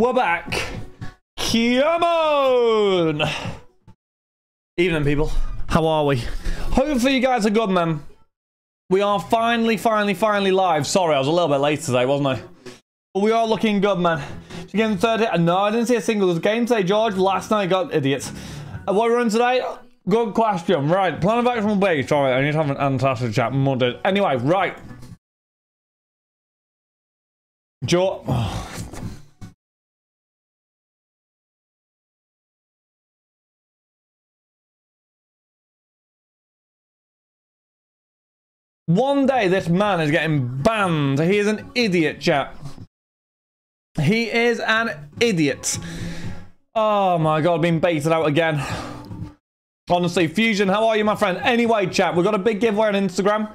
We're back. Come on. Evening, people. How are we? Hopefully you guys are good, man. We are finally, finally, finally live. Sorry, I was a little bit late today, wasn't I? But we are looking good, man. Did you get the third hit? No, I didn't see a single. There was a game today, George. Last night, got idiots. Uh, what are we running today? Good question. Right, plan of action will be. Sorry, I need to have an fantastic chat. Muddered. Anyway, right. Joe. One day this man is getting banned. He is an idiot, chat. He is an idiot. Oh my god, being baited out again. Honestly, Fusion, how are you, my friend? Anyway, chat, we've got a big giveaway on Instagram.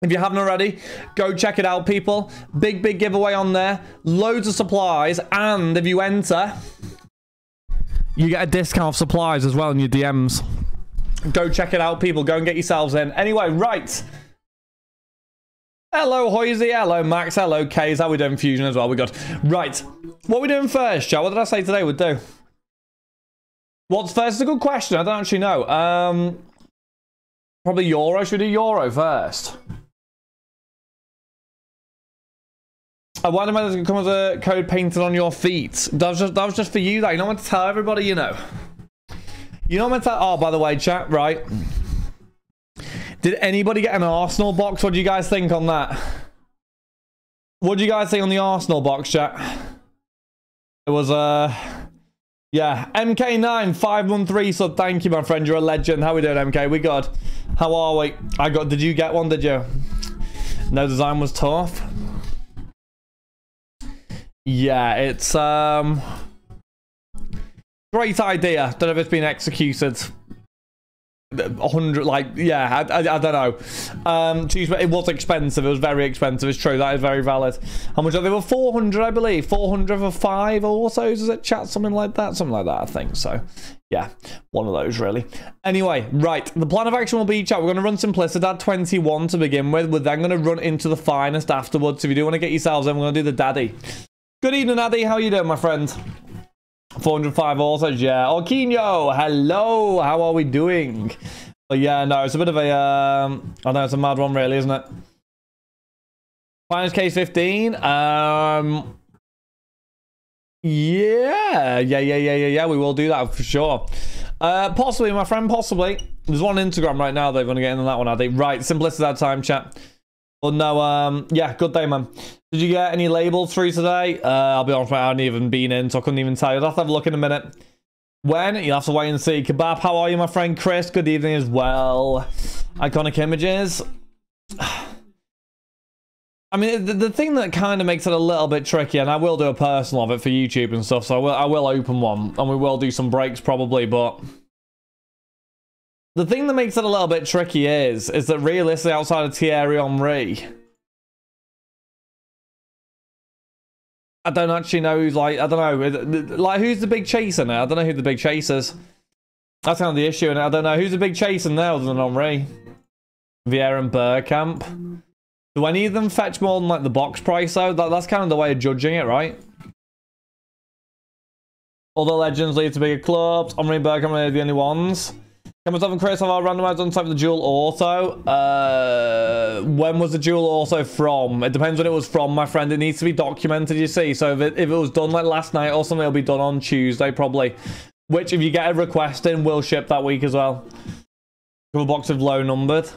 If you haven't already, go check it out, people. Big, big giveaway on there. Loads of supplies. And if you enter, you get a discount of supplies as well in your DMs. Go check it out, people. Go and get yourselves in. Anyway, right. Hello, Hoisey. Hello, Max. Hello, Kays. How we doing, Fusion, as well? We got... Right. What are we doing first, Joe? What did I say today we'd do? What's first? It's a good question. I don't actually know. Um, Probably Euro. Should we do Euro first? Uh, why going to come as a code painted on your feet? That was just, that was just for you, that. You know what to tell everybody, you know. You know what to. Oh, by the way, chat, right. Did anybody get an Arsenal box? What do you guys think on that? What do you guys think on the Arsenal box, chat? It was, uh... Yeah, MK9513, so thank you, my friend. You're a legend. How we doing, MK? We good? How are we? I got... Did you get one, did you? No design was tough. Yeah, it's, um... Great idea. Don't know if it's been executed hundred like yeah I, I, I, don't know. Um it was expensive it was very expensive it's true that is very valid. How much are they? Were 400 i believe 400 for five autos is it chat something like that? Something like that i think so yeah one of those really. Anyway right the plan of action will be chat we're going to run simplicity 21 to begin with we're then going to run into the finest afterwards if you do want to get yourselves in we're going to do the daddy. Good evening addy how are you doing my friend 405 also, yeah. Orquino, hello. How are we doing? But yeah, no, it's a bit of a, um, I know it's a mad one really, isn't it? Finance case 15. Um, yeah, yeah, yeah, yeah, yeah, yeah. We will do that for sure. Uh, possibly, my friend, possibly. There's one Instagram right now. They're going to get in on that one, are they? Right, simplicity that time, chat. But no, um, yeah, good day, man. Did you get any labels through today? Uh, I'll be honest, I haven't even been in, so I couldn't even tell you. I'll have to have a look in a minute. When? You'll have to wait and see. Kebab, how are you, my friend Chris? Good evening as well. Iconic images. I mean, the, the thing that kind of makes it a little bit tricky, and I will do a personal of it for YouTube and stuff, so I will, I will open one, and we will do some breaks probably, but... The thing that makes it a little bit tricky is, is that realistically outside of Thierry Henry, I don't actually know who's like, I don't know, like who's the big chaser now? I don't know who the big chasers. That's kind of the issue, and I don't know who's the big chaser now other than Henry. Vieira and Bergkamp. Do any of them fetch more than like the box price though? That, that's kind of the way of judging it, right? All the legends lead to bigger clubs. Henry and Bergkamp are the only ones. Can myself and Chris have our randomized on type of the dual auto? Uh, when was the dual auto from? It depends when it was from, my friend. It needs to be documented, you see. So if it, if it was done like last night or something, it'll be done on Tuesday probably. Which, if you get a request in, will ship that week as well. Couple box of low numbered.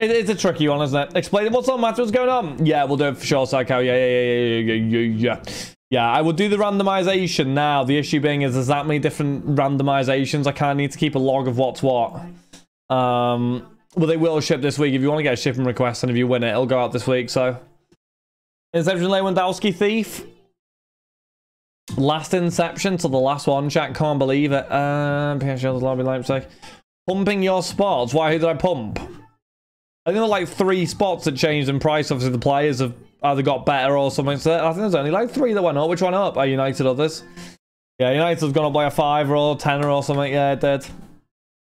It, it's a tricky one, isn't it? Explain it. what's on, Matt. What's going on? Yeah, we'll do it for sure, Psycho. Yeah, yeah, yeah, yeah, yeah, yeah, yeah. Yeah, I will do the randomization now. The issue being is there's that many different randomizations. I kind of need to keep a log of what's what. Um, well, they will ship this week. If you want to get a shipping request and if you win it, it'll go out this week. So, Inception Lewandowski Thief. Last Inception to the last one. Chat can't believe it. Um, PSG Lobby Leipzig. Pumping your spots. Why? Who did I pump? I think there were like three spots that changed in price. Obviously, the players have either got better or something. So I think there's only like three that went up. Which one up? Are United others? Yeah, United's gone up by a five or ten or something. Yeah, it did.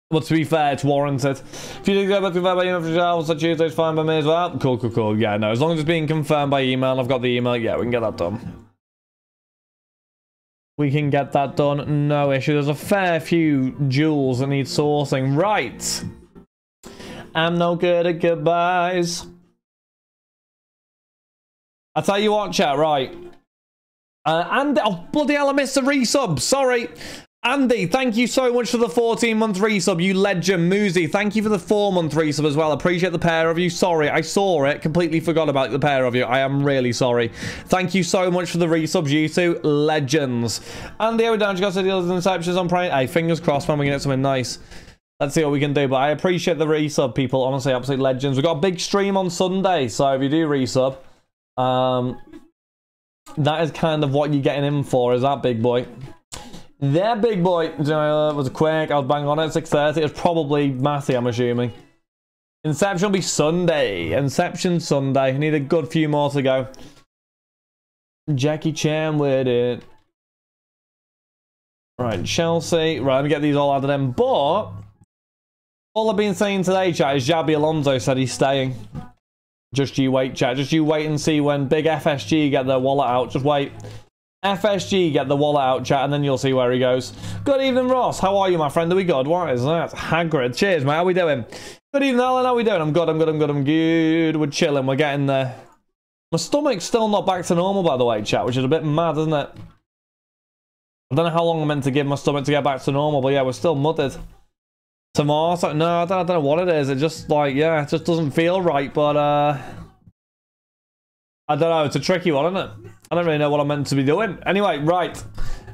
But to be fair, it's warranted. If you do go back to by email for yourself, so Tuesday's fine by me as well. Cool, cool, cool. Yeah, no, as long as it's being confirmed by email, I've got the email. Yeah, we can get that done. We can get that done, no issue. There's a fair few jewels that need sourcing. Right. I'm no good at goodbyes. I tell you what, chat, right. Uh, and, oh, bloody hell, I missed a resub. Sorry. Andy, thank you so much for the 14-month resub, you legend. Muzi, thank you for the 4-month resub as well. Appreciate the pair of you. Sorry, I saw it. Completely forgot about the pair of you. I am really sorry. Thank you so much for the resubs, you two. Legends. Andy, we're down. You got some deals and inceptions on Prime. Hey, fingers crossed, man. We can get something nice. Let's see what we can do. But I appreciate the resub, people. Honestly, absolute legends. We've got a big stream on Sunday. So if you do resub, um, that is kind of what you're getting in for, is that big boy? That big boy uh, was quick. I was bang on at 6.30. It was probably Matty, I'm assuming. Inception will be Sunday. Inception Sunday. Need a good few more to go. Jackie Chan with it. Right, Chelsea. Right, let me get these all out of them. But, all I've been saying today, chat, is Xabi Alonso said he's staying. Just you wait, chat. Just you wait and see when big FSG get their wallet out. Just wait. FSG, get the wallet out, chat, and then you'll see where he goes. Good evening, Ross. How are you, my friend? Are we good? What is that? Hagrid. Cheers, mate. How we doing? Good evening, Alan. How are we doing? I'm good, I'm good, I'm good, I'm good. We're chilling. We're getting there. My stomach's still not back to normal, by the way, chat, which is a bit mad, isn't it? I don't know how long I'm meant to give my stomach to get back to normal, but yeah, we're still mudded. Tomato? No, I don't, I don't know what it is. It just, like, yeah, it just doesn't feel right, but, uh... I don't know. It's a tricky one, isn't it? I don't really know what I'm meant to be doing. Anyway, right.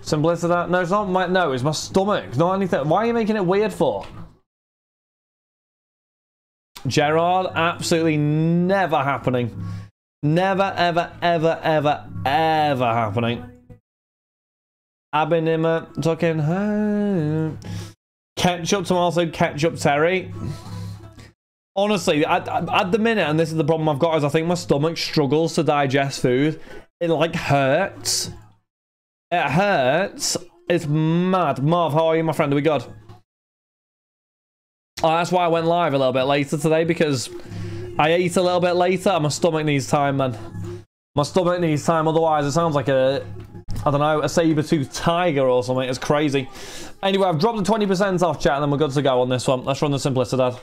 Simplicity. That no, it's not my. No, it's my stomach. Not anything. Why are you making it weird for? Gerard, absolutely never happening. Never, ever, ever, ever, ever happening. I've been in Abinima talking Ketchup tomato, ketchup Terry honestly, at, at, the minute, and this is the problem I've got, is I think my stomach struggles to digest food. It like hurts. It hurts. It's mad. Marv, how are you, my friend? Are we good? Oh, that's why I went live a little bit later today because I ate a little bit later my stomach needs time, man. My stomach needs time, otherwise it sounds like a, I don't know, a saber-toothed tiger or something. It's crazy. Anyway, I've dropped the 20% off chat and then we're good to go on this one. Let's run the simplicity.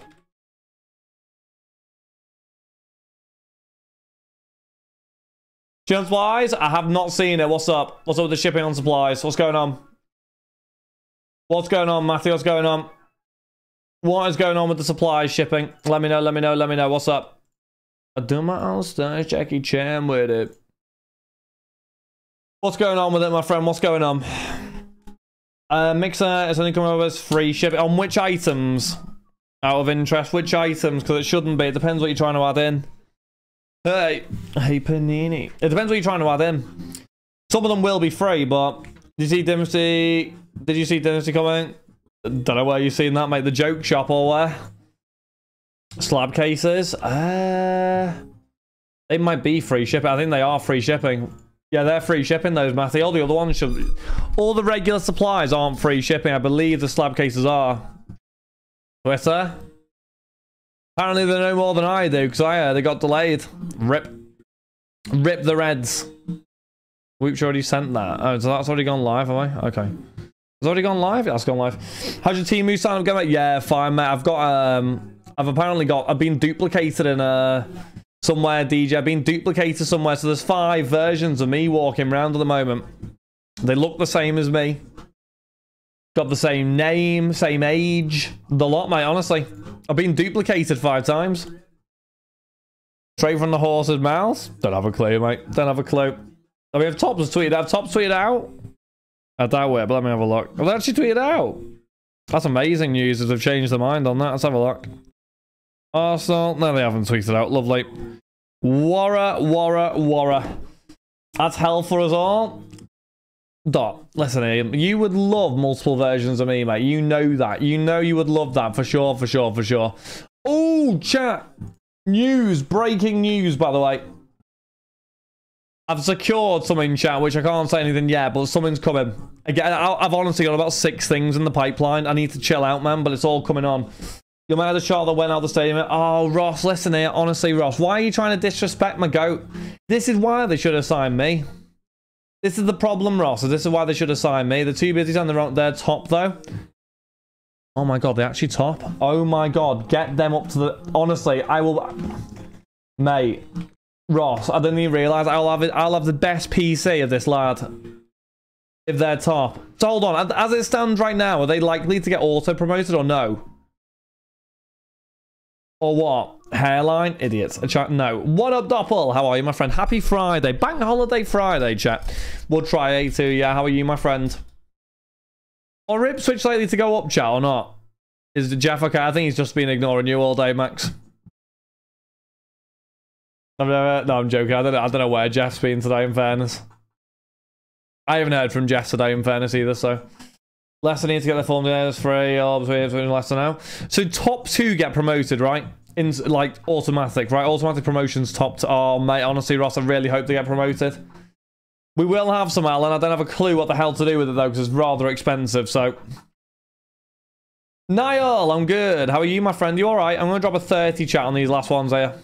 Supplies? I have not seen it. What's up? What's up with the shipping on supplies? What's going on? What's going on, Matthew? What's going on? What is going on with the supplies shipping? Let me know, let me know, let me know. What's up? I do my own stuff, Jackie Chan with it. What's going on with it, my friend? What's going on? Uh, Mixer is only coming over as free shipping. On which items? Out of interest, which items? Because it shouldn't be. It depends what you're trying to add in. Hey, hey Panini. It depends what you're trying to add in. Some of them will be free, but did you see Dynasty? Did you see Dynasty coming? Don't know where you've seen that, mate. The joke shop or where? Slab cases. Uh, they might be free shipping. I think they are free shipping. Yeah, they're free shipping those, Matthew. All the other ones should. All the regular supplies aren't free shipping. I believe the slab cases are. Twitter. Apparently they know more than I do, because I heard they got delayed. Rip. Rip the Reds. We've already sent that. Oh, so that's already gone live, have I? Okay. It's already gone live? That's gone live. How's your team move sign up going? Yeah, fine, mate. I've got, um, I've apparently got, I've been duplicated in, uh, somewhere, DJ. I've been duplicated somewhere. So there's five versions of me walking around at the moment. They look the same as me. Got the same name, same age. The lot, mate, honestly. I've been duplicated five times. Straight from the horse's mouth? Don't have a clue, mate. Don't have a clue. I mean, if Topps tweeted, have Topps tweeted out? I doubt it, but let me have a look. I've actually tweeted out? That's amazing news if they've changed their mind on that. Let's have a look. Arsenal. No, they haven't tweeted out. Lovely. Wara, Wara, Wara. That's hell for us all. Dot, listen, Ian, you would love multiple versions of me, mate. You know that. You know you would love that for sure, for sure, for sure. Oh, chat. News, breaking news, by the way. I've secured something, chat, which I can't say anything yet, but something's coming. Again, I've honestly got about six things in the pipeline. I need to chill out, man, but it's all coming on. You might have the shot that went out of the stadium. Oh, Ross, listen here. Honestly, Ross, why are you trying to disrespect my goat? This is why they should have signed me. This is the problem, Ross. This is why they should have signed me. The two busy on the wrong. They're top, though. Oh my god, they actually top. Oh my god, get them up to the. Honestly, I will. Mate, Ross, I didn't even realize I'll have it. I'll have the best PC of this lad if they're top. So hold on, as it stands right now, are they likely to get auto promoted or no? Or what? Hairline? Idiots. No. What up, Doppel? How are you, my friend? Happy Friday. Bank holiday Friday, chat. We'll try A2, yeah. How are you, my friend? Or Ipswich likely to go up, chat, or not? Is Jeff okay? I think he's just been ignoring you all day, Max. I've never, no, I'm joking. I don't, know, I don't know where Jeff's been today, in fairness. I haven't heard from Jeff today, in fairness, either, so... Leicester need to get their form together. Three, or between Leicester now. So top two get promoted, right? In like automatic, right? Automatic promotions top. To, oh mate, honestly, Ross, I really hope they get promoted. We will have some Alan. I don't have a clue what the hell to do with it though, because it's rather expensive. So, Niall, I'm good. How are you, my friend? You all right? I'm gonna drop a 30 chat on these last ones here.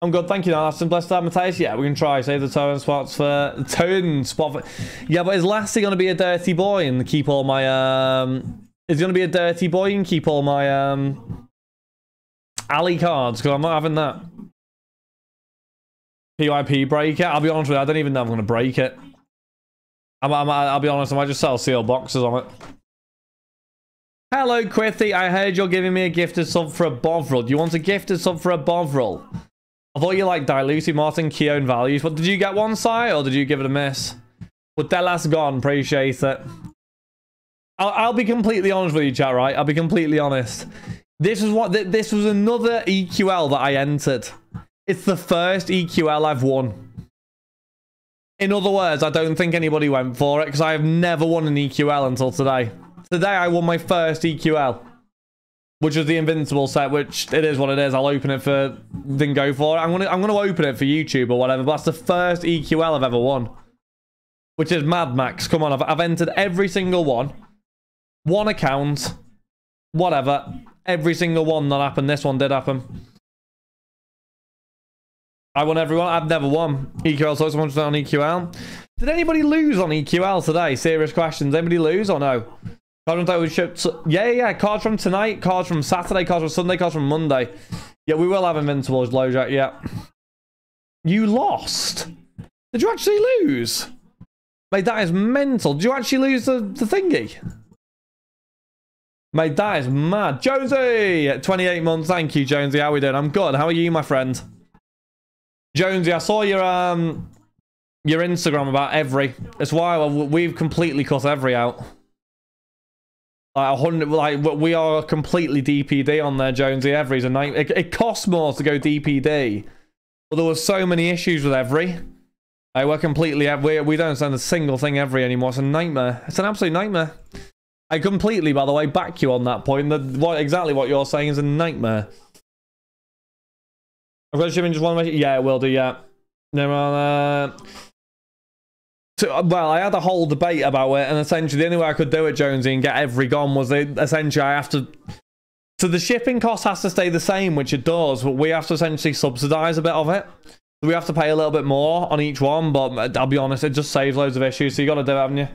I'm good, thank you. That's blessed that Matthias. Yeah, we can try. Save the tone spots for tone spot. For, yeah, but is Lassie gonna be a dirty boy and keep all my um? Is gonna be a dirty boy and keep all my um? alley cards because I'm not having that. PYP break it. I'll be honest with you. I don't even know if I'm gonna break it. I'm, I'm, I'll be honest. I might just sell sealed boxes on it. Hello, Quithy. I heard you're giving me a gifted sub for a Bovril. Do you want a gifted sub for a Bovril? I thought you like diluting Martin Keown values. But did you get one side or did you give it a miss? But last gone, appreciate it. I'll, I'll be completely honest with you, chat, right? I'll be completely honest. This is what this was another EQL that I entered. It's the first EQL I've won. In other words, I don't think anybody went for it because I have never won an EQL until today. Today I won my first EQL which is the Invincible set, which it is what it is. I'll open it for, then go for it. I'm gonna, I'm gonna open it for YouTube or whatever. But that's the first EQL I've ever won, which is Mad Max. Come on, I've, I've entered every single one, one account, whatever. Every single one that happened. This one did happen. I won everyone. I've never won EQL. So someone on EQL. Did anybody lose on EQL today? Serious questions. Anybody lose or no? Cards from shipped. Yeah, yeah, cards from tonight, cards from Saturday, cards from Sunday, cards from Monday. Yeah, we will have Invincibles, Blowjack, yeah. You lost? Did you actually lose? Mate, that is mental. Did you actually lose the, the thingy? Mate, that is mad. Jonesy! 28 months. Thank you, Jonesy. How are we doing? I'm good. How are you, my friend? Jonesy, I saw your um your Instagram about Evri. It's why we've completely cut Evri out. Like, hundred, like we are completely DPD on there, Jonesy. Evri's a night. It, it costs more to go DPD, but there was so many issues with Evri. Like, we're completely we we don't send a single thing Evri anymore. It's a nightmare. It's an absolute nightmare. I completely, by the way, back you on that point. What exactly what you're saying is a nightmare. I've got to just one. Way yeah, it will do. Yeah. No, uh, to, well, I had a whole debate about it, and essentially the only way I could do it, Jonesy, and get Evri gone was that essentially I have to. So the shipping cost has to stay the same, which it does, but we have to essentially subsidize a bit of it. We have to pay a little bit more on each one, but uh, I'll be honest, it just saves loads of issues, so you got to do it, haven't you?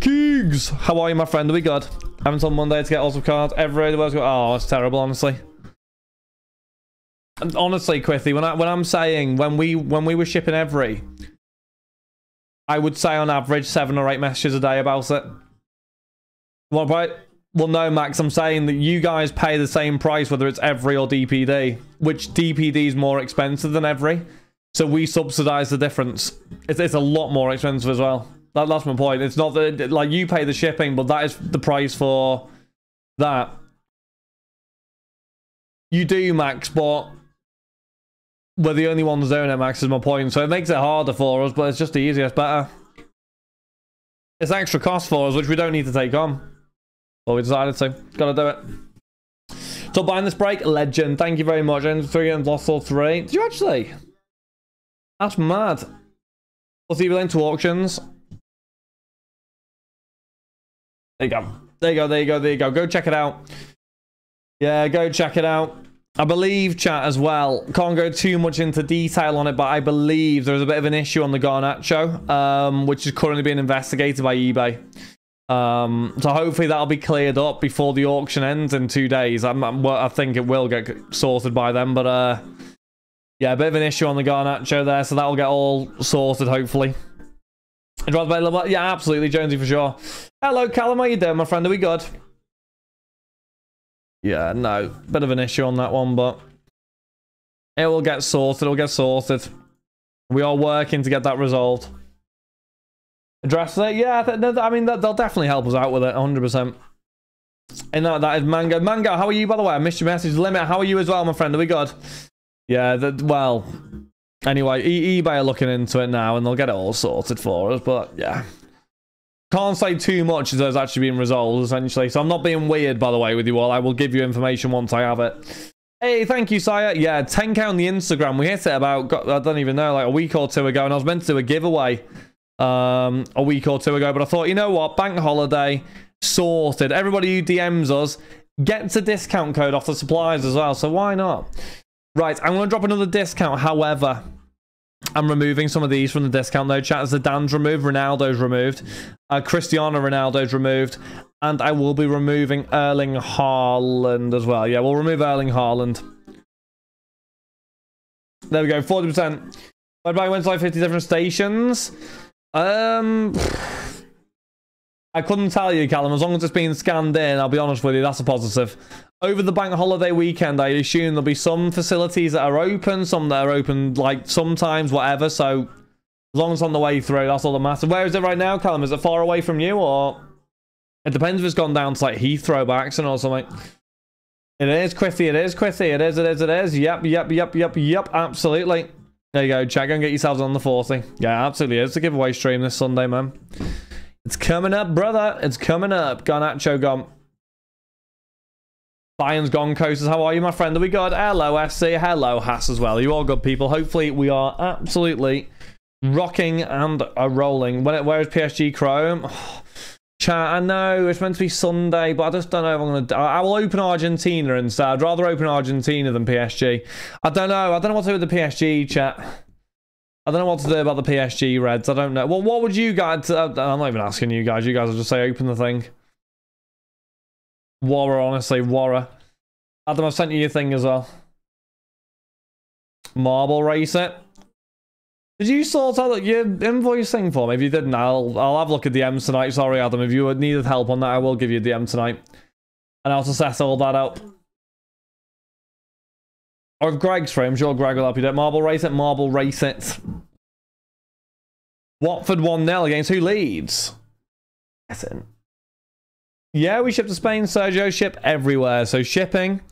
Keegs! How are you, my friend? Are we good? Having until Monday to get lots of cards. Every day the world's got. Oh, it's terrible, honestly. And honestly, Quithy, when I when I'm saying when we when we were shipping Evri, I would say on average seven or eight messages a day about it. About? Well, no, Max. I'm saying that you guys pay the same price whether it's Evri or DPD, which DPD is more expensive than Evri. So we subsidize the difference. It's, it's a lot more expensive as well. That, that's my point. It's not that like you pay the shipping, but that is the price for that. You do, Max, but we're the only ones doing it, Max, is my point. So it makes it harder for us, but it's just the easiest better. It's extra cost for us, which we don't need to take on. But we decided to. Gotta do it. So buying this break, legend. Thank you very much. And three and lost all three. Did you actually? That's mad. What's the link to auctions? There you go. There you go. There you go. There you go. Go check it out. Yeah, go check it out. I believe, chat, as well. Can't go too much into detail on it, but I believe there's a bit of an issue on the Garnacho, um, which is currently being investigated by eBay. Um, so hopefully that'll be cleared up before the auction ends in two days. I'm, I'm, i think it will get sorted by then, but uh, yeah, a bit of an issue on the Garnacho there, so that'll get all sorted hopefully. Yeah, absolutely, Jonesy for sure. Hello, Callum, how you doing, my friend? Are we good? Yeah, no. Bit of an issue on that one, but it will get sorted. It'll get sorted. We are working to get that resolved. Address it? Yeah, I mean, they'll definitely help us out with it, 100%. And that, that is Mango. Mango, how are you, by the way? I missed your message. Limit, how are you as well, my friend? Are we good? Yeah, that, well, anyway, e eBay are looking into it now, and they'll get it all sorted for us, but yeah. Can't say too much as it's actually been resolved, essentially. So I'm not being weird, by the way, with you all. I will give you information once I have it. Hey, thank you, Sire. Yeah, 10k on the Instagram. We hit it about, I don't even know, like a week or two ago. And I was meant to do a giveaway um, a week or two ago. But I thought, you know what? Bank holiday, sorted. Everybody who DMs us gets a discount code off the suppliers as well. So why not? Right, I'm going to drop another discount. However, I'm removing some of these from the discount though. Chat as Dan's removed, Ronaldo's removed, uh, Cristiano Ronaldo's removed, and I will be removing Erling Haaland as well. Yeah, we'll remove Erling Haaland. There we go, 40%. Bye bye, like 50 different stations. Um, I couldn't tell you, Callum. As long as it's being scanned in, I'll be honest with you, that's a positive. Over the bank holiday weekend, I assume there'll be some facilities that are open, some that are open, like, sometimes, whatever. So, as long as on the way through, that's all that matters. Where is it right now, Callum? Is it far away from you, or... It depends if it's gone down to, like, Heathrow by accident or something. It is, Quithy, it is, Quithy. It is, it is, it is. Yep, yep, yep, yep, yep, absolutely. There you go, check and get yourselves on the 40. Yeah, absolutely. It's a giveaway stream this Sunday, man. It's coming up, brother. It's coming up. Garnacho gone. Bayern's gone, Coasters. How are you, my friend? Are we good? Hello, SC. Hello, Hass as well. Are you all good, people? Hopefully, we are absolutely rocking and uh, rolling. When it, where is PSG Chrome? chat, I know it's meant to be Sunday, but I just don't know if I'm going to... I will open Argentina instead. I'd rather open Argentina than PSG. I don't know. I don't know what to do with the PSG, chat. I don't know what to do about the PSG Reds. I don't know. Well, what would you guys... Uh, I'm not even asking you guys. You guys will just say open the thing. Wara, honestly. Wara. Adam, I've sent you your thing as well. Marble Race it. Did you sort out your invoice thing for me? If you didn't, I'll, I'll have a look at the DMs tonight. Sorry, Adam. If you needed help on that, I will give you a DM tonight. And I'll just set all that up. Or if Greg's free, I'm sure Greg will help you do it. Marble race it, marble race it. Watford 1-0 against who leads? Essen. Yeah, we ship to Spain. Sergio ship everywhere. So shipping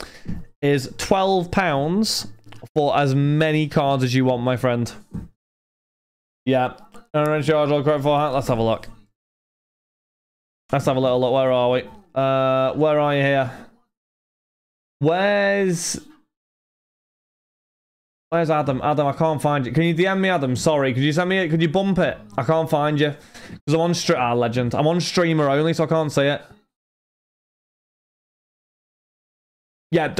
is £12 for as many cards as you want, my friend. Yeah. Let's have a look. Let's have a little look. Where are we? Uh, where are you here? Where's Where's Adam? Adam, I can't find you. Can you DM me, Adam? Sorry. Could you send me it? Could you bump it? I can't find you. Because I'm on stream. Ah, legend. I'm on streamer only, so I can't see it. Yeah.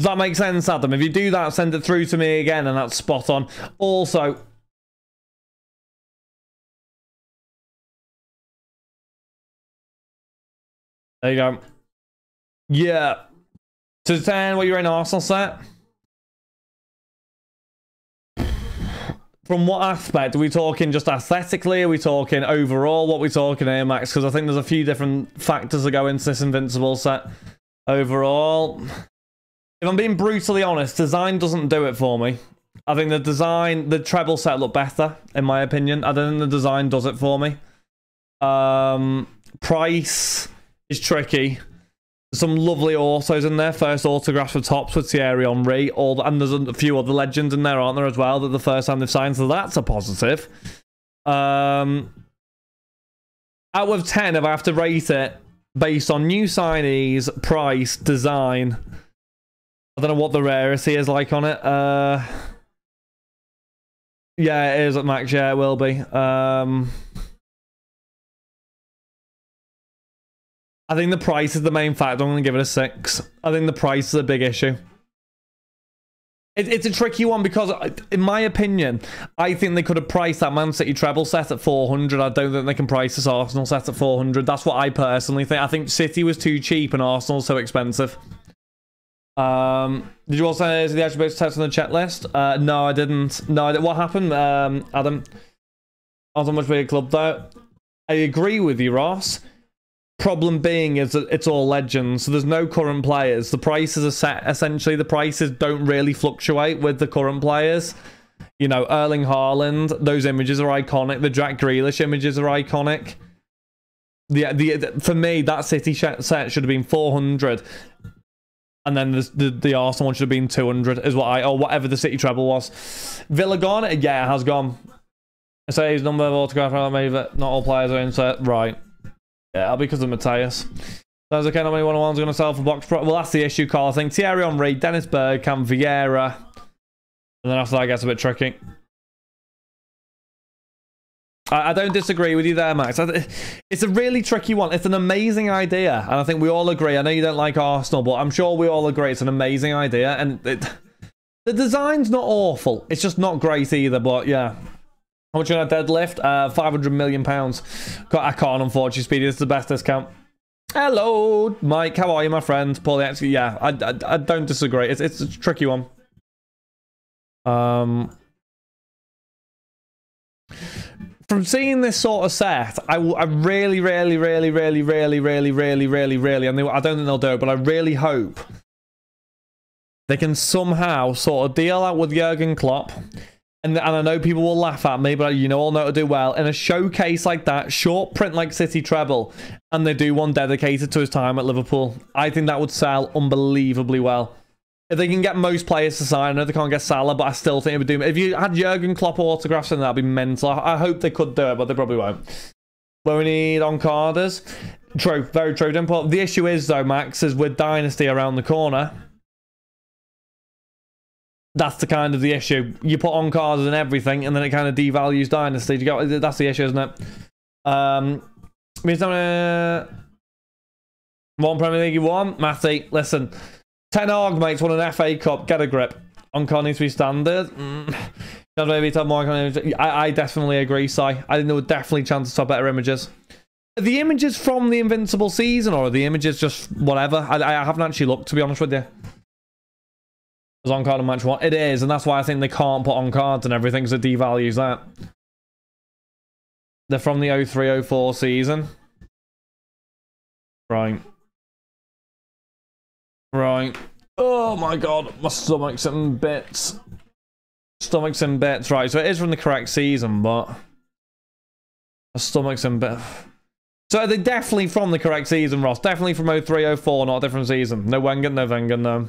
Does that make sense, Adam? If you do that, send it through to me again, and that's spot on. Also, there you go. Yeah. To 10, what you're in Arsenal set? From what aspect? Are we talking just aesthetically? Are we talking overall? What are we talking here, Max? Because I think there's a few different factors that go into this Invincible set. Overall, if I'm being brutally honest, design doesn't do it for me. I think the design, the treble set look better, in my opinion. I don't think the design does it for me. Um, price is tricky. some lovely autos in there. First autographs for Topps with Thierry Henry. All the, and there's a few other legends in there, aren't there, as well, that the first time they've signed. So that's a positive. Um, out of 10, if I have to rate it based on new signees, price, design, I don't know what the rarity is like on it. Uh, yeah, it is at max. Yeah, it will be. Um, I think the price is the main factor. I'm going to give it a six. I think the price is a big issue. It, it's a tricky one because, in my opinion, I think they could have priced that Man City treble set at 400. I don't think they can price this Arsenal set at 400. That's what I personally think. I think City was too cheap and Arsenal so expensive. Um, did you also see the attributes test on the checklist? Uh, no, I didn't. No, I didn't. what happened, um, Adam? Not so much bigger club though. I agree with you, Ross. Problem being is that it's all legends, so there's no current players. The prices are set, essentially, the prices don't really fluctuate with the current players. You know, Erling Haaland, those images are iconic. The Jack Grealish images are iconic. The, the, for me, that City set should have been 400. And then the, the, Arsenal one should have been 200, is what I, or whatever the City treble was. Villa gone? Uh, yeah, it has gone. I say his number of autograph, not all players are insert. Right. Yeah, I'll be because of Matthias. Sounds okay, how many one on ones going to sell for box pro. Well, that's the issue, Carl. I think Thierry Henry, Dennis Bergkamp, Vieira. And then after that gets a bit tricky. I, I don't disagree with you there, Max. It's a really tricky one. It's an amazing idea. And I think we all agree. I know you don't like Arsenal, but I'm sure we all agree it's an amazing idea. And it, the design's not awful. It's just not great either, but yeah. How much on a deadlift? Uh, 500 million pounds. I can't, unfortunately, Speedy. This is the best discount. Hello, Mike. How are you, my friend? Actually, yeah, I, I, I don't disagree. It's, it's a tricky one. Um, from seeing this sort of set, I, I really, really, really, really, really, really, really, really, really, and they, I don't think they'll do it, but I really hope they can somehow sort of deal out with Jurgen Klopp and, and I know people will laugh at me, but you know I'll know to do well. In a showcase like that, short print like City Treble, and they do one dedicated to his time at Liverpool, I think that would sell unbelievably well. If they can get most players to sign, I know they can't get Salah, but I still think it would do. If you had Jurgen Klopp autographs in, that'd be mental. I hope they could do it, but they probably won't. Where we need on carders. True, very true. The issue is though, Max, is with Dynasty around the corner that's the kind of the issue. You put on cards and everything, and then it kind of devalues Dynasty. You go, that's the issue, isn't it? Um, means I'm one Premier League you won, Matty. Listen, Ten Hag mates won an FA Cup. Get a grip. On needs to be standard. Mm. More. I, I definitely agree, Si. I think there were definitely chances to better images. the images from the Invincible season, or the images just whatever? I, I haven't actually looked, to be honest with you was on card and match one. It is, and that's why I think they can't put on cards and everything, because it devalues that. They're from the 0304 season. Right. Right. Oh my god, my stomach's in bits. Stomach's in bits. Right, so it is from the correct season, but... My stomach's in bits. So they're definitely from the correct season, Ross. Definitely from 0304, not a different season. No Wenger, no Wenger, no.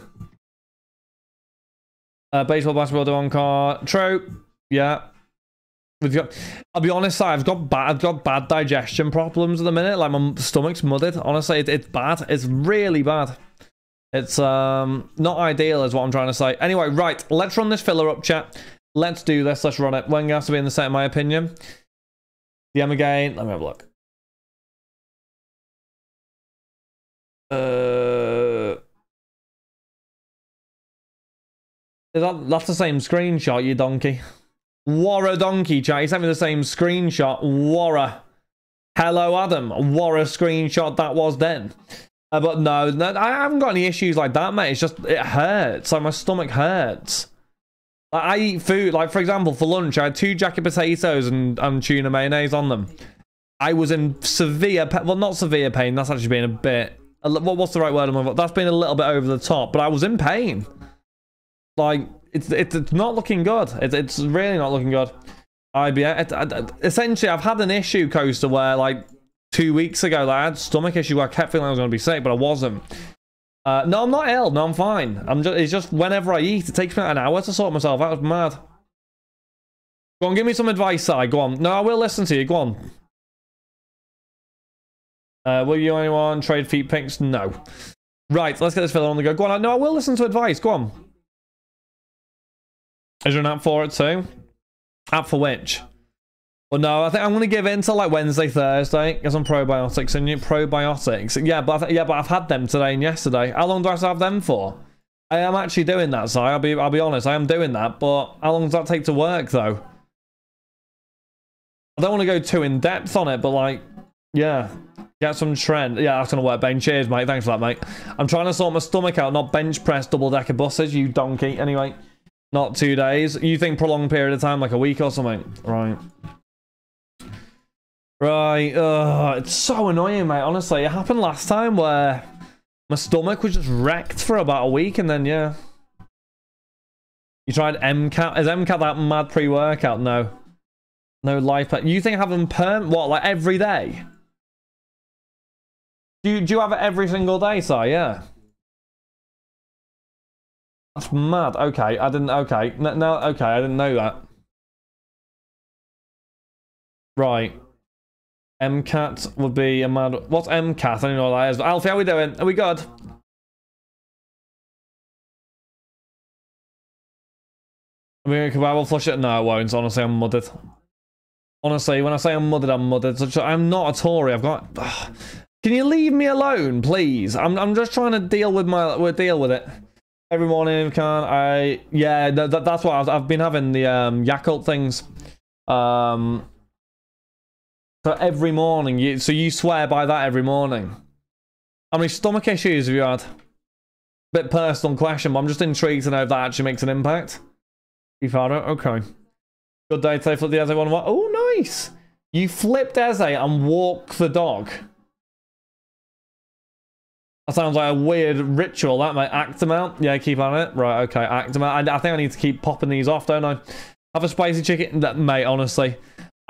Uh, baseball, basketball, do on car. True. Yeah. We've got. I'll be honest. I've got bad. I've got bad digestion problems at the minute. Like my stomach's muddied. Honestly, it, it's bad. It's really bad. It's um not ideal, is what I'm trying to say. Anyway, right. Let's run this filler up, chat. Let's do this. Let's run it. Wenger has to be in the set, in my opinion. The M again. Let me have a look. Uh. That, that's the same screenshot, you donkey. Warra donkey, chat. He sent me the same screenshot. Warra. Hello, Adam. What a screenshot that was then. Uh, but no, no, I haven't got any issues like that, mate. It's just, it hurts. Like, my stomach hurts. Like, I eat food. Like, for example, for lunch, I had two jacket potatoes and, and tuna mayonnaise on them. I was in severe, well, not severe pain. That's actually been a bit, a, what's the right word? That's been a little bit over the top, but I was in pain. Like, it's it's, it's not looking good. It's, it's really not looking good. IBM. It, it, essentially, I've had an issue, Coaster, where, like, two weeks ago. Had stomach issue. I kept feeling I was going to be sick, but I wasn't. Uh, no, I'm not ill. No, I'm fine. I'm just. It's just whenever I eat, it takes me an hour to sort myself out. Mad. Go on, give me some advice, Si. Go on. No, I will listen to you. Go on. Uh, will you anyone trade feet pics? No. Right, let's get this filler on the go. Go on. No, I will listen to advice. Go on. Is there an app for it too? App for which? Well, no, I think I'm going to give in until like Wednesday, Thursday. because I'm probiotics and you probiotics. Yeah, but yeah, but I've had them today and yesterday. How long do I have to have them for? I am actually doing that, so I'll be I'll be honest. I am doing that, but how long does that take to work though? I don't want to go too in depth on it, but like, yeah, get some trend. Yeah, that's gonna work. Ben, cheers, mate. Thanks for that, mate. I'm trying to sort my stomach out, not bench press double decker buses. You donkey. Anyway, not two days. You think prolonged period of time, like a week or something, right? Right, uh, it's so annoying, mate. Honestly, it happened last time where my stomach was just wrecked for about a week, and then yeah. You tried MCAT? Is MCAT that mad pre-workout? No. No life. You think having perm? What, like every day? Do you, do you have it every single day, sir? Yeah. That's mad. Okay, I didn't. Okay, no, no okay, I didn't know that. Right. MCAT would be a mad. What's MCAT? I don't know what that is. Alfie, how are we doing? Are we good? I mean, I will flush it. No, I won't. Honestly, I'm mudded. Honestly, when I say I'm mudded, I'm mudded. I'm not a Tory. I've got. Ugh. Can you leave me alone, please? I'm. I'm just trying to deal with my. Deal with it. Every morning, can I? Yeah, that, that's what I've, I've been having the um, Yakult things. Um, so every morning, you, so you swear by that every morning. How many stomach issues have you had? Bit personal question, but I'm just intrigued to know if that actually makes an impact. You've had it? Okay. Good day today, flip the Eze one. Oh, nice! You flipped Eze and walk the dog. That sounds like a weird ritual, that might act them out. Yeah, keep on it. Right, okay, act them out. I, I think I need to keep popping these off, don't I? Have a spicy chicken. That, mate, honestly.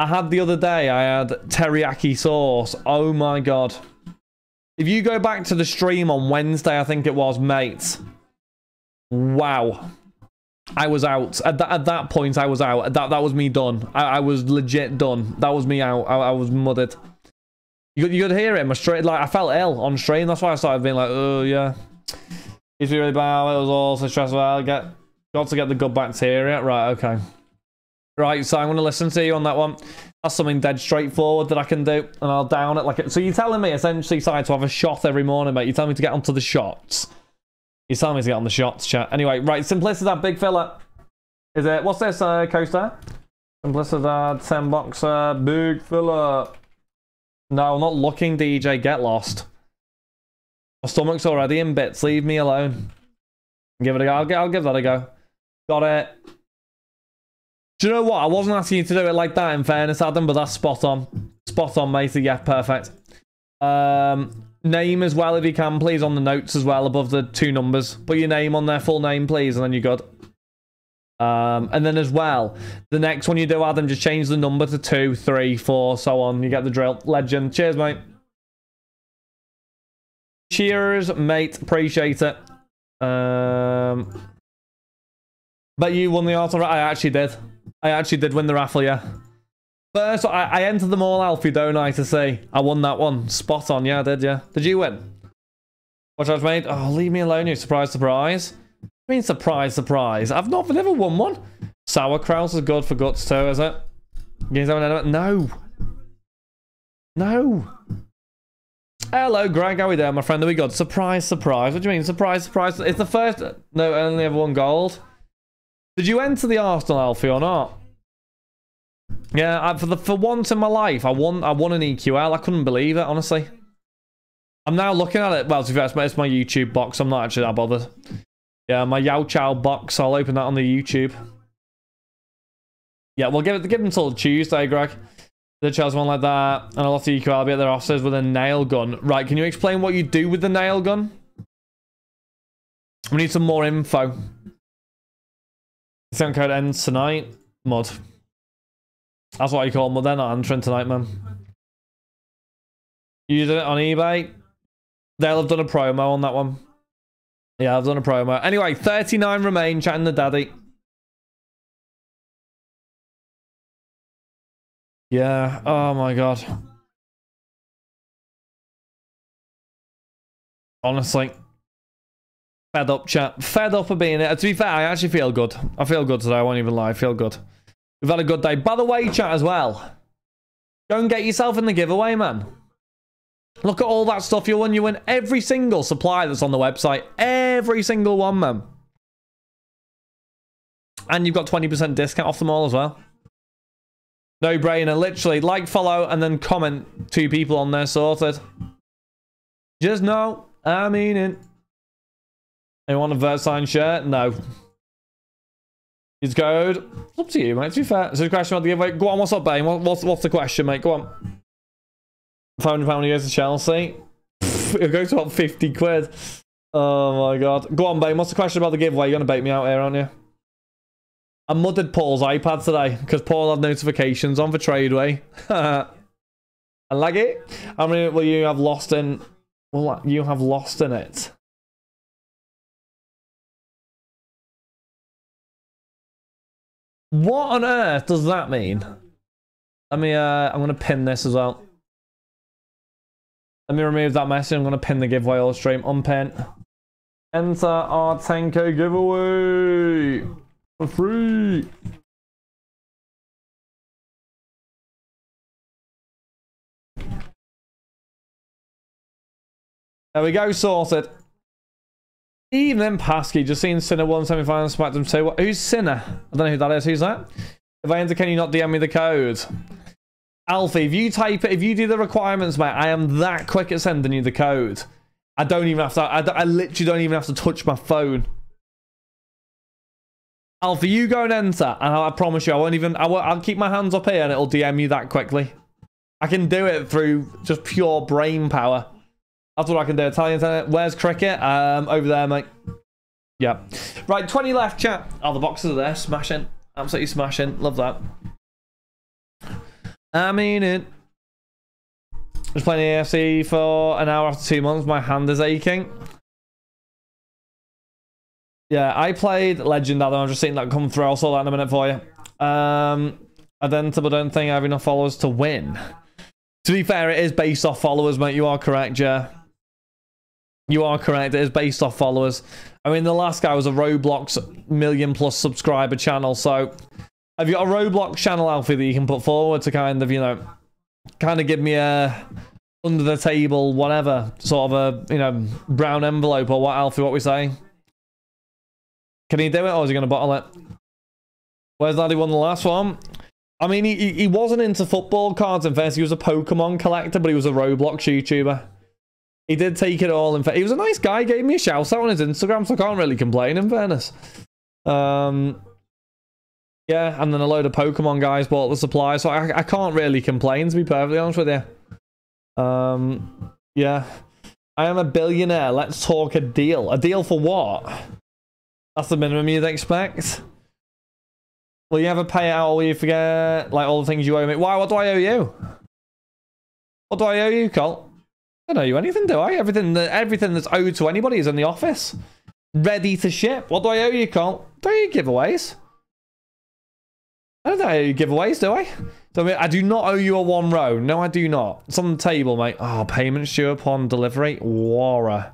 I had the other day, I had teriyaki sauce. Oh my god. If you go back to the stream on Wednesday, I think it was, mate. Wow. I was out. At, th at that point, I was out. That, that was me done. I, I was legit done. That was me out. I, I was mudded. You could, you could hear it. My straight, like, I felt ill on stream. That's why I started being like, oh, yeah. It's really bad. It was also stressful. I get, got to get the good bacteria. Right, okay. Right, so I'm going to listen to you on that one. That's something dead straightforward that I can do, and I'll down it like it. So you're telling me essentially, side to have a shot every morning, mate. You're telling me to get onto the shots. You're telling me to get on the shots, chat. Anyway, right, Simplicity Big Filler. Is it, what's this, uh, coaster? Simplicity 10 boxer, Big Filler. No, not looking, DJ. Get lost. My stomach's already in bits. Leave me alone. Give it a go. I'll, I'll give that a go. Got it. Do you know what? I wasn't asking you to do it like that, in fairness, Adam, but that's spot on. Spot on, matey. Yeah, perfect. Um, name as well, if you can, please, on the notes as well, above the two numbers. Put your name on there, full name, please, and then you're good. Um, and then as well, the next one you do, Adam, just change the number to two, three, four, so on. You get the drill. Legend. Cheers, mate. Cheers, mate. Appreciate it. Um, but you won the auto. I actually did. I actually did win the raffle, yeah. First, I, I entered them all, Alfie, don't I, to say I won that one. Spot on, yeah, I did, yeah. Did you win? What I've made? Oh, leave me alone, you surprise, surprise. I mean, surprise, surprise. I've not never won one. Sauerkraut is good for guts too, is it? No. No. Hello, Greg. How are we there, my friend? Are we good? Surprise, surprise. What do you mean? Surprise, surprise. It's the first. No, only ever one gold. Did you enter the Arsenal, Alfie, or not? Yeah, I, for the for once in my life, I won. I won an EQL. I couldn't believe it, honestly. I'm now looking at it. Well, to be honest, it's my YouTube box. I'm not actually that bothered. Yeah, my Yao Chow box. I'll open that on the YouTube. Yeah, we'll give it give until Tuesday, Greg. The Chelsea one like that, and a lot of EQL be at their offices with a nail gun. Right, can you explain what you do with the nail gun? We need some more info. Discount code ends tonight. Mud. That's what you call mud. They're not answering tonight, man. Using it on eBay. They'll have done a promo on that one. Yeah, I've done a promo. Anyway, 39 remain, chatting the daddy. Yeah, oh my god. Honestly. Fed up, chat. Fed up of being it. To be fair, I actually feel good. I feel good today. I won't even lie. I feel good. We've had a good day. By the way, chat as well. Go and get yourself in the giveaway, man. Look at all that stuff you win. You win every single supply that's on the website. Every single one, man. And you've got 20% discount off them all as well. No brainer. Literally, like, follow, and then comment two people on there sorted. Just know, I mean it. Anyone want a Versign shirt? No. His code? It's up to you, mate. To be fair. So the question about the giveaway. Go on, what's up, Bane? what's, what's the question, mate? Go on. 500 pound goes to Chelsea. It'll go to about 50 quid. Oh my god. Go on, Bane. What's the question about the giveaway? You're going to bait me out here, aren't you? I mudded Paul's iPad today because Paul had notifications on for Tradeway. I like it. How many will you have lost in? Will you have lost in it? What on earth does that mean? Let me, uh, I'm going to pin this as well. Let me remove that message. I'm going to pin the giveaway all stream. Unpin. Enter our 10k giveaway for free. There we go, sorted. Evening, Pasky. Just seen Sinner 1 semi-final SmackDown 2. Who's Sinner? I don't know who that is. Who's that? If I enter, can you not DM me the code? Alfie, if you type it, if you do the requirements, mate, I am that quick at sending you the code. I don't even have to, I, I literally don't even have to touch my phone. Alfie, you go and enter, and I, I promise you, I won't even, I won't, I'll keep my hands up here and it'll DM you that quickly. I can do it through just pure brain power. That's what I can do. Italian. Where's cricket? Um, over there, mate. Yeah. Right, 20 left, chat. Oh, the boxes are there. Smashing. Absolutely smashing. Love that. I mean it. Just playing AFC for an hour after two months. My hand is aching. Yeah, I played Legend. I'm just seeing that come through. I'll sort that in a minute for you. Um, I then don't think I have enough followers to win. To be fair, it is based off followers, mate. You are correct, yeah. You are correct. It is based off followers. I mean, the last guy was a Roblox million plus subscriber channel. So, have you got a Roblox channel, Alfie, that you can put forward to kind of, you know, kind of give me a under the table, whatever, sort of a, you know, brown envelope or what, Alfie, what we say? Can he do it or is he going to bottle it? Where's that? He won the last one. I mean, he, he wasn't into football cards in first. He was a Pokemon collector, but he was a Roblox YouTuber. He did take it all in fact. He was a nice guy, gave me a shout out on his Instagram, so I can't really complain in fairness. Um, yeah, and then a load of Pokemon guys bought the supply, so I, I can't really complain, to be perfectly honest with you. Um, yeah. I am a billionaire. Let's talk a deal. A deal for what? That's the minimum you'd expect. Will you ever pay out or will you forget like all the things you owe me? Why? What do I owe you? What do I owe you, Colt? I don't owe you anything, do I? Everything that everything that's owed to anybody is in the office. Ready to ship. What do I owe you, Colt? Do I owe you giveaways? I don't owe you giveaways, do I? So, I, mean, I do not owe you a one row. No, I do not. It's on the table, mate. Oh, payment due upon delivery. Wara.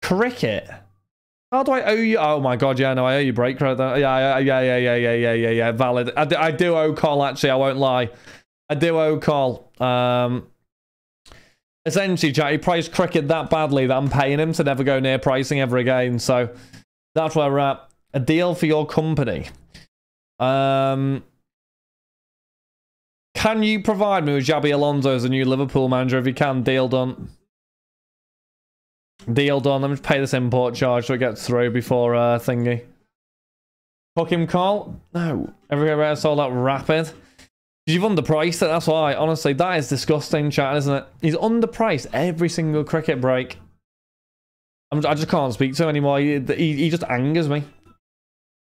Cricket. How do I owe you? Oh my god, yeah, no, I owe you break credit. Yeah, yeah, yeah, yeah, yeah, yeah, yeah, yeah, yeah, valid. I do, I do owe Call, actually, I won't lie. I do owe Call. Um, essentially, Jack, he priced cricket that badly that I'm paying him to never go near pricing ever again. So that's where we're at. A deal for your company. Um, can you provide me with Xabi Alonso as a new Liverpool manager? If you can, deal done. Deal done. Let me pay this import charge so it gets through before uh, thingy. Fuck him, Carl. No. Everywhere sold out rapid. You've underpriced it, that's why. Honestly, that is disgusting, chat, isn't it? He's underpriced every single cricket break. I'm, i just can't speak to him anymore. He, he, he just angers me.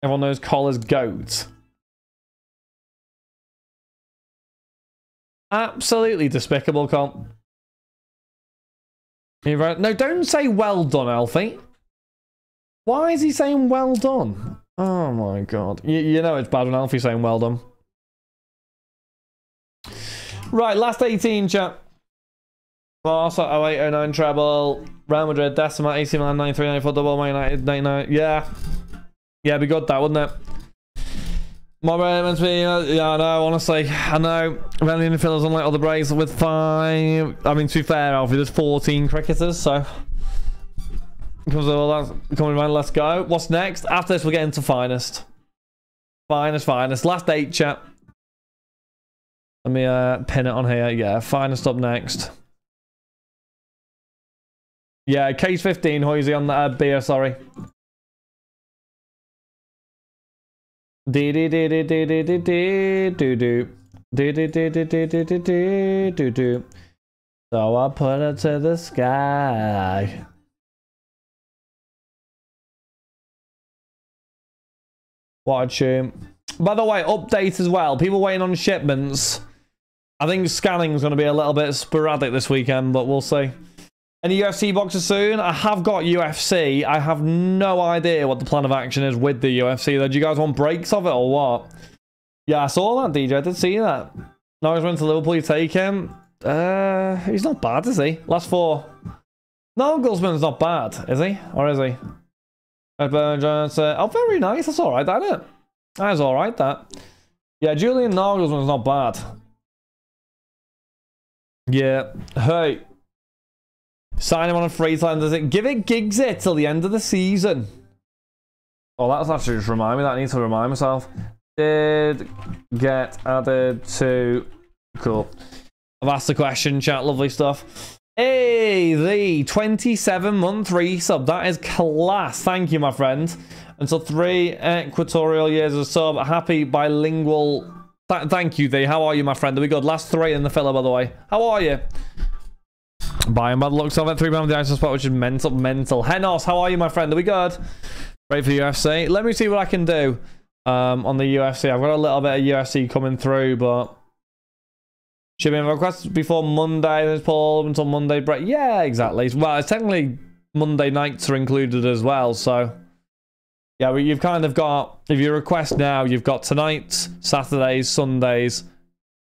Everyone knows Collar's goat. Absolutely despicable. He wrote, no, don't say well done, Alfie. Why is he saying well done? Oh my god. You, you know it's bad when Alfie's saying well done. Right, last 18, chat. Barca 08, 09 treble. Real Madrid, Decima, AC Milan 93, 94, double, Man United 99. Yeah. Yeah, be good that, wouldn't it? My to be, uh, yeah, I know, honestly. I know. Rally fillers unlike other breaks with five. I mean, to be fair, Alfie, there's 14 cricketers, so. All that coming around, let's go. What's next? After this, we'll get into finest. Finest, finest. Last eight, chat. Let me uh, pin it on here. Yeah, finest up next. Yeah, case 15, Hoisey on the uh, beer, sorry. Do do do do do do do do do do do do do do do do. So I put it to the sky. What a tune. By the way, update as well. People waiting on shipments. I think scanning is going to be a little bit sporadic this weekend, but we'll see. Any UFC boxes soon? I have got UFC. I have no idea what the plan of action is with the UFC. Though. Do you guys want breaks of it or what? Yeah, I saw that, DJ. I did see that. Now he's went to Liverpool. You take him. Uh, he's not bad, is he? Last four. No, Guzman's not bad, is he? Or is he? Oh, very nice. That's all right, that isn't it? That's all right, that. Yeah, Julian Nagelsmann's not bad. Yeah. Hey. Sign him on a free time, does it? Give it gigs it till the end of the season. Oh, that's actually just remind me that I need to remind myself. Did get added to... Cool. I've asked the question, chat. Lovely stuff. Hey, the 27 month resub. That is class. Thank you, my friend. Until three equatorial years of sub. Happy bilingual. Th thank you, the. How are you, my friend? Are we good? Last three in the filler, by the way. How are you? Buying by the looks of it. Three pound the ice spot, which is mental. Mental. Henos, how are you, my friend? Are we good? Ready for the UFC? Let me see what I can do um, on the UFC. I've got a little bit of UFC coming through, but should be Shipping requests before Monday. There's Paul until Monday. Brett. Yeah, exactly. Well, it's technically Monday nights are included as well. So, yeah, well, you've kind of got, if you request now, you've got tonight, Saturdays, Sundays,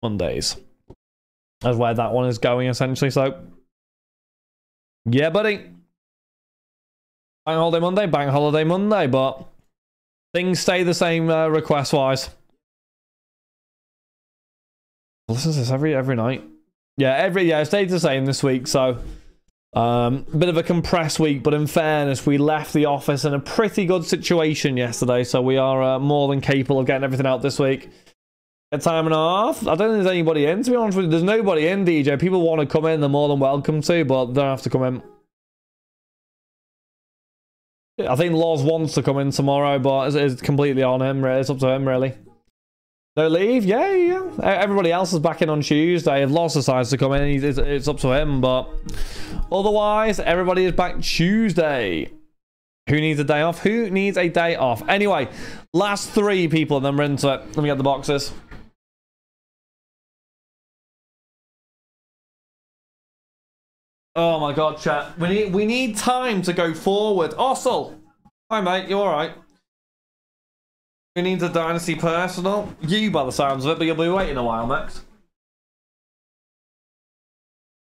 Mondays. That's where that one is going, essentially. So, yeah, buddy. Bank holiday Monday, bank holiday Monday, but things stay the same uh, request wise listen to this every every night. Yeah, every yeah, it stayed the same this week. So, um, bit of a compressed week, but in fairness, we left the office in a pretty good situation yesterday. So we are uh, more than capable of getting everything out this week. A time and a half. I don't think there's anybody in. To be honest with you, there's nobody in. DJ. People want to come in. They're more than welcome to, but they don't have to come in. I think Laws wants to come in tomorrow, but it's, it's completely on him. It's up to him, really. No leave? Yeah, yeah. Everybody else is back in on Tuesday. If decides to come in, it's up to him. But otherwise, everybody is back Tuesday. Who needs a day off? Who needs a day off? Anyway, last three people, and then we're into it. Let me get the boxes. Oh my god, chat. We need we need time to go forward. Ossel! Hi mate, you alright? Who needs a Dynasty personal? You, by the sounds of it, but you'll be waiting a while, Max.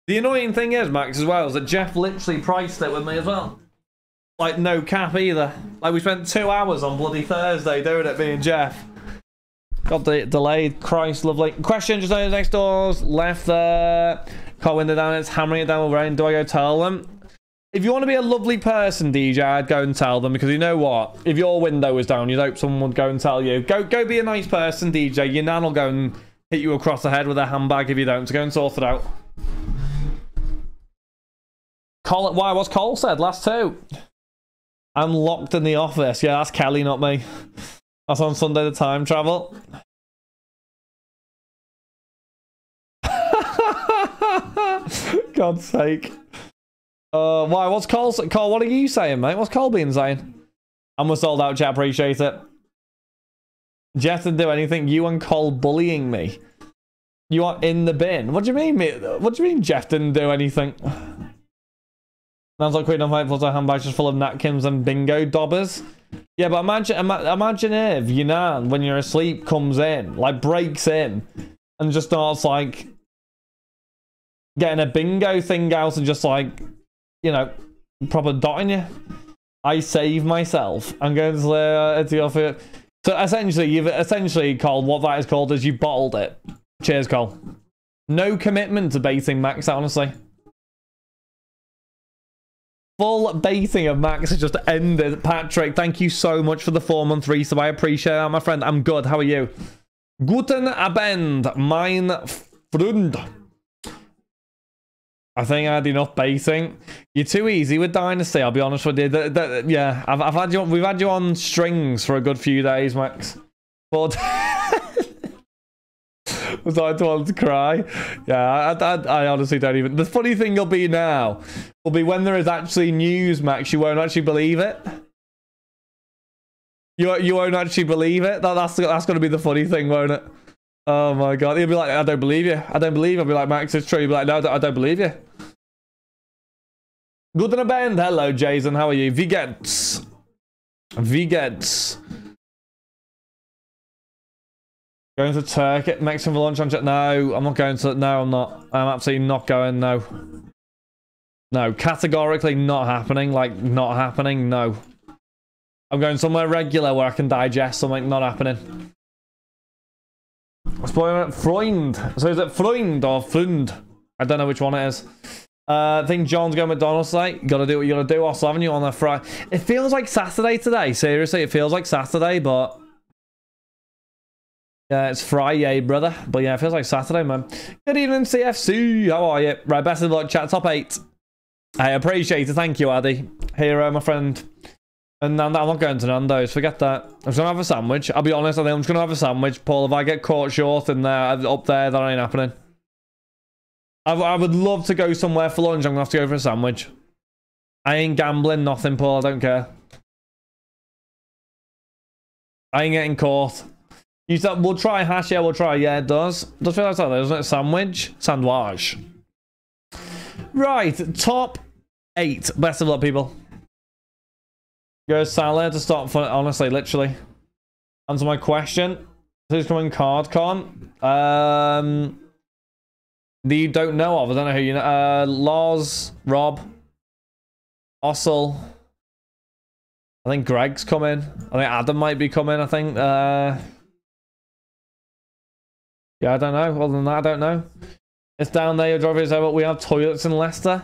The annoying thing is, Max, as well, is that Jeff literally priced it with me as well. Like, no cap either. Like, we spent two hours on bloody Thursday doing it, me and Jeff. Got the delayed. Christ, lovely. Question just over next doors. Left there. Car window down. It's hammering it down with rain. Do I go tell them? If you want to be a lovely person, DJ, I'd go and tell them because you know what? If your window was down, you'd hope someone would go and tell you. Go, go, be a nice person, DJ. Your nan will go and hit you across the head with a handbag if you don't. So go and sort it out. Call Why? What's Cole said? Last two. I'm locked in the office. Yeah, that's Kelly, not me. That's on Sunday. The time travel. God's sake. Uh, why? What's Cole? Cole, what are you saying, mate? What's Cole being saying? I'm a sold out, chat. Appreciate it. Jeff didn't do anything. You and Cole bullying me. You are in the bin. What do you mean? mate? What do you mean Jeff didn't do anything? Sounds like Queen of White plus a handbag just full of napkins and bingo dobbers. Yeah, but imagine ima imagine if your nan, when you're asleep, comes in, like breaks in, and just starts like getting a bingo thing out and just like, you know, proper dotting you. I save myself. I'm going to uh, the offer. So essentially, you've essentially called what that is called is you bottled it. Cheers, Cole. No commitment to baiting Max, honestly. Full baiting of Max has just ended. Patrick, thank you so much for the four month resub. I appreciate that, my friend. I'm good. How are you? Guten Abend, mein Freund. I think I had enough baiting. You're too easy with Dynasty, I'll be honest with you. The, the, yeah, I've, I've had you we've had you on strings for a good few days, Max. But was I to want to cry? Yeah, I, I, I, honestly don't even. The funny thing will be now will be when there is actually news, Max. You won't actually believe it. You you won't actually believe it. That, that's that's going to be the funny thing, won't it? Oh my god. He'll be like, I don't believe you. I don't believe you. I'll be like, Max, it's true. He'll be like, no, I don't believe you. Good in a band. Hello, Jason. How are you? Vigets. Vigets. Going to Turkey, Mexican for lunch on No, I'm not going to. No, I'm not. I'm absolutely not going. No. No, categorically not happening. Like, not happening. No. I'm going somewhere regular where I can digest something. Not happening. Freund. So is it Freund or Freund? I don't know which one it is. Uh, I think John's going McDonald's today. You gotta do what you gotta do. Also, haven't you on a Friday? It feels like Saturday today. Seriously, it feels like Saturday, but yeah, it's Friday, brother. But yeah, it feels like Saturday, man. Good evening, CFC. How are you? Right, best of luck, chat top eight. I appreciate it. Thank you, Addy. Here, uh, my friend. And I'm not going to Nando's. Forget that. I'm just going to have a sandwich. I'll be honest. I think I'm just going to have a sandwich. Paul, if I get caught short in there, uh, up there, that ain't happening. I, I would love to go somewhere for lunch. I'm going to have to go for a sandwich. I ain't gambling, nothing, Paul. I don't care. I ain't getting caught. You said, we'll try hash. Yeah, we'll try. Yeah, it does. Does feel like that, doesn't it? Sandwich? Sandwich. Right. Top eight. Best of luck, people. Go salad to start fun. Honestly, literally. Answer my question. Who's coming card con? Um, you don't know of. I don't know who you know. Uh, Lars, Rob, Ossel. I think Greg's coming. I think Adam might be coming. I think. Uh, yeah, I don't know. Other than that, I don't know. It's down there. Your driver is over. We have toilets in Leicester.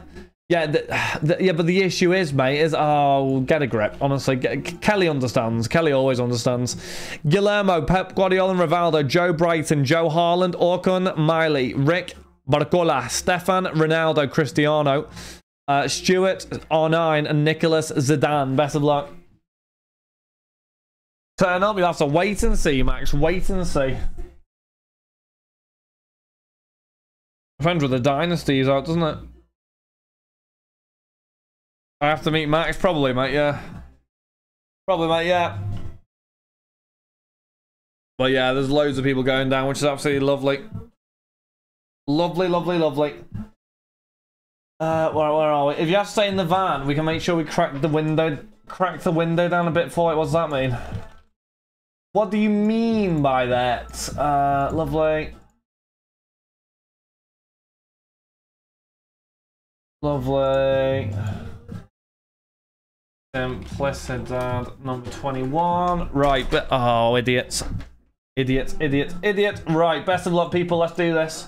Yeah, the, the, yeah, but the issue is, mate, is oh, get a grip. Honestly, get, Kelly understands. Kelly always understands. Guillermo, Pep Guardiola, and Rivaldo, Joe Brighton, Joe Harland, Orkun, Miley, Rick, Barcola, Stefan, Ronaldo, Cristiano, uh, Stuart, R9, and Nicholas Zidane. Best of luck. Turn up. You'll have to wait and see, Max. Wait and see. Depends with the dynasties out, doesn't it? I have to meet Max, probably, mate, yeah. Probably, mate, yeah. But yeah, there's loads of people going down, which is absolutely lovely. Lovely, lovely, lovely. Uh, where, where are we? If you have to stay in the van, we can make sure we crack the window, crack the window down a bit for it. What does that mean? What do you mean by that? Uh, lovely. Lovely. Simplicidad number 21. Right, but oh, idiots. Idiots, idiots, idiots. Right, best of luck, people. Let's do this.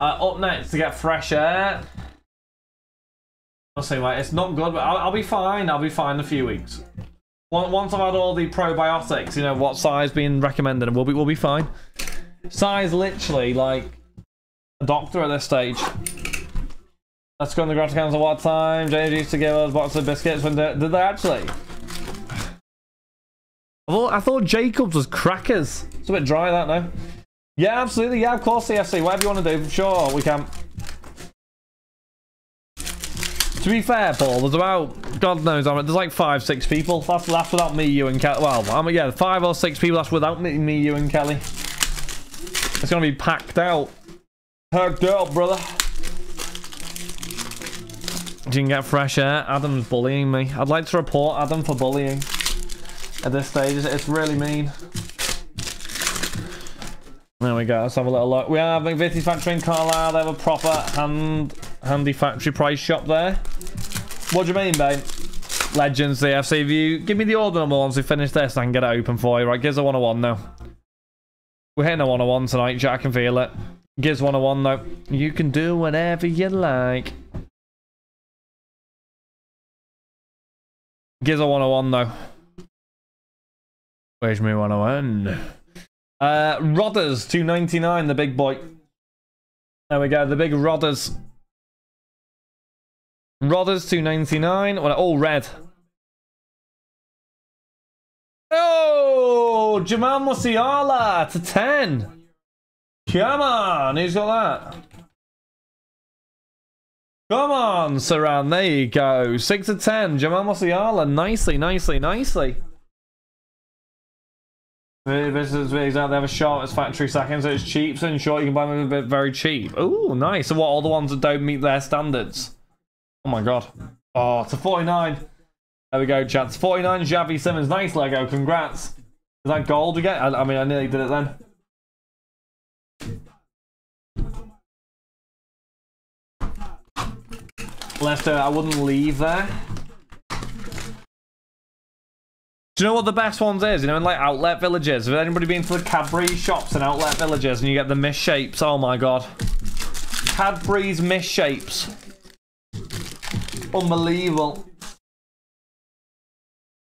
Uh, up next to get fresh air. I'll say, right, it's not good, but I'll, I'll, be fine. I'll be fine in a few weeks. Once I've had all the probiotics, you know, what size being recommended, and we'll be, we'll be fine. Size literally like a doctor at this stage. Let's go in the garage at what time? James used to give us boxes of biscuits when they, did they actually? I thought, I thought Jacobs was crackers. It's a bit dry that now. Yeah, absolutely. Yeah, of course, CFC. Whatever you want to do, sure, we can. To be fair, Paul, there's about, God knows, I mean, there's like five, six people. That's, that's without me, you, and Kelly. Well, I mean, yeah, five or six people. That's without me, me you, and Kelly. It's going to be packed out. Packed out, brother. You can get fresh air. Adam's bullying me. I'd like to report Adam for bullying at this stage. It's really mean. There we go. Let's have a little look. We have McVitie's factory in Carlisle. They have a proper hand, handy factory price shop there. What do you mean, babe? Legends, the If you give me the order number once we finish this, I can get it open for you. Right, Giz a 101 now. We're hitting a 101 tonight, Jack. Can feel it. Giz 101 though. You can do whatever you like. Giz a 101 though. Where's me 101? Uh, Rodders, 299, the big boy. There we go, the big Rodders. Rodders, 299. Well, all red. Oh, Jamal Musiala to 10. Come on, who's got that? Come on, Saran, there you go. 6 to 10, Jamal Musiala, nicely, nicely, nicely. This is they have a short as factory second, so it's cheap. So in short, you can buy them a bit very cheap. Oh, nice. So what? All the ones that don't meet their standards. Oh my god. Oh, it's a 49. There we go, chat. It's 49. Xavi Simons. nice Lego. Congrats. Is that gold again? I, I mean, I nearly did it then. Lester, uh, I wouldn't leave there. Do you know what the best ones is? You know, in like outlet villages. Have anybody been to the Cadbury shops in outlet villages and you get the misshapes? Oh my god. Cadbury's misshapes. Unbelievable.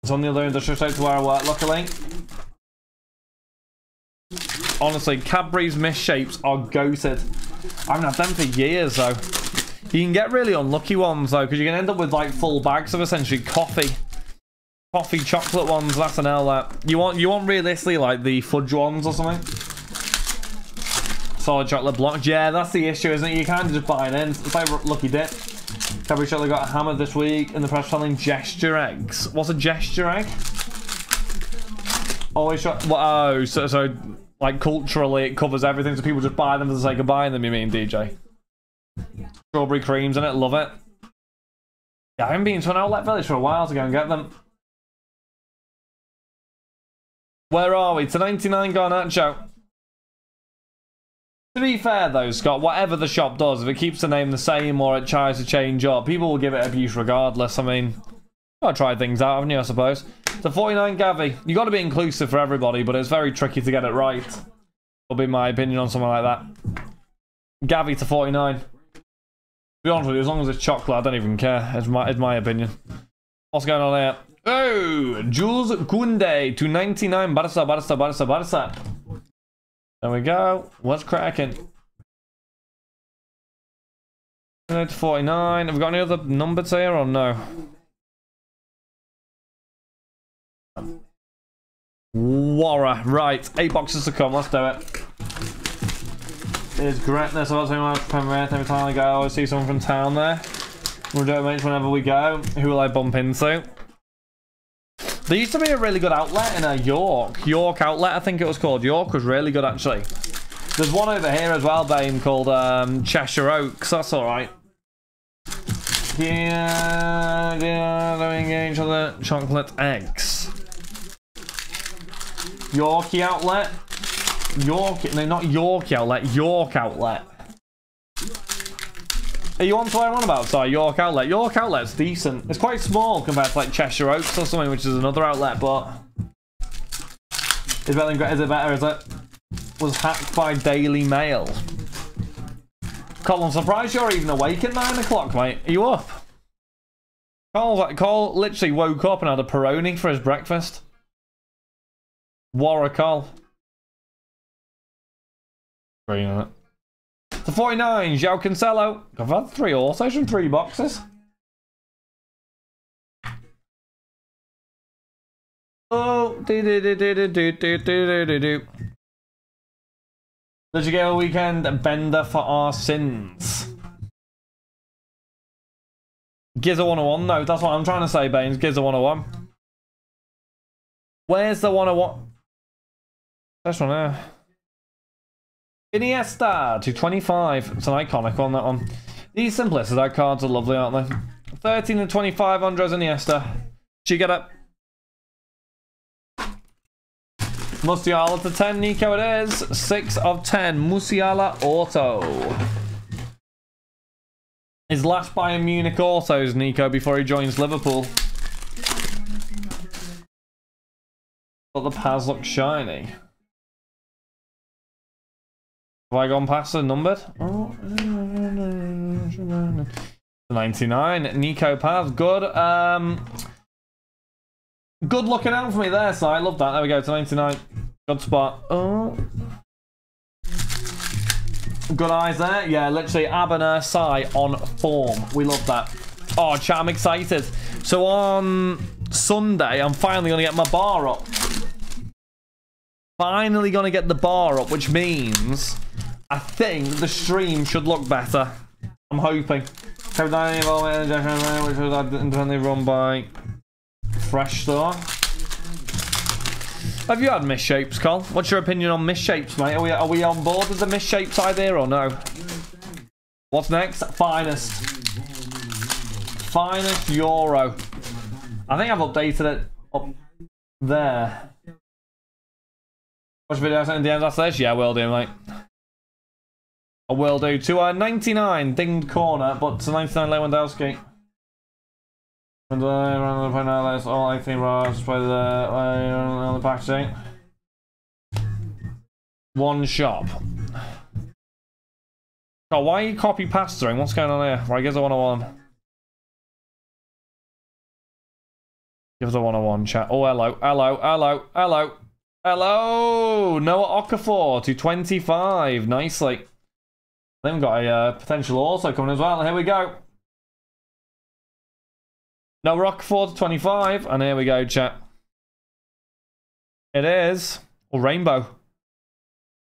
It's on the other industrial estate to where I work, luckily. Honestly, Cadbury's misshapes are goated. I haven't had them for years, though. You can get really unlucky ones, though, because you can end up with, like, full bags of essentially coffee coffee chocolate ones. That's an L. That uh, you want. You want realistically like the fudge ones or something. Solid chocolate blocks. Yeah, that's the issue, isn't it? You can't just buy it in. It's like Lucky Dip. Cadbury chocolate got hammered this week in the press selling gesture eggs. What's a gesture egg? Always shot. Well, oh, so so like culturally it covers everything, so people just buy them for the sake of buying them. You mean, DJ? Strawberry creams in it. Love it. Yeah, I haven't been to an outlet village for a while to go and get them. Where are we? To 99 Garnacho. To be fair though, Scott, whatever the shop does, if it keeps the name the same or it tries to change up, people will give it abuse regardless. I mean, gotta try things out, haven't you, I suppose? To 49 Gavi. you got to be inclusive for everybody, but it's very tricky to get it right. Will be my opinion on something like that. Gavi to 49. Be honest with you, as long as it's chocolate, I don't even care. It's my, it's my opinion. What's going on there? Oh, Jules Koundé to 99. Barca, Barca, Barca, Barca. There we go. What's cracking? 49. Have we got any other numbers here or no? Wara. Right. Eight boxes to come. Let's do it. It's greatness. I was saying every time I go, I always see someone from town there. We'll do it, mates, whenever we go. Who will I bump into? There used to be a really good outlet in a York. York outlet, I think it was called. York was really good, actually. There's one over here as well, Bane, called um, Cheshire Oaks. That's all right. Yeah, yeah, engage on the chocolate eggs. Yorkie outlet. York, no, not Yorkie outlet. York outlet. Are you on to what I'm on about? Sorry, York Outlet. York Outlet's decent. It's quite small compared to like Cheshire Oaks or something, which is another outlet, but... Is, better than, is it better, is it? Was hacked by Daily Mail. Colin, I'm surprised you're even awake at 9 o'clock, mate. Are you up? Cole, Cole literally woke up and had a Peroni for his breakfast. Warwick Cole. Brilliant, to 49, João Cancelo. I've had three autos from three boxes. Oh, do do do do do do do do do do. Did you get a weekend bender for our sins? Giza 101? No, that's what I'm trying to say, Baines. Giza 101. Where's the 101? This one there. Iniesta to 25. It's an iconic one, that one. These simplicity cards are lovely, aren't they? 13 and 25, Andres Iniesta. You get it? Musiala to 10, Nico it is. 6 of 10, Musiala auto. His last Bayern Munich autos, Nico, before he joins Liverpool. But the Paz look shiny. Have I gone past the numbered? Oh. 99. Nico Paz, good. Um, good looking out for me there, so I love that. There we go, to 99. Good spot. Oh. Good eyes there. Yeah, literally Abner Sai on form. We love that. Oh, chat, I'm excited. So on Sunday, I'm finally going to get my bar up. Finally going to get the bar up, which means I think the stream should look better. I'm hoping. Which was independently run by Fresh Store. Have you had misshapes, Col? What's your opinion on misshapes, mate? Are we, are we on board with the misshapes idea or no? What's next? Finest. Finest Euro. I think I've updated it up there. Watch video in the end after this? Yeah, will do, mate. I will do. To a 99, dinged corner, but to 99 Lewandowski. And uh, around the point out, that's all I think was by the uh, on the packaging. One shop. Oh, why are you copy pasting? What's going on here? Right, give us a 101. Give us a 101 chat. Oh, hello, hello, hello, hello, hello! Noah Okafor to 25. Nicely. Then we've got a uh, potential also coming as well. Here we go. Noah Okafor to 25. And here we go, chat. It is. a rainbow.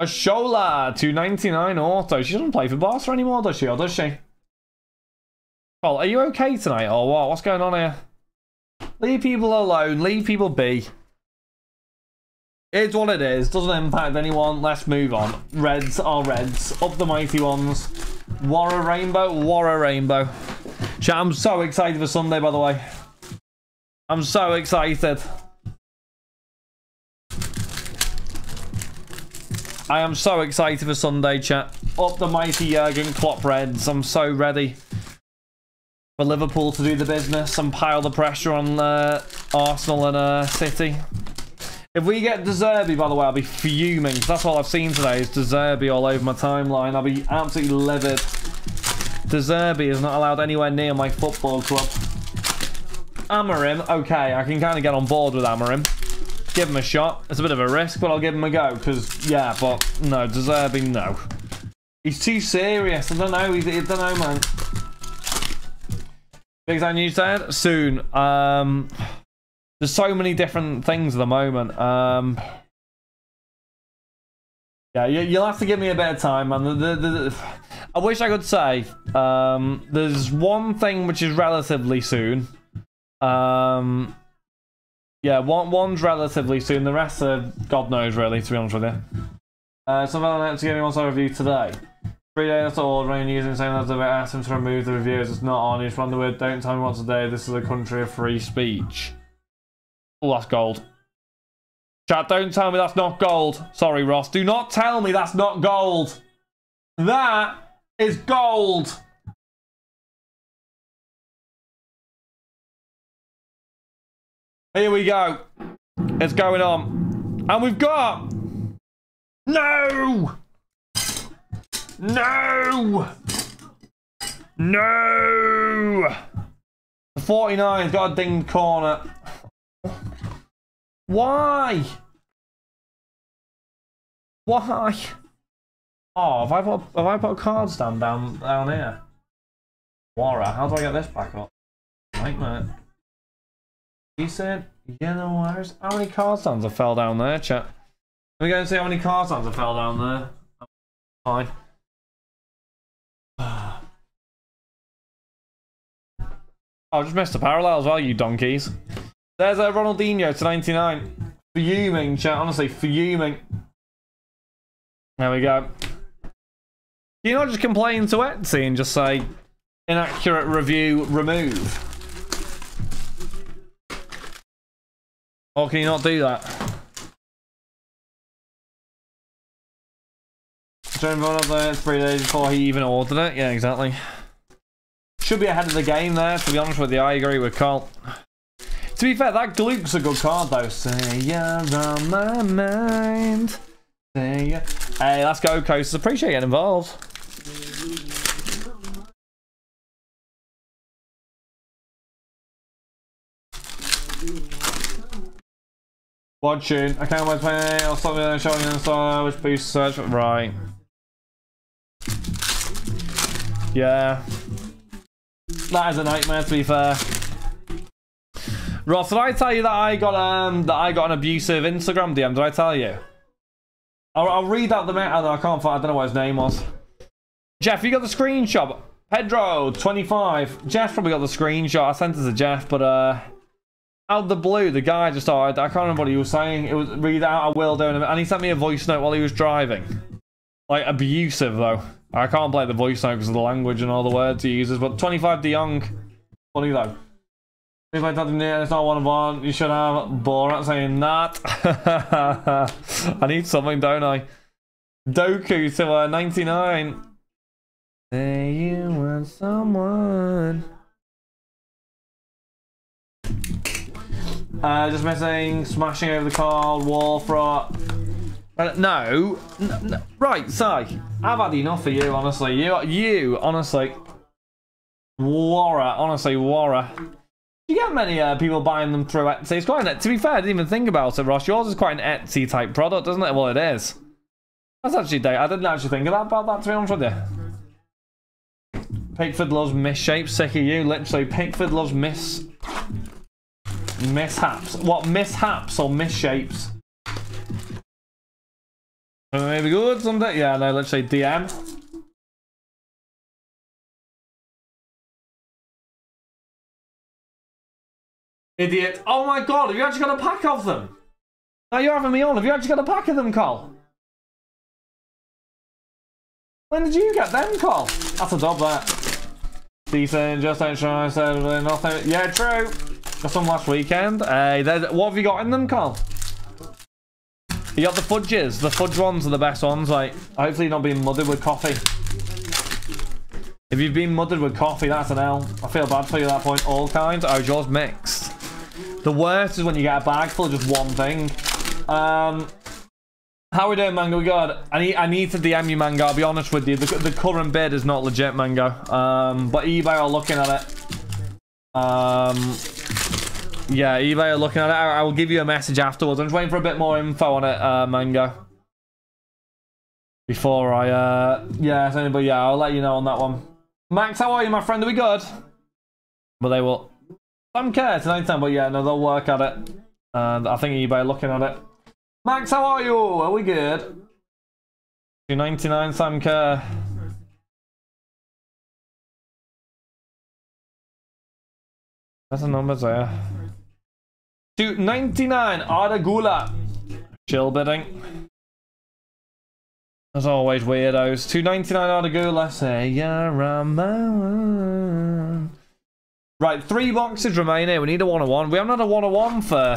A Shola 299 auto. She doesn't play for Barca anymore, does she? Or does she? Well, are you okay tonight or what? What's going on here? Leave people alone. Leave people be. It's what it is. Doesn't impact anyone. Let's move on. Reds are reds. Up the mighty ones. War a rainbow. War a rainbow. Chat, I'm so excited for Sunday, by the way. I'm so excited. I am so excited for Sunday, chat. Up the mighty Jurgen Klopp Reds. I'm so ready for Liverpool to do the business and pile the pressure on uh, Arsenal and uh, City. If we get De Zerbi, by the way, I'll be fuming. That's all I've seen today is De Zerbi all over my timeline. I'll be absolutely livid. De Zerbi is not allowed anywhere near my football club. Amorim, okay, I can kind of get on board with Amorim. Give him a shot. It's a bit of a risk, but I'll give him a go. Because, yeah, but no, De Zerbi, no. He's too serious. I don't know. He's, I don't know, man. Big Time News said soon. Um, there's so many different things at the moment. Um, yeah, you, will have to give me a bit of time, man. The, the, the, I wish I could say um, there's one thing which is relatively soon. Um, yeah, one one's relatively soon. The rest are God knows, really. To be honest with you. Uh, so I'm to give you one star review today. Three days after ordering and using saying that I asked him to remove the reviews. It's not on. He's run the word. Don't tell me what to do. This is a country of free speech. Oh, that's gold. Chat, don't tell me that's not gold. Sorry, Ross. Do not tell me that's not gold. That is gold. Here we go. It's going on. And we've got... No! No! No! The 49's got a dinged corner. Why? Why? Oh, have I put have I put a card stand down down here? Wara, how do I get this back up? Nightmare. He said yellow wires. How many card stands have fell down there, chat? We're going to see how many card stands have fell down there. Fine. Oh, I just missed a parallel as well, you donkeys. There's a Ronaldinho to 99. Fuming, chat. Honestly, fuming. There we go. Do you not just complain to Etsy and just say, inaccurate review remove. Or can you not do that? During one of the three days before he even ordered it. Yeah, exactly. Should be ahead of the game there, to be honest with you. I agree with Carl. To be fair, that Gluke's a good card though. Say you're on my mind. Say ya. Hey, let's go, Coasters. Appreciate getting involved. Watching. I can't wait to play or something showing you the which boosts search. Right. Yeah. That is a nightmare to be fair. Ross, did I tell you that I got um that I got an abusive Instagram DM? Did I tell you? I'll, I'll read out the I, I can't find. I don't know what his name was. Jeff, you got the screenshot. Pedro, 25. Jeff probably got the screenshot. I sent it to Jeff, but uh, out of the blue, the guy just started. I can't remember what he was saying. It was read out. I will do, it. and he sent me a voice note while he was driving. Like abusive though. I can't play the voice note because of the language and all the words he uses. But 25 De Jong, funny though. If I didn't it's not one of one. You should have Borat saying that. I need something, don't I? Doku to uh, 99. Say you want someone. Uh, just missing, smashing over the car, wall front. Uh, no, right, Si. I've had enough of you, honestly. You, you, honestly. Wara, honestly, Wara. You get many uh, people buying them through Etsy. It's quite an, to be fair, I didn't even think about it, Ross. Yours is quite an Etsy type product, isn't it? Well, it is. That's actually, I didn't actually think that, about that, to be honest with you. Pickford loves misshapes. Sick of you. Literally, Pickford loves miss mishaps. What mishaps or misshapes? Maybe good someday. Yeah, no, let's say DM. Idiot. Oh my god, have you actually got a pack of them? Now you're having me on. Have you actually got a pack of them, Cole? When did you get them, Cole? That's a dub, that. Decent, just don't try, said nothing. Yeah, true. Got some last weekend. Hey, what have you got in them, Cole? You got the fudges. The fudge ones are the best ones. Like, hopefully you're not being mudded with coffee. If you've been mudded with coffee, that's an L. I feel bad for you at that point. All kinds. Oh, yours mixed. The worst is when you get a bag full of just one thing. Um, how we doing, Mango? We got. I need. I need to DM you, Mango. I'll be honest with you. The, the current bid is not legit, Mango. Um, but eBay are looking at it. Um, yeah, eBay are looking at it. I, I will give you a message afterwards. I'm just waiting for a bit more info on it, uh, Mango. Before I, uh, yeah, but yeah, I'll let you know on that one. Max, how are you, my friend? Are we good? But they will. Some care tonight, but yeah, no, they'll work at it. And I think eBay looking at it. Max, how are you? Are we good? 299 Sam Kerr. That's the numbers there. 299 Arda Güler. Chill bidding. As always, weirdos. 299 Arda Güler. Say you're. Right, three boxes remaining. We need a one-on-one. We haven't had a one-on-one for...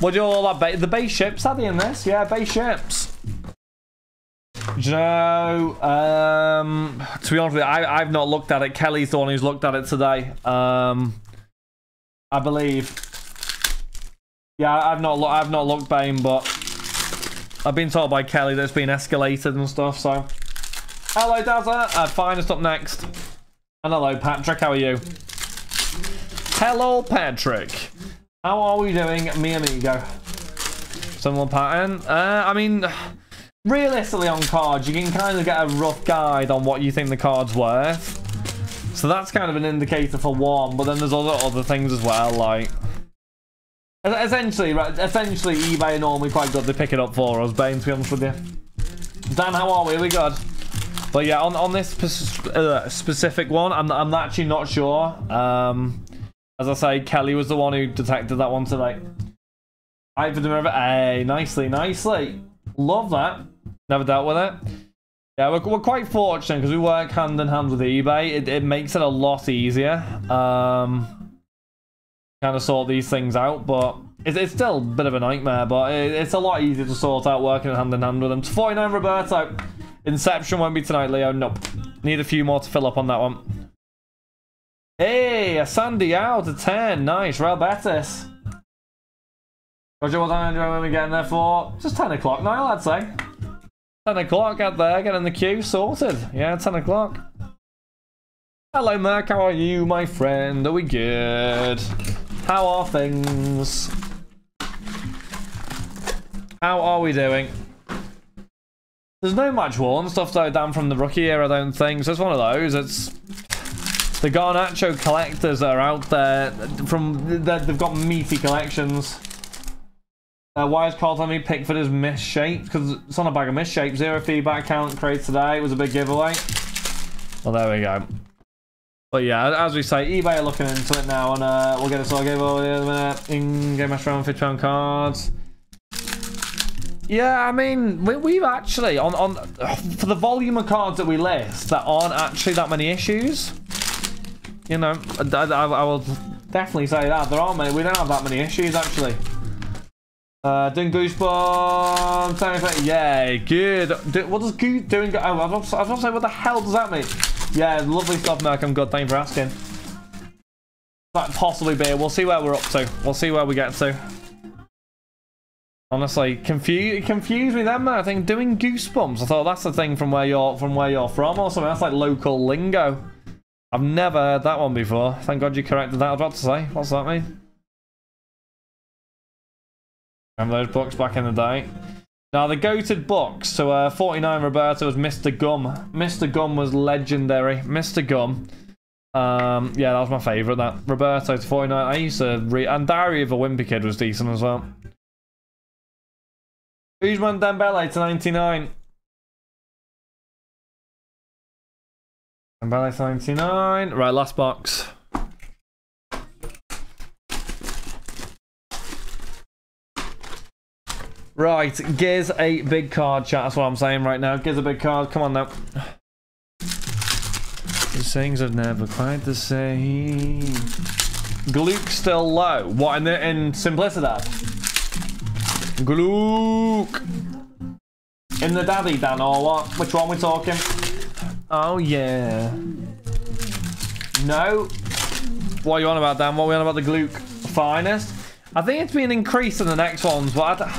What do you all that? The base ships, are they in this? Yeah, base ships. Do you know, um, to be honest with you, I, I've not looked at it. Kelly's the one who's looked at it today. Um, I believe. Yeah, I've not I've not looked Bane, but I've been told by Kelly that it's been escalated and stuff. So, hello Dazza, uh, finest up next, and hello Patrick. How are you? Hello Patrick. How are we doing, mi amigo? Similar pattern. Uh, I mean, realistically on cards, you can kind of get a rough guide on what you think the card's worth. So that's kind of an indicator for one, but then there's other other things as well, like Essentially, right, essentially, eBay are normally quite good. They pick it up for us, Bane, to be honest with you. Dan, how are we? Are we good? But yeah, on, on this uh, specific one, I'm, I'm actually not sure. Um, as I say, Kelly was the one who detected that one today. I for the river. Hey, nicely, nicely. Love that. Never dealt with it. Yeah, we're, we're quite fortunate because we work hand in hand with eBay. It, it makes it a lot easier. Um, kind of sort these things out, but it's, it's still a bit of a nightmare, but it, it's a lot easier to sort out working hand in hand with them. 49 Roberto. Inception won't be tonight, Leo. Nope. Need a few more to fill up on that one. Hey, a Sandy out of 10. Nice. Real Betis. Roger, what time are we getting there for? Just 10 o'clock now, I'd say. 10 o'clock, out there, get in the queue, sorted. Yeah, 10 o'clock. Hello, Merc, how are you, my friend? Are we good? How are things? How are we doing? There's no match worn stuff though down from the rookie era, I don't think. So it's one of those. It's the Garnacho collectors that are out there from they've got meaty collections. Uh, why is Carl telling me Pickford is misshaped? Because it's on a bag of misshaped. Zero feedback count created today. It was a big giveaway. Well, there we go. But yeah, as we say, eBay are looking into it now, and uh, we'll get it all giveaway in a minute. In-game match round, 50 pound cards. Yeah, I mean, we, have actually, on, on for the volume of cards that we list, that aren't actually that many issues. You know, I, I, I will definitely say that. There aren't many, we don't have that many issues, actually. Uh, doing goosebumps. Yeah, good. Do, what does goose doing? Oh, I was going to say, what the hell does that mean? Yeah, lovely stuff, Merc. I'm good. Thank you for asking. That possibly be. We'll see where we're up to. We'll see where we get to. Honestly, confuse confuse me then, man. I think doing goosebumps. I thought that's the thing from where you're from where you're from or something. That's like local lingo. I've never heard that one before. Thank God you corrected that. I was about to say, what's that mean? Remember those books back in the day? Now, the goated books. So, uh, 49 Roberto was Mr. Gum. Mr. Gum was legendary. Mr. Gum. Um, yeah, that was my favourite, that. Roberto to 49. I used to read... And Diary of a Wimpy Kid was decent as well. Ousmane Dembele to 99. Dembele to 99. Right, last box. Right, Gears a big card, chat. That's what I'm saying right now. Gears a big card. Come on now. These things are never quite the same. Gluck still low. What in the in Simplicity? Gluck. In the daddy, Dan, or what? Which one we talking? Oh, yeah. No. What are you on about, Dan? What are we on about the Gluck finest? I think it's been increased in the next ones, but I,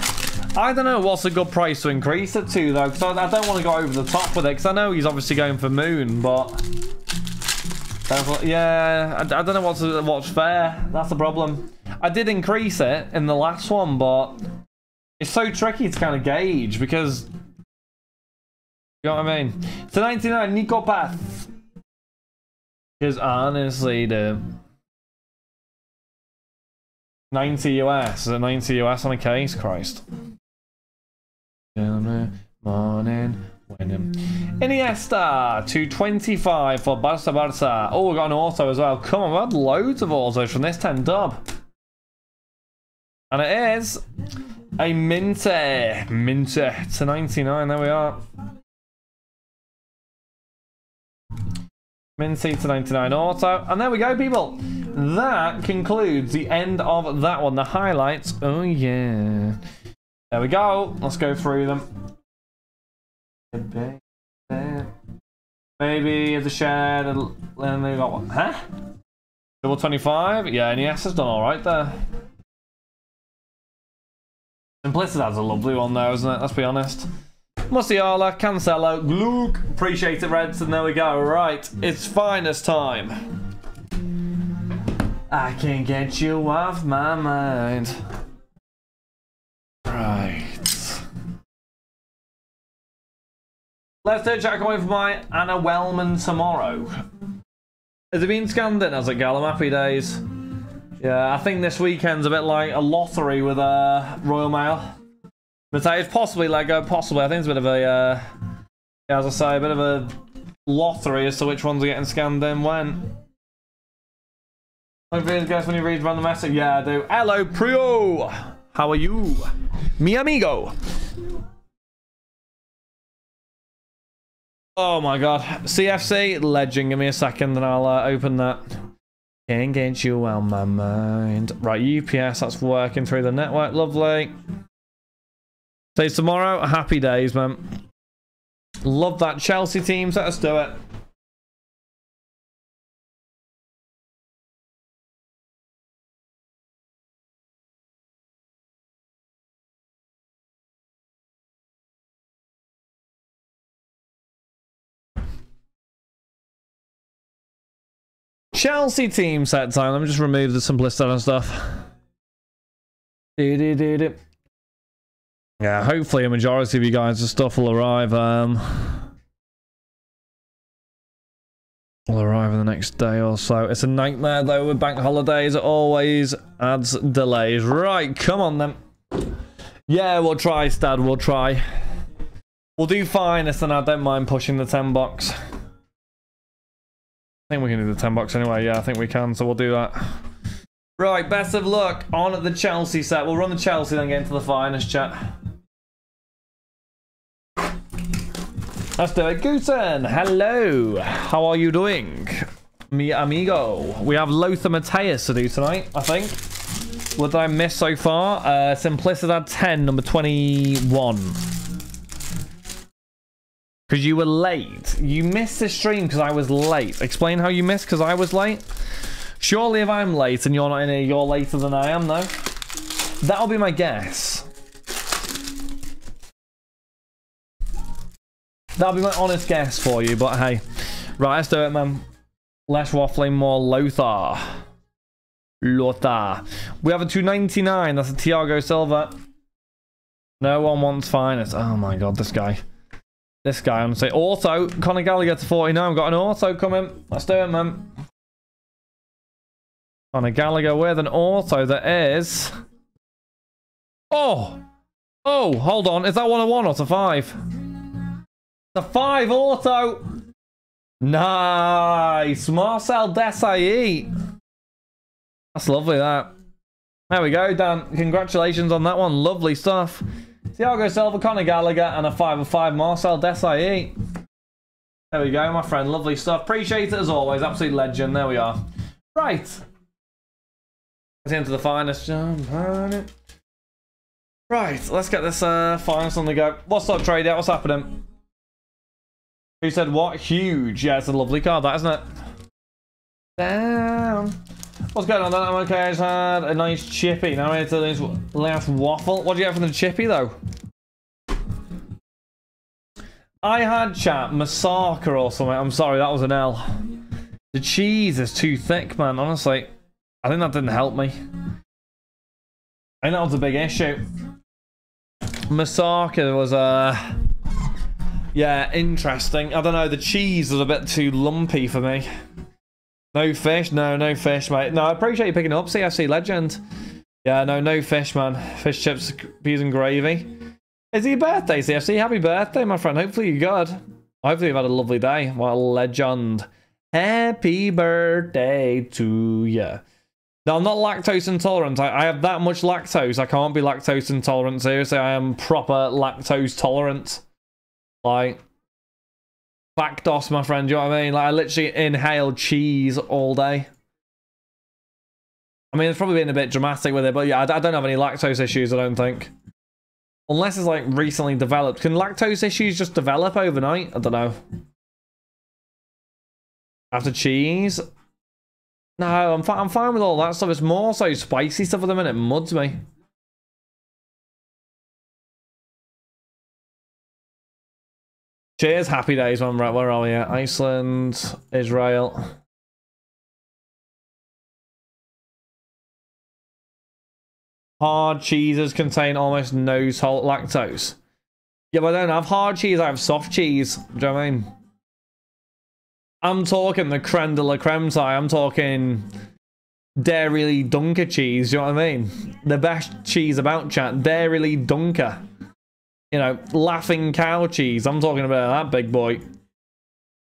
I don't know what's a good price to increase it to, though, because I, I, don't want to go over the top with it, because I know he's obviously going for Moon, but... Yeah, I, I don't know what's, what's fair. That's the problem. I did increase it in the last one, but it's so tricky to kind of gauge, because... You know what I mean? To 99, Nico Paz. Because honestly, the... 90 US. Is it 90 US on a case? Christ. Morning. Winning. Iniesta, 225 for Barca Barca. Oh, we got an auto as well. Come on, we had loads of autos from this 10 dub. And it is a Minty. Minty to 99. There we are. Minty to 99 auto. And there we go, people. That concludes the end of that one. The highlights. Oh, yeah. There we go. Let's go through them. Maybe the and then they got one. Huh? Double 25? Yeah, NES has done alright there. Implicit has a lovely one there, isn't it? Let's be honest. Musiala, Cancelo, Gluck. Appreciate it, Reds, and there we go. Right, it's finest time. I can get you off my mind. Right. Let's take Jack away from my Anna Wellman tomorrow. Has it been scanned in as a Gallum Happy Days? Yeah, I think this weekend's a bit like a lottery with a uh, Royal Mail. But it's possibly Lego, possibly. I think it's a bit of a, uh, yeah, as I say, a bit of a lottery as to which ones are getting scanned in when. Hopefully, guess when you read random message. Yeah, I do. Hello, Prio! How are you? Mi amigo. Oh my god. CFC, legend. Give me a second and I'll uh, open that. Can't get you out my mind. Right, UPS, that's working through the network. Lovely. Say tomorrow, happy days, man. Love that Chelsea team. So let's do it. Chelsea team set time. Let me just remove the simplistic and stuff. Yeah, hopefully a majority of you guys' stuff will arrive. Um, will arrive in the next day or so. It's a nightmare though with bank holidays. It always adds delays. Right, come on then. Yeah, we'll try, Stad. We'll try. We'll do finest, and I don't mind pushing the 10 box. I think we can do the 10 box anyway. Yeah, I think we can, so we'll do that. Right, best of luck on the Chelsea set. We'll run the Chelsea, then get into the finest chat. Let's do it. Guten, hello. How are you doing? Mi amigo. We have Lothar Matthäus to do tonight, I think. What did I miss so far? Uh, Simplicity 10, number 21. Because you were late. You missed the stream because I was late. Explain how you missed because I was late. Surely if I'm late and you're not in here, you're later than I am, though. That'll be my guess. That'll be my honest guess for you, but hey. Right, let's do it, man. Less waffling, more Lothar. Lothar. We have a 299. That's a Thiago Silva. No one wants finest. Oh my god, this guy. This guy, I'm saying auto. Conor Gallagher to 49. Got an auto coming. Let's do it, man. Conor Gallagher with an auto that is. Oh! Oh, hold on. Is that one a one or a five? The five auto. Nice. Marcel Desailly. That's lovely, that. There we go, Dan. Congratulations on that one. Lovely stuff. Thiago Silva, Conor Gallagher, and a 5 of 5 Marcel Desailly. There we go, my friend. Lovely stuff. Appreciate it as always. Absolute legend. There we are. Right. Let's into the finest. Right, let's get this uh, finest on the go. What's up, trade Trader? What's happening? Who said what? Huge. Yeah, it's a lovely card, that, isn't it? Damn. What's going on then? I'm okay. I just had a nice chippy. Now I'm to this last waffle. What do you get from the chippy though? I had chat Masaka or something. I'm sorry, that was an L. The cheese is too thick, man. Honestly, I think that didn't help me. I think that was a big issue. Masaka was. Uh, yeah, interesting. I don't know. The cheese was a bit too lumpy for me. No fish? No, no fish, mate. No, I appreciate you picking up, CFC Legend. Yeah, no, no fish, man. Fish chips, peas and gravy. Is it your birthday, CFC? Happy birthday, my friend. Hopefully you're good. Hopefully you've had a lovely day. A legend. Happy birthday to you. No, I'm not lactose intolerant. I, I have that much lactose. I can't be lactose intolerant. Seriously, I am proper lactose tolerant. Like, Lactose, my friend, do you know what I mean? Like, I literally inhale cheese all day. I mean, it's probably been a bit dramatic with it, but yeah, I, I don't have any lactose issues, I don't think. Unless it's, like, recently developed. Can lactose issues just develop overnight? I don't know. After cheese? No, I'm, fi I'm fine with all that stuff. It's more so spicy stuff at the minute. Muds me. Cheers, happy days, man. Right, where are we at? Iceland, Israel. Hard cheeses contain almost no salt lactose. Yeah, but I don't have hard cheese, I have soft cheese. Do you know what I mean? I'm talking the creme de la creme side. I'm talking Dairylea Dunker cheese. Do you know what I mean? The best cheese about chat. Dairylea Dunker you know, laughing cow cheese. I'm talking about that big boy.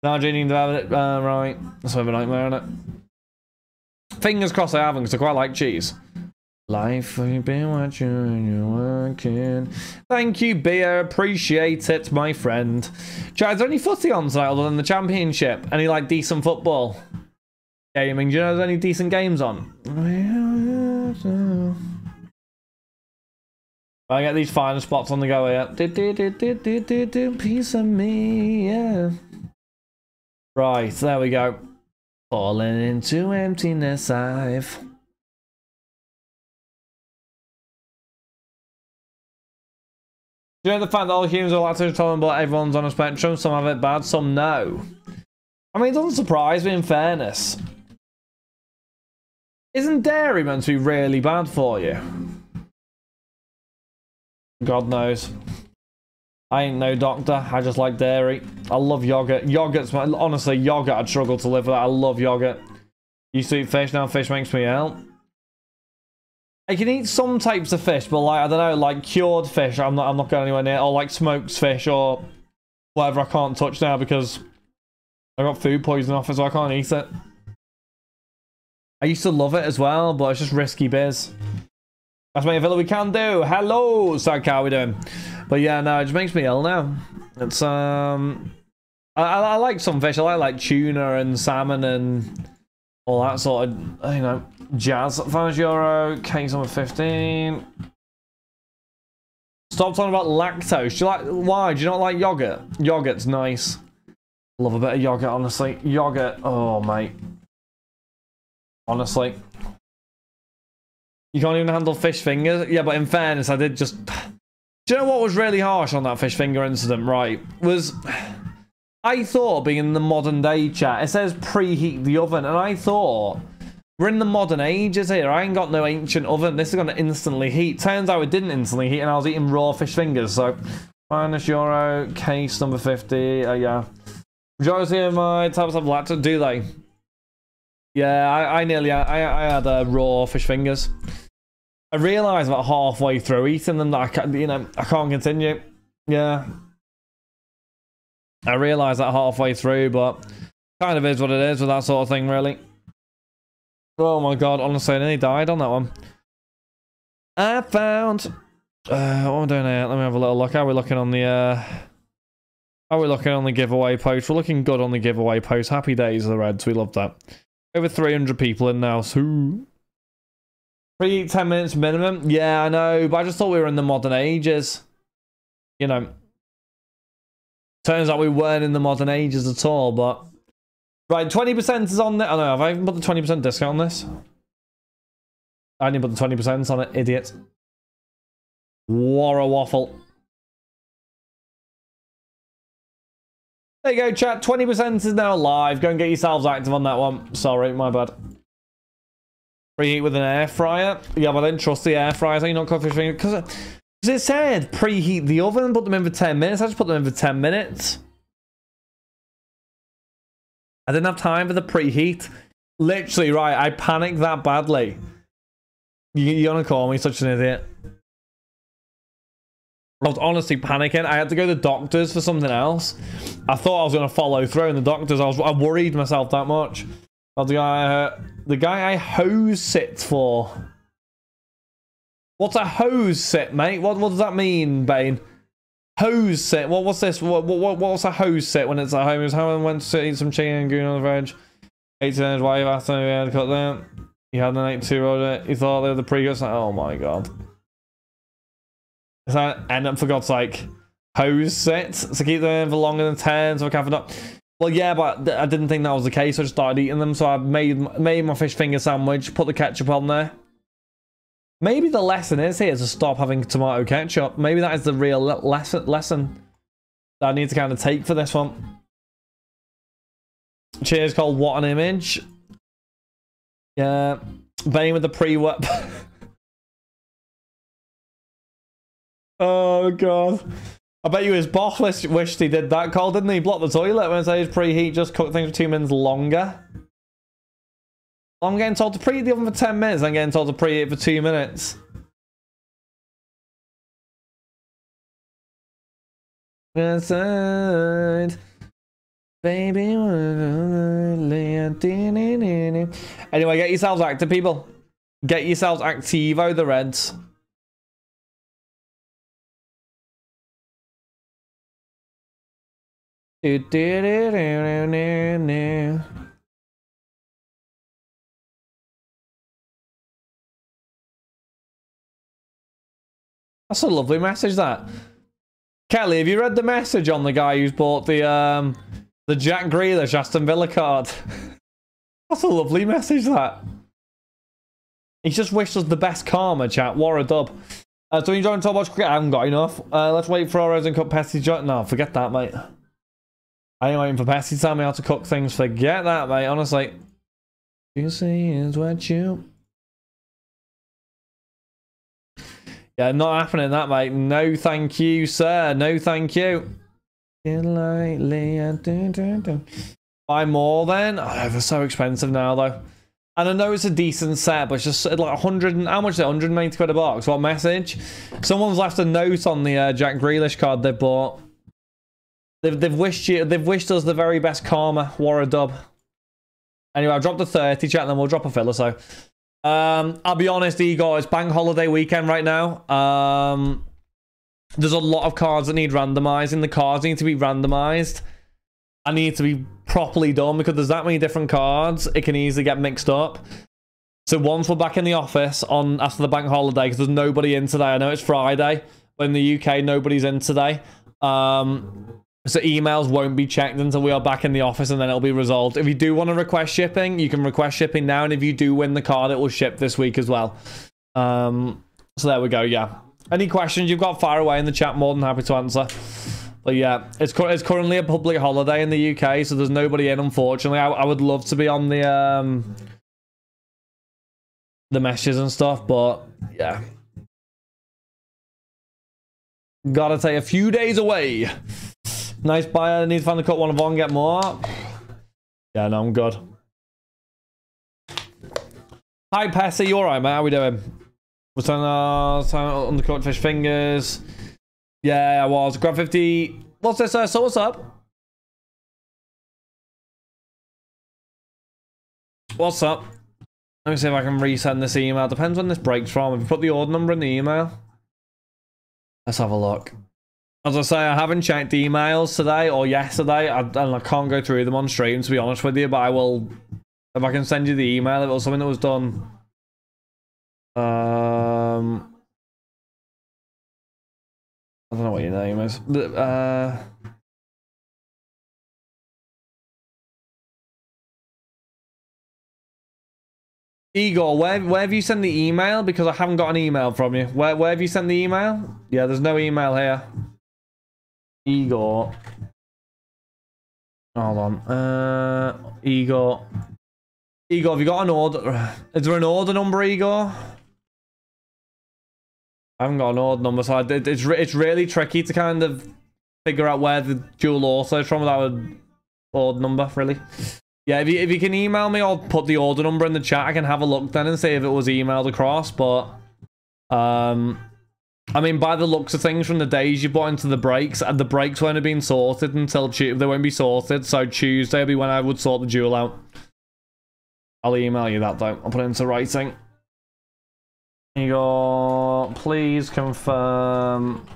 Nigerian developed it. Uh, right. That's a bit a nightmare, isn't it? Fingers crossed I haven't, because I quite like cheese. Life we've been watching you're working. Thank you, Beer. Appreciate it, my friend. Chad, is there any footy on tonight other than the championship? Any like decent football gaming? Do you know there's any decent games on? I get these final spots on the go here. Do, do, do, do, do, do, do, piece of me, yeah. Right, there we go. Falling into emptiness, I've. Do you know the fact that all humans are lactose intolerant, but everyone's on a spectrum? Some have it bad, some no. I mean, it doesn't surprise me in fairness. Isn't dairy meant to be really bad for you? God knows. I ain't no doctor. I just like dairy. I love yogurt. Yogurt's my, honestly yogurt. I'd struggle to live with that. I love yogurt. You eat fish. Now fish makes me ill. I can eat some types of fish, but like I don't know, like cured fish, I'm not I'm not going anywhere near, or like smoked fish or whatever I can't touch now because I got food poisoning off it, so I can't eat it. I used to love it as well, but it's just risky biz. That's my villa we can do. Hello, Sad how we doing? But yeah, no, it just makes me ill now. It's um, I, I like some fish. I like like tuna and salmon and all that sort of you know Jazz, 5 euro, case number 15. Stop talking about lactose. Do you like, why? Do you not like yogurt? Yogurt's nice. Love a bit of yogurt, honestly. Yogurt, oh, mate. Honestly. You can't even handle fish fingers? Yeah, but in fairness, I did just... Do you know what was really harsh on that fish finger incident, right? Was... I thought, being in the modern day chat, it says preheat the oven, and I thought we're in the modern ages here. I ain't got no ancient oven. This is going to instantly heat. Turns out it didn't instantly heat, and I was eating raw fish fingers. So, minus euro, case number 50. Uh, yeah. Majority of my types of lactose, do they? Yeah, I, I nearly, I, I had uh, raw fish fingers. I realised about halfway through eating them that I can't, you know, I can't continue. Yeah. I realised that halfway through, but kind of is what it is with that sort of thing, really. Oh my god, honestly, I nearly died on that one. I found... Uh, what am I doing here? Let me have a little look. How are we looking on the... Uh... How are we looking on the giveaway post? We're looking good on the giveaway post. Happy days, of the Reds. We love that. Over 300 people in now. So... Three, 10 minutes minimum? Yeah, I know. But I just thought we were in the modern ages. You know. Turns out we weren't in the modern ages at all, but... Right, 20% is on there. I oh no, have I even put the 20% discount on this? I didn't put the 20% on it, idiot. What a waffle. There you go, chat. 20% is now live. Go and get yourselves active on that one. Sorry, my bad. Preheat with an air fryer. Yeah, but I didn't trust the air fryer. So you're not coffee because it said preheat the oven, put them in for 10 minutes. I just put them in for 10 minutes. I didn't have time for the preheat. Literally, right, I panicked that badly. You, you're gonna call me such an idiot. I was honestly panicking. I had to go to the doctors for something else. I thought I was gonna follow through, and the doctors, I was, I worried myself that much. The guy, uh, the guy I hose sit for. What's a hose sit, mate? What, what does that mean, Bane? hose sit. What what's this? What what what's a hose sit when it's at home? Is how I went to eat some chicken and goon on the veg. 18 inch wave after we had cut them. You had an 82 roller. You thought they were the previous. Oh my god. Is that and for God's sake, hose sit. to keep them in for longer than 10 so I can't. Well, yeah, but I didn't think that was the case. I just started eating them. So I made made my fish finger sandwich, put the ketchup on there. Maybe the lesson is here to stop having tomato ketchup. Maybe that is the real lesson lesson that I need to kind of take for this one. Cheers, called What an Image. Yeah. Bane with the pre-whip. oh, God. I bet you his boss wished he did that call, didn't he? Block the toilet when it says preheat, just cook things for two minutes longer. I'm getting told to preheat the oven for 10 minutes. I'm getting told to preheat for 2 minutes. Baby. Anyway, get yourselves active, people. Get yourselves Activo, the Reds. That's a lovely message, that. Kelly, have you read the message on the guy who's bought the um the Jack Grealish Aston Villa card? That's a lovely message, that. He's just wished us the best karma, chat. What a dub. Uh, so you don't talk about cricket? I haven't got enough. Uh, let's wait for Horizon Cup Pesty. Joint. No, forget that, mate. I ain't waiting for Pesty to tell me how to cook things. Forget that, mate. Honestly. You see is what you Yeah, not happening that, mate. No thank you, sir. No thank you. Buy more then? Oh, they're so expensive now, though. And I know it's a decent set, but it's just like 100 and how much is it? 190 quid a box. What message? Someone's left a note on the uh, Jack Grealish card they bought. They've, they've wished you, they've wished us the very best karma. War a dub. Anyway, I dropped a 30 chat, and then we'll drop a filler. So um, I'll be honest, Igor, it's bank holiday weekend right now. Um, there's a lot of cards that need randomizing. The cards need to be randomized. I need to be properly done because there's that many different cards. It can easily get mixed up. So once we're back in the office on after the bank holiday, because there's nobody in today. I know it's Friday, but in the UK, nobody's in today. Um, so emails won't be checked until we are back in the office and then it'll be resolved. If you do want to request shipping, you can request shipping now. And if you do win the card, it will ship this week as well. Um, so there we go. Yeah. Any questions you've got, fire away in the chat. More than happy to answer. But yeah, it's, it's currently a public holiday in the UK, so there's nobody in, unfortunately. I, I would love to be on the um, the meshes and stuff, but yeah. Gotta take a few days away. Nice buyer. I need to find the cut one of one, get more. Yeah, no, I'm good. Hi, Pessy. You alright, man? How we doing? Was on uh, undercooked fish fingers. Yeah, I was. Grab 50. What's this? Uh, so what's up? What's up? Let me see if I can resend this email. Depends when this breaks from. If you put the order number in the email. Let's have a look. As I say, I haven't checked emails today or yesterday, I, and I can't go through them on stream, to be honest with you, but I will... If I can send you the email, if it was something that was done... Um... I don't know what your name is. Uh... Igor, where where have you sent the email? Because I haven't got an email from you. Where where have you sent the email? Yeah, there's no email here. Igor. Hold on. Uh, Igor. Igor, have you got an order? Is there an order number, Igor? I haven't got an order number, so I, it's it's really tricky to kind of figure out where the dual auto is from without an order number, really. Yeah, if you, if you can email me or put the order number in the chat, I can have a look then and see if it was emailed across, but... Um, I mean, by the looks of things from the days you bought into the breaks, and the breaks won't have been sorted until Tuesday. They won't be sorted, so Tuesday will be when I would sort the duel out. I'll email you that though. I'll put it into writing. Igor, please confirm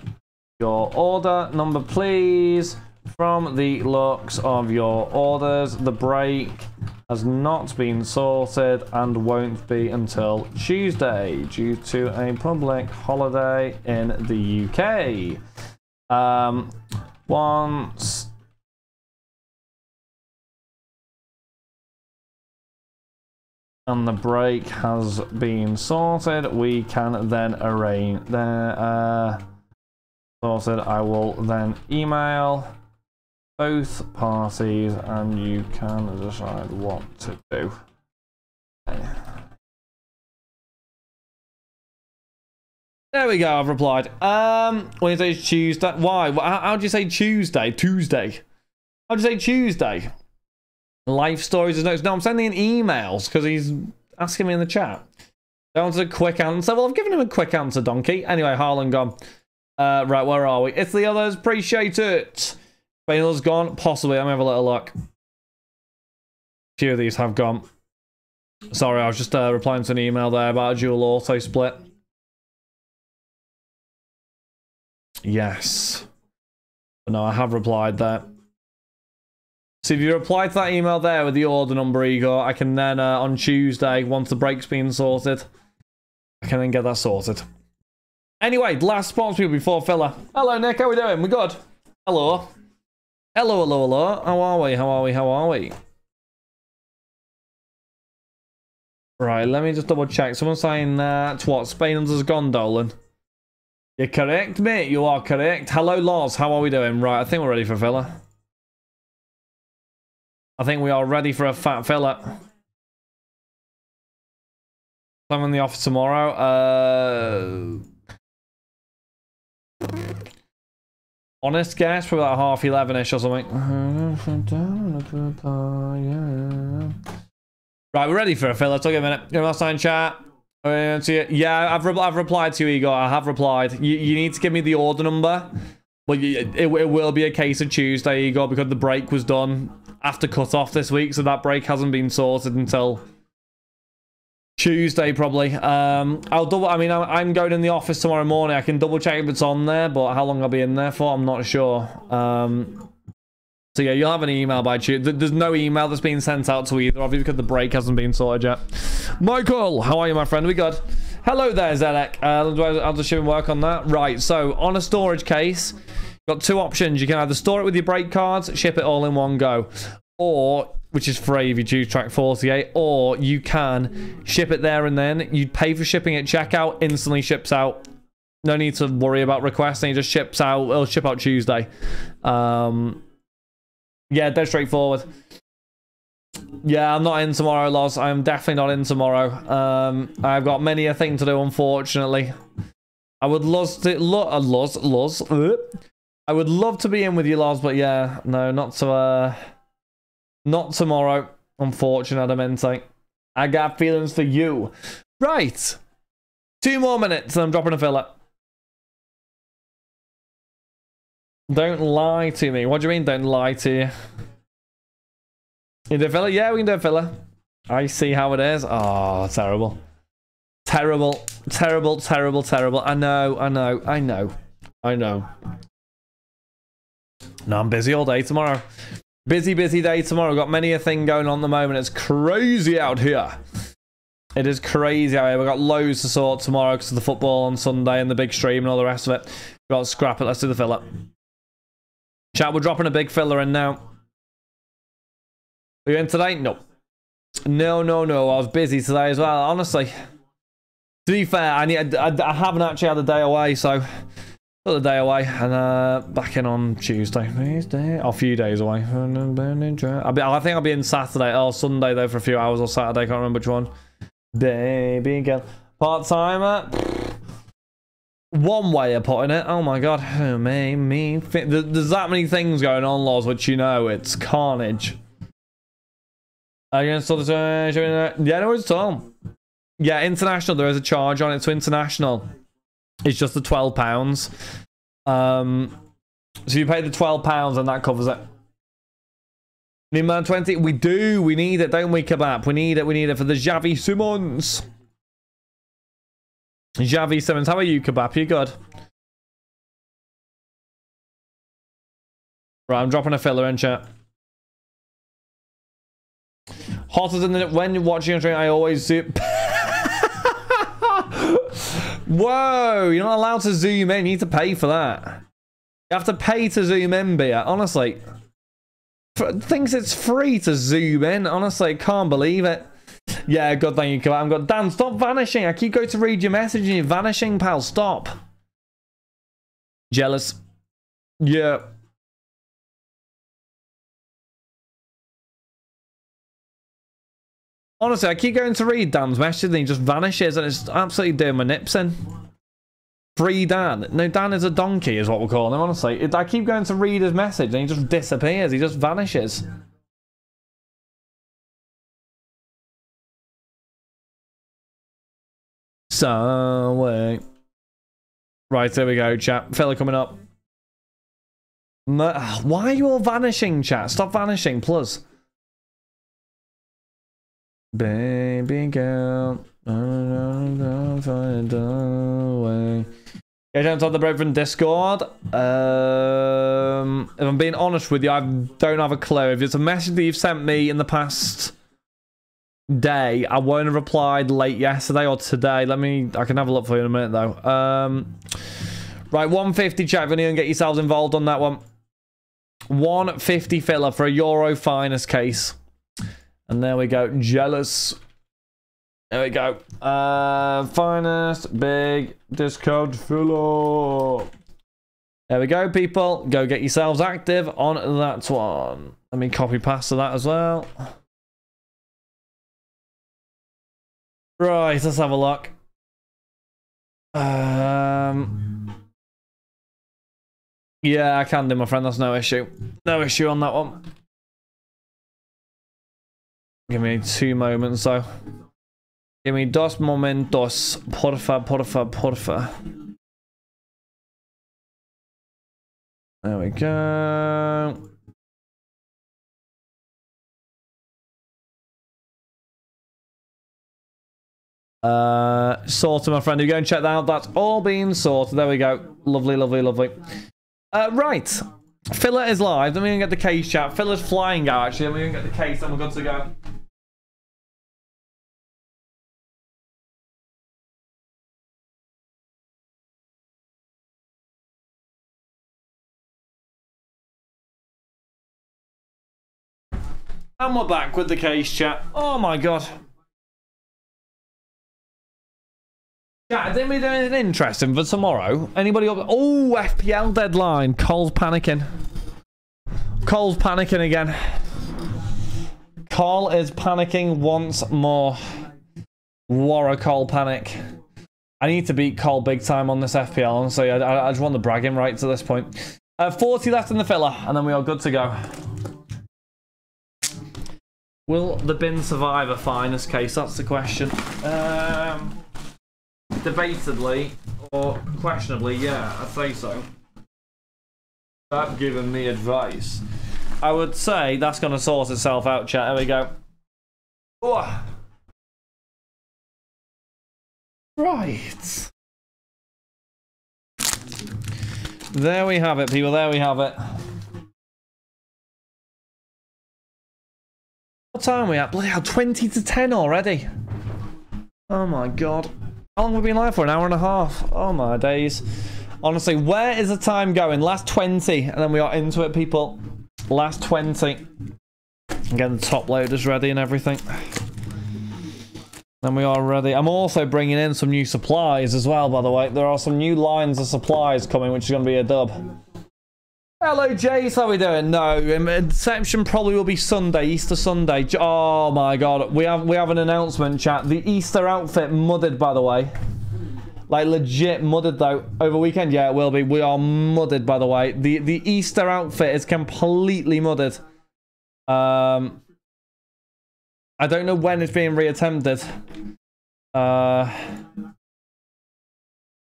your order number, please. From the looks of your orders, the break has not been sorted and won't be until Tuesday due to a public holiday in the UK. Um, once and the break has been sorted, we can then arrange the uh, sorted. I will then email both parties and you can decide what to do. There we go, I've replied. Um, Wednesday's Tuesday. Why? How, how do you say Tuesday? Tuesday. How do you say Tuesday? Life stories is notes. No, I'm sending in emails because he's asking me in the chat. I wanted a quick answer. Well, I've given him a quick answer, donkey. Anyway, Harlan gone. Uh, right, where are we? It's the others. Appreciate it. Baylor's gone? Possibly. Let me have a little look. A few of these have gone. Sorry, I was just uh, replying to an email there about a dual auto split. Yes. No, I have replied there. So if you reply to that email there with the order number, Igor, I can then, uh, on Tuesday, once the break's been sorted, I can then get that sorted. Anyway, last sponsor before filler. Hello, Nick. How are we doing? We good? Hello. Hello, hello, hello. How are we? How are we? How are we? Right, let me just double check. Someone's saying that, what, Spain under Gondolin? You're correct, mate. You are correct. Hello, Lars. How are we doing? Right, I think we're ready for filler. I think we are ready for a fat filler. I'm in the office tomorrow. Uh, honest guess, probably like half 11ish or something. Right, we're ready for a filler. Took a minute. Give us time chat. Uh, yeah, I've, re I've replied to you, Igor. I have replied. You, you need to give me the order number. But it, it, will be a case of Tuesday, Igor, because the break was done after cut off this week, so that break hasn't been sorted until Tuesday probably. Um, I'll double. I mean, I'm going in the office tomorrow morning. I can double check if it's on there, but how long I'll be in there for, I'm not sure. Um, so yeah, you'll have an email by Tuesday. There's no email that's been sent out to either of you because the break hasn't been sorted yet. Michael, how are you, my friend? We good? Hello there, Zedek. Uh, I'll just shipping work on that. Right. So on a storage case, got two options. You can either store it with your break cards, ship it all in one go, or which is free if you choose track 48, or you can ship it there and then. You pay for shipping at checkout, instantly ships out. No need to worry about requesting, it just ships out. It'll ship out Tuesday. Um, yeah, dead straightforward. Yeah, I'm not in tomorrow, Loz. I'm definitely not in tomorrow. Um, I've got many a thing to do, unfortunately. I would love to... Lo uh, Loz, Loz. I would love to be in with you, Loz, but yeah, no, not to... Uh, not tomorrow, unfortunately. I got feelings for you. Right. Two more minutes and I'm dropping a filler. Don't lie to me. What do you mean don't lie to you? You do filler? Yeah, we can do a filler. I see how it is. Oh, terrible. Terrible. Terrible, terrible, terrible. I know, I know, I know. I know. No, I'm busy all day tomorrow. Busy, busy day tomorrow. Got many a thing going on at the moment. It's crazy out here. It is crazy out here. We've got loads to sort tomorrow because of the football on Sunday and the big stream and all the rest of it. We've got to scrap it. Let's do the fill-up. Chat, we're dropping a big filler in now. Are you in today? No. No, no, no. I was busy today as well. Honestly. To be fair, I, need, I, I haven't actually had a day away, so Got the day away and uh, back in on Tuesday. Tuesday, a few days away. I'll be, I think I'll be in Saturday or Sunday though for a few hours or Saturday. Can't remember which one. Baby girl, part timer. One way of putting it. Oh my god, oh, me, me. There's that many things going on, laws, which you know it's carnage. Against all the yeah, no, it's Tom. Yeah, international. There is a charge on it. So international. It's just the twelve pounds. Um, so you pay the twelve pounds and that covers it. Need man twenty? We do. We need it, don't we, Kebab? We need it. We need it for the Xavi Simons. Xavi Simons, how are you, Kebab? You good? Right, I'm dropping a filler in chat. Hotter than the, when watching a train, I always do. Whoa, you're not allowed to zoom in. You need to pay for that. You have to pay to zoom in, Beer. Honestly. Thinks it's free to zoom in. Honestly, can't believe it. Yeah, good thing you. I'm got Dan, stop vanishing. I keep going to read your message and you're vanishing, pal. Stop. Jealous. Yeah. Honestly, I keep going to read Dan's message and he just vanishes and it's absolutely doing my nips in. Free Dan. No, Dan is a donkey is what we're calling him, honestly. I keep going to read his message and he just disappears. He just vanishes. So, wait. Right, there we go, chat. Fella coming up. Why are you all vanishing, chat? Stop vanishing, plus. Baby girl. I'm gonna Find a way. Yeah, don't talk the bread from Discord. Um, if I'm being honest with you, I don't have a clue. If it's a message that you've sent me in the past day, I won't have replied late yesterday or today. Let me, I can have a look for you in a minute though. Um, right, 150 chat anyone get yourselves involved on that one. 150 filler for a Euro finest case. And there we go. Jealous. There we go. Uh, finest big discount filler. There we go, people. Go get yourselves active on that one. Let me copy paste to that as well. Right, let's have a look. Um, yeah, I can do, my friend. That's no issue. No issue on that one. Give me two moments, though. Give me dos momentos. Porfa, porfa, porfa. There we go. Uh, sorted, my friend. You go and check that out. That's all been sorted. There we go. Lovely, lovely, lovely. Uh, right. Filler is live. Let me get the case chat. Filler's flying out, actually. Let me get the case and we're good to go. And we're back with the case chat. Oh my god. Yeah, didn't we do anything interesting for tomorrow? Anybody up? Oh, FPL deadline. Cole's panicking. Cole's panicking again. Cole is panicking once more. What a Cole panic. I need to beat Cole big time on this FPL, honestly. I, I just want the bragging rights at this point. Uh, 40 left in the filler, and then we are good to go. Will the bin survive a finest case? That's the question. Um debatedly or questionably, yeah, I'd say so. That giving me advice. I would say that's going to sort itself out, chat. There we go. Right. There we have it, people. There we have it. What time are we at? Bloody hell, 20 to 10 already. Oh my god. How long have we been live for? An hour and a half. Oh my days. Honestly, where is the time going? Last 20, and then we are into it, people. Last 20. I'm getting the top loaders ready and everything. Then we are ready. I'm also bringing in some new supplies as well, by the way. There are some new lines of supplies coming, which is going to be a dub. Hello, Jace. How we doing? No, Inception probably will be Sunday, Easter Sunday. Oh my God, we have we have an announcement, chat. The Easter outfit mudded, by the way. Like legit mudded though. Over weekend, yeah, it will be. We are mudded, by the way. The the Easter outfit is completely mudded. Um, I don't know when it's being reattempted. Uh.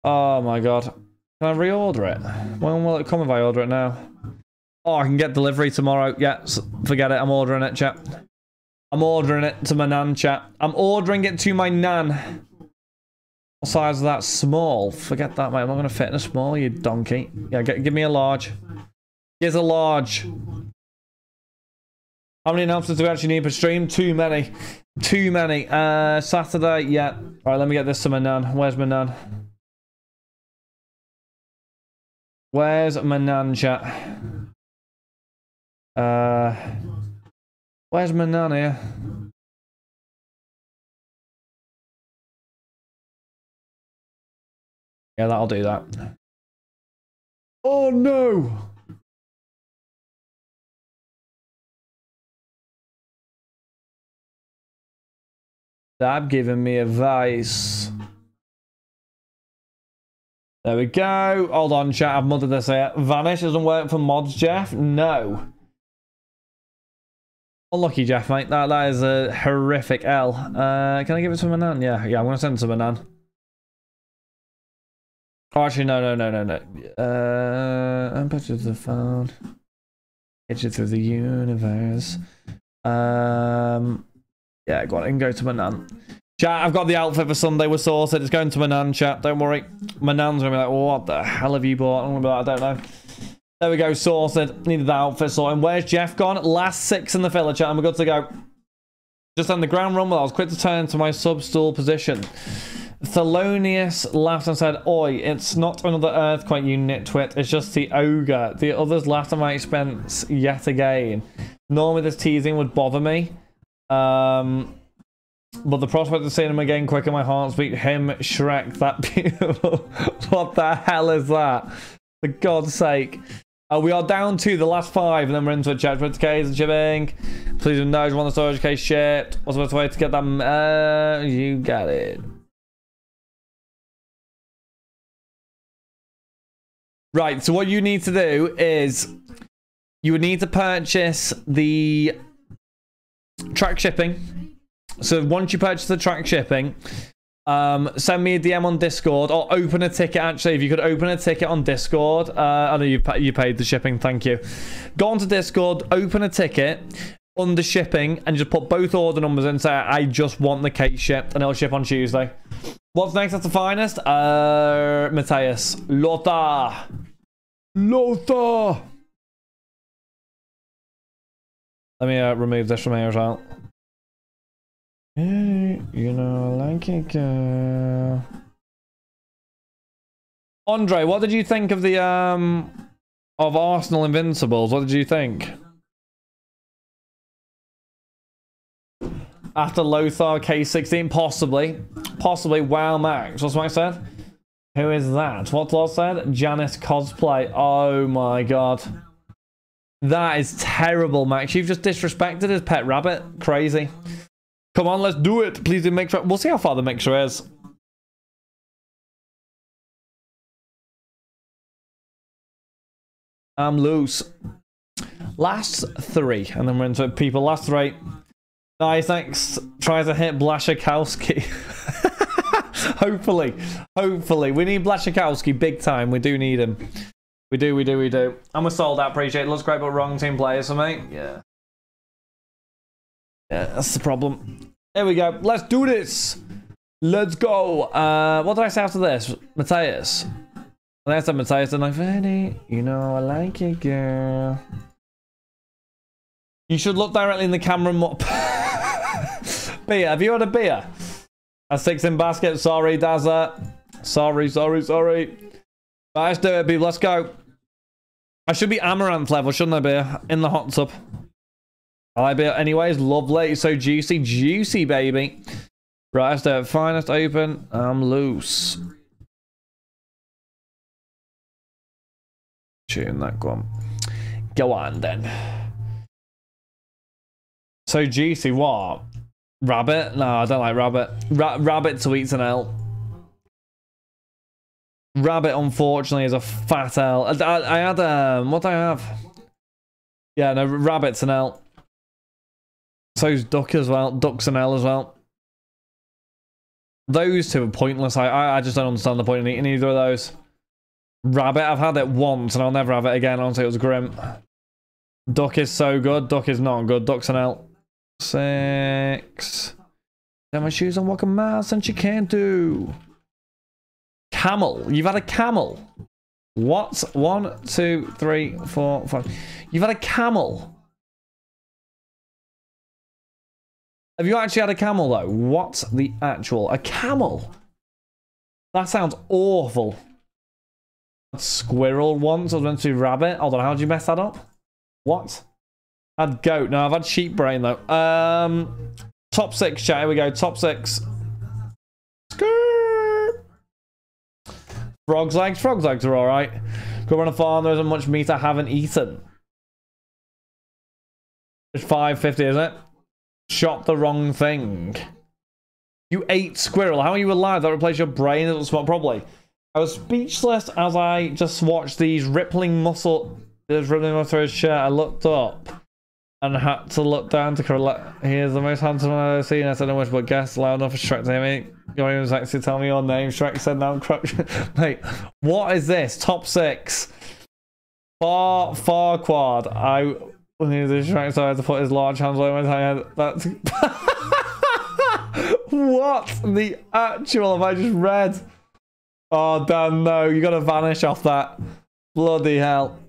Oh my God. Can I reorder it? When will it come if I order it now? Oh, I can get delivery tomorrow. Yeah, forget it. I'm ordering it, chat. I'm ordering it to my nan, chat. I'm ordering it to my nan. What size is that? Small. Forget that, mate. I'm not going to fit in a small, you donkey. Yeah, get, give me a large. Here's a large. How many announcements do we actually need per stream? Too many. Too many. Uh, Saturday, yeah. All right, let me get this to my nan. Where's my nan? Where's Manan chat? Uh, where's Manan here? Yeah, that'll do that. Oh no! Stop giving me advice. There we go. Hold on, chat. I've muddled this here. Vanish doesn't work for mods, Jeff? No. Unlucky, Jeff, mate. That, that is a horrific L. Uh, can I give it to Manan? Yeah, yeah, I'm going to send it to my Manan. Oh, actually, no, no, no, no, no. Uh, I'm it to the phone. You through the universe. Um, Yeah, go on and go to my nan. Chat, I've got the outfit for Sunday. We're sorted. It's going to my nan, chat. Don't worry. My nan's going to be like, what the hell have you bought? I'm going to be like, I don't know. There we go, sorted. Needed the outfit sorted. Where's Jeff gone? Last six in the filler, chat. And we're good to go. Just on the ground rumble, I was quick to turn to my sub-stool position. Thelonious laughed and said, Oi, it's not another earthquake, you nitwit. It's just the ogre. The others laughed at my expense yet again. Normally this teasing would bother me. Um, but the prospect of seeing him again quicker my heart's beat him Shrek that beautiful what the hell is that? For god's sake. Uh, we are down to the last five and then we're into a chat case and shipping please know one the storage case shipped. What's the best way to get them uh you got it. Right so what you need to do is you would need to purchase the track shipping so once you purchase the track shipping, um, send me a DM on Discord or open a ticket. Actually, if you could open a ticket on Discord, uh, I know you you paid the shipping. Thank you. Go onto Discord, open a ticket under shipping, and just put both order numbers in. Say I just want the cake shipped, and it'll ship on Tuesday. What's next? That's the finest. Uh, Mateus, Lothar, Lothar. Let me uh, remove this from here as well. Hey, you know, like it, girl. Andre, what did you think of the um of Arsenal Invincibles? What did you think? After Lothar K16, possibly. Possibly Wow Max. What's Max said? Who is that? What's Lord said? Janice cosplay. Oh my god. That is terrible, Max. You've just disrespected his pet rabbit. Crazy. Come on, let's do it. Please do make sure. We'll see how far the mixer is. I'm loose. Last three. And then we're into people. Last three. Nice, thanks. Try to hit Blaszczykowski. hopefully. Hopefully. We need Blaszczykowski big time. We do need him. We do, we do, we do. And we're sold out. Appreciate it. Looks great, but wrong team players for me. Yeah. Yeah, that's the problem. There we go. Let's do this. Let's go. Uh, what do I say after this? Matthias. I said Matthias and like, Fanny, you know I like it, girl. You should look directly in the camera more. beer. Have you had a beer? A six in basket. Sorry, Dazza. Sorry, sorry, sorry. Right, let's do it, people. Let's go. I should be Amaranth level, shouldn't I be? In the hot tub. I bet anyways, lovely. So juicy, juicy, baby. Right, that's the finest open. I'm loose. Tune that one. Go on then. So juicy, what? Rabbit? No, I don't like rabbit. Ra rabbit to an L. Rabbit, unfortunately, is a fat L. I, I, I had, um, what do I have? Yeah, no, rabbit's an L. So's Duck as well. Duck's an L as well. Those two are pointless. I, I just don't understand the point in eating either of those. Rabbit, I've had it once and I'll never have it again. Honestly, it was grim. Duck is so good. Duck is not good. Duck's an L. Six. Have my shoes on walking miles and she can't do. Camel. You've had a camel. What? One, two, three, four, five. You've had a camel. Have you actually had a camel though? What's the actual? A camel? That sounds awful. Squirrel once. I was meant to rabbit. Hold on, how did you mess that up? What? Had goat. No, I've had sheep brain though. Um, top six, chat. Here we go. Top six. Skirt. Frog's legs. Frog's legs are alright. Go on a farm. There isn't much meat I haven't eaten. It's 550, isn't it? Shot the wrong thing. You ate squirrel. How are you alive? That replaced your brain doesn't spot properly. I was speechless as I just watched these rippling muscle. There's rippling muscle his shirt. I looked up and had to look down to correct. He is the most handsome I've ever seen. I said, no much, but guess loud enough for Shrek to hear me. Going was actually tell me your name. Shrek said, now I'm Mate, what is this? Top six. Far, far quad. I when he was so I had to put his large hands over my head. That's. what the actual have I just read? Oh, damn, no. You got to vanish off that. Bloody hell.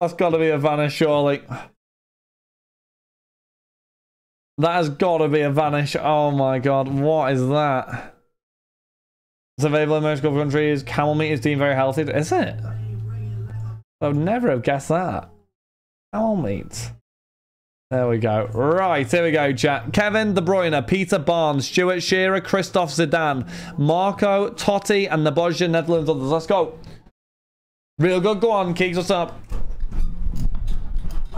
That's got to be a vanish, surely. That has got to be a vanish. Oh, my God. What is that? It's available in most Gulf countries. Camel meat is deemed very healthy. Is it? I would never have guessed that. Camel meat. There we go. Right, here we go, chat. Kevin De Bruyne, Peter Barnes, Stuart Shearer, Christoph Zidane, Marco, Totti, and Nebojsa, Netherlands others. Let's go. Real good. Go on, Keeks. What's up?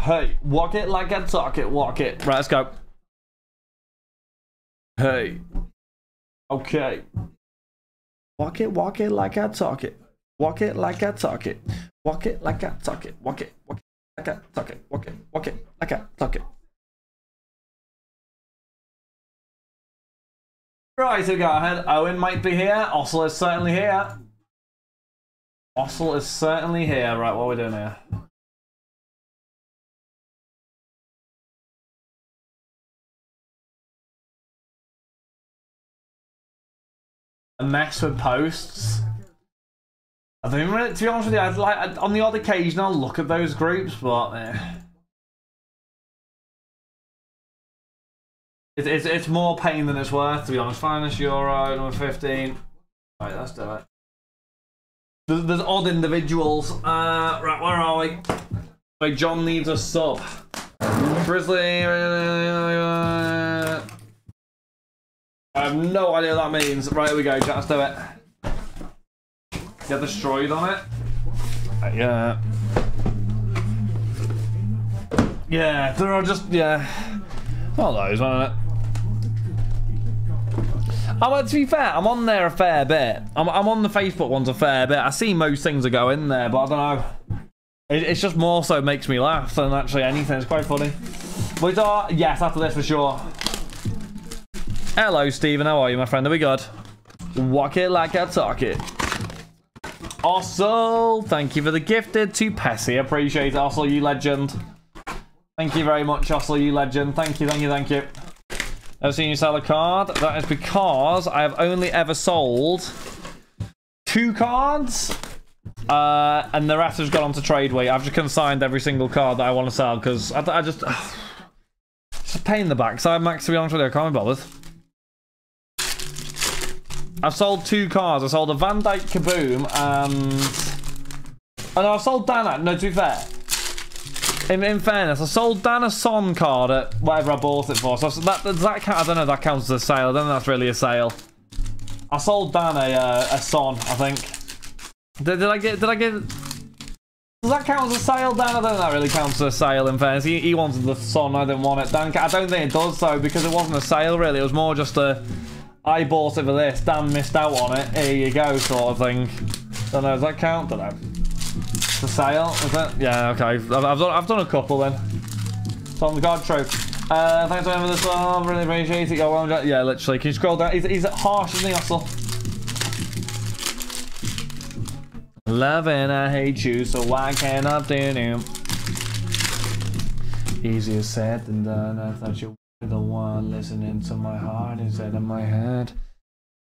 Hey, walk it like I talk it. Walk it. Right, let's go. Hey. Okay. Walk it, walk it like I talk it. Walk it like I talk it. Walk it like I talk it. Walk it, walk it walk it like I talk it. Right, so go ahead. Owen might be here. Ossel is certainly here. Ossel is certainly here. Right, what are we doing here? A mess with posts. I don't to be honest with you, I'd like on the odd occasion I'll look at those groups, but eh. It's, it's, it's more pain than it's worth, to be honest. Finest Euro, number 15. Right, let's do it. There's, there's odd individuals. Uh, right, where are we? Like, John needs a sub. Grizzly. I have no idea what that means. Right, here we go, let's do it. Get destroyed on it. Uh, yeah. Yeah, there are just, yeah. Not those, aren't it? I'm, to be fair, I'm on there a fair bit. I'm, I'm on the Facebook ones a fair bit. I see most things that go in there, but I don't know. It, it's just more so makes me laugh than actually anything. It's quite funny. But are, yes, after this for sure. Hello, Stephen. How are you, my friend? Are we good? Walk it like I talk it. Also, thank you for the gifted to Pessy. Appreciate it, Also, you legend. Thank you very much, Also, you legend. Thank you, thank you, thank you. Ever seen you sell a card? That is because I have only ever sold two cards. Uh, and the rest has gone on to Tradeway. I've just consigned every single card that I want to sell because I, I, just... It's a pain in the backside, Max, to be honest with you. I can't be bothered. I've sold two cars. I sold a Van Dijk Kaboom and... Oh no, I sold Dana. No, to be fair. In, in fairness, I sold Dan a Son card at whatever I bought it for. So that, does that count? I don't know if that counts as a sale. I don't know that's really a sale. I sold Dan a, uh, a Son, I think. Did, did I get... Did I get... Does that count as a sale, Dan? I don't if that really counts as a sale, in fairness. He, he wanted the Son, I didn't want it. Dan, I don't think it does, though, because it wasn't a sale, really. It was more just a... I bought it for this, Dan missed out on it, here you go sort of thing. Don't know, does that count? Don't know. A sale, is it? Yeah, okay. I've, I've, done, I've done a couple then. It's on the guard trope. Uh, thanks for this one, really appreciate it. Yeah, literally. Can you scroll down? He's, he's harsh, isn't he, Hustle? and I hate you, so why can't I do him? Easier said than done, I thought you the one listening to my heart instead of my head.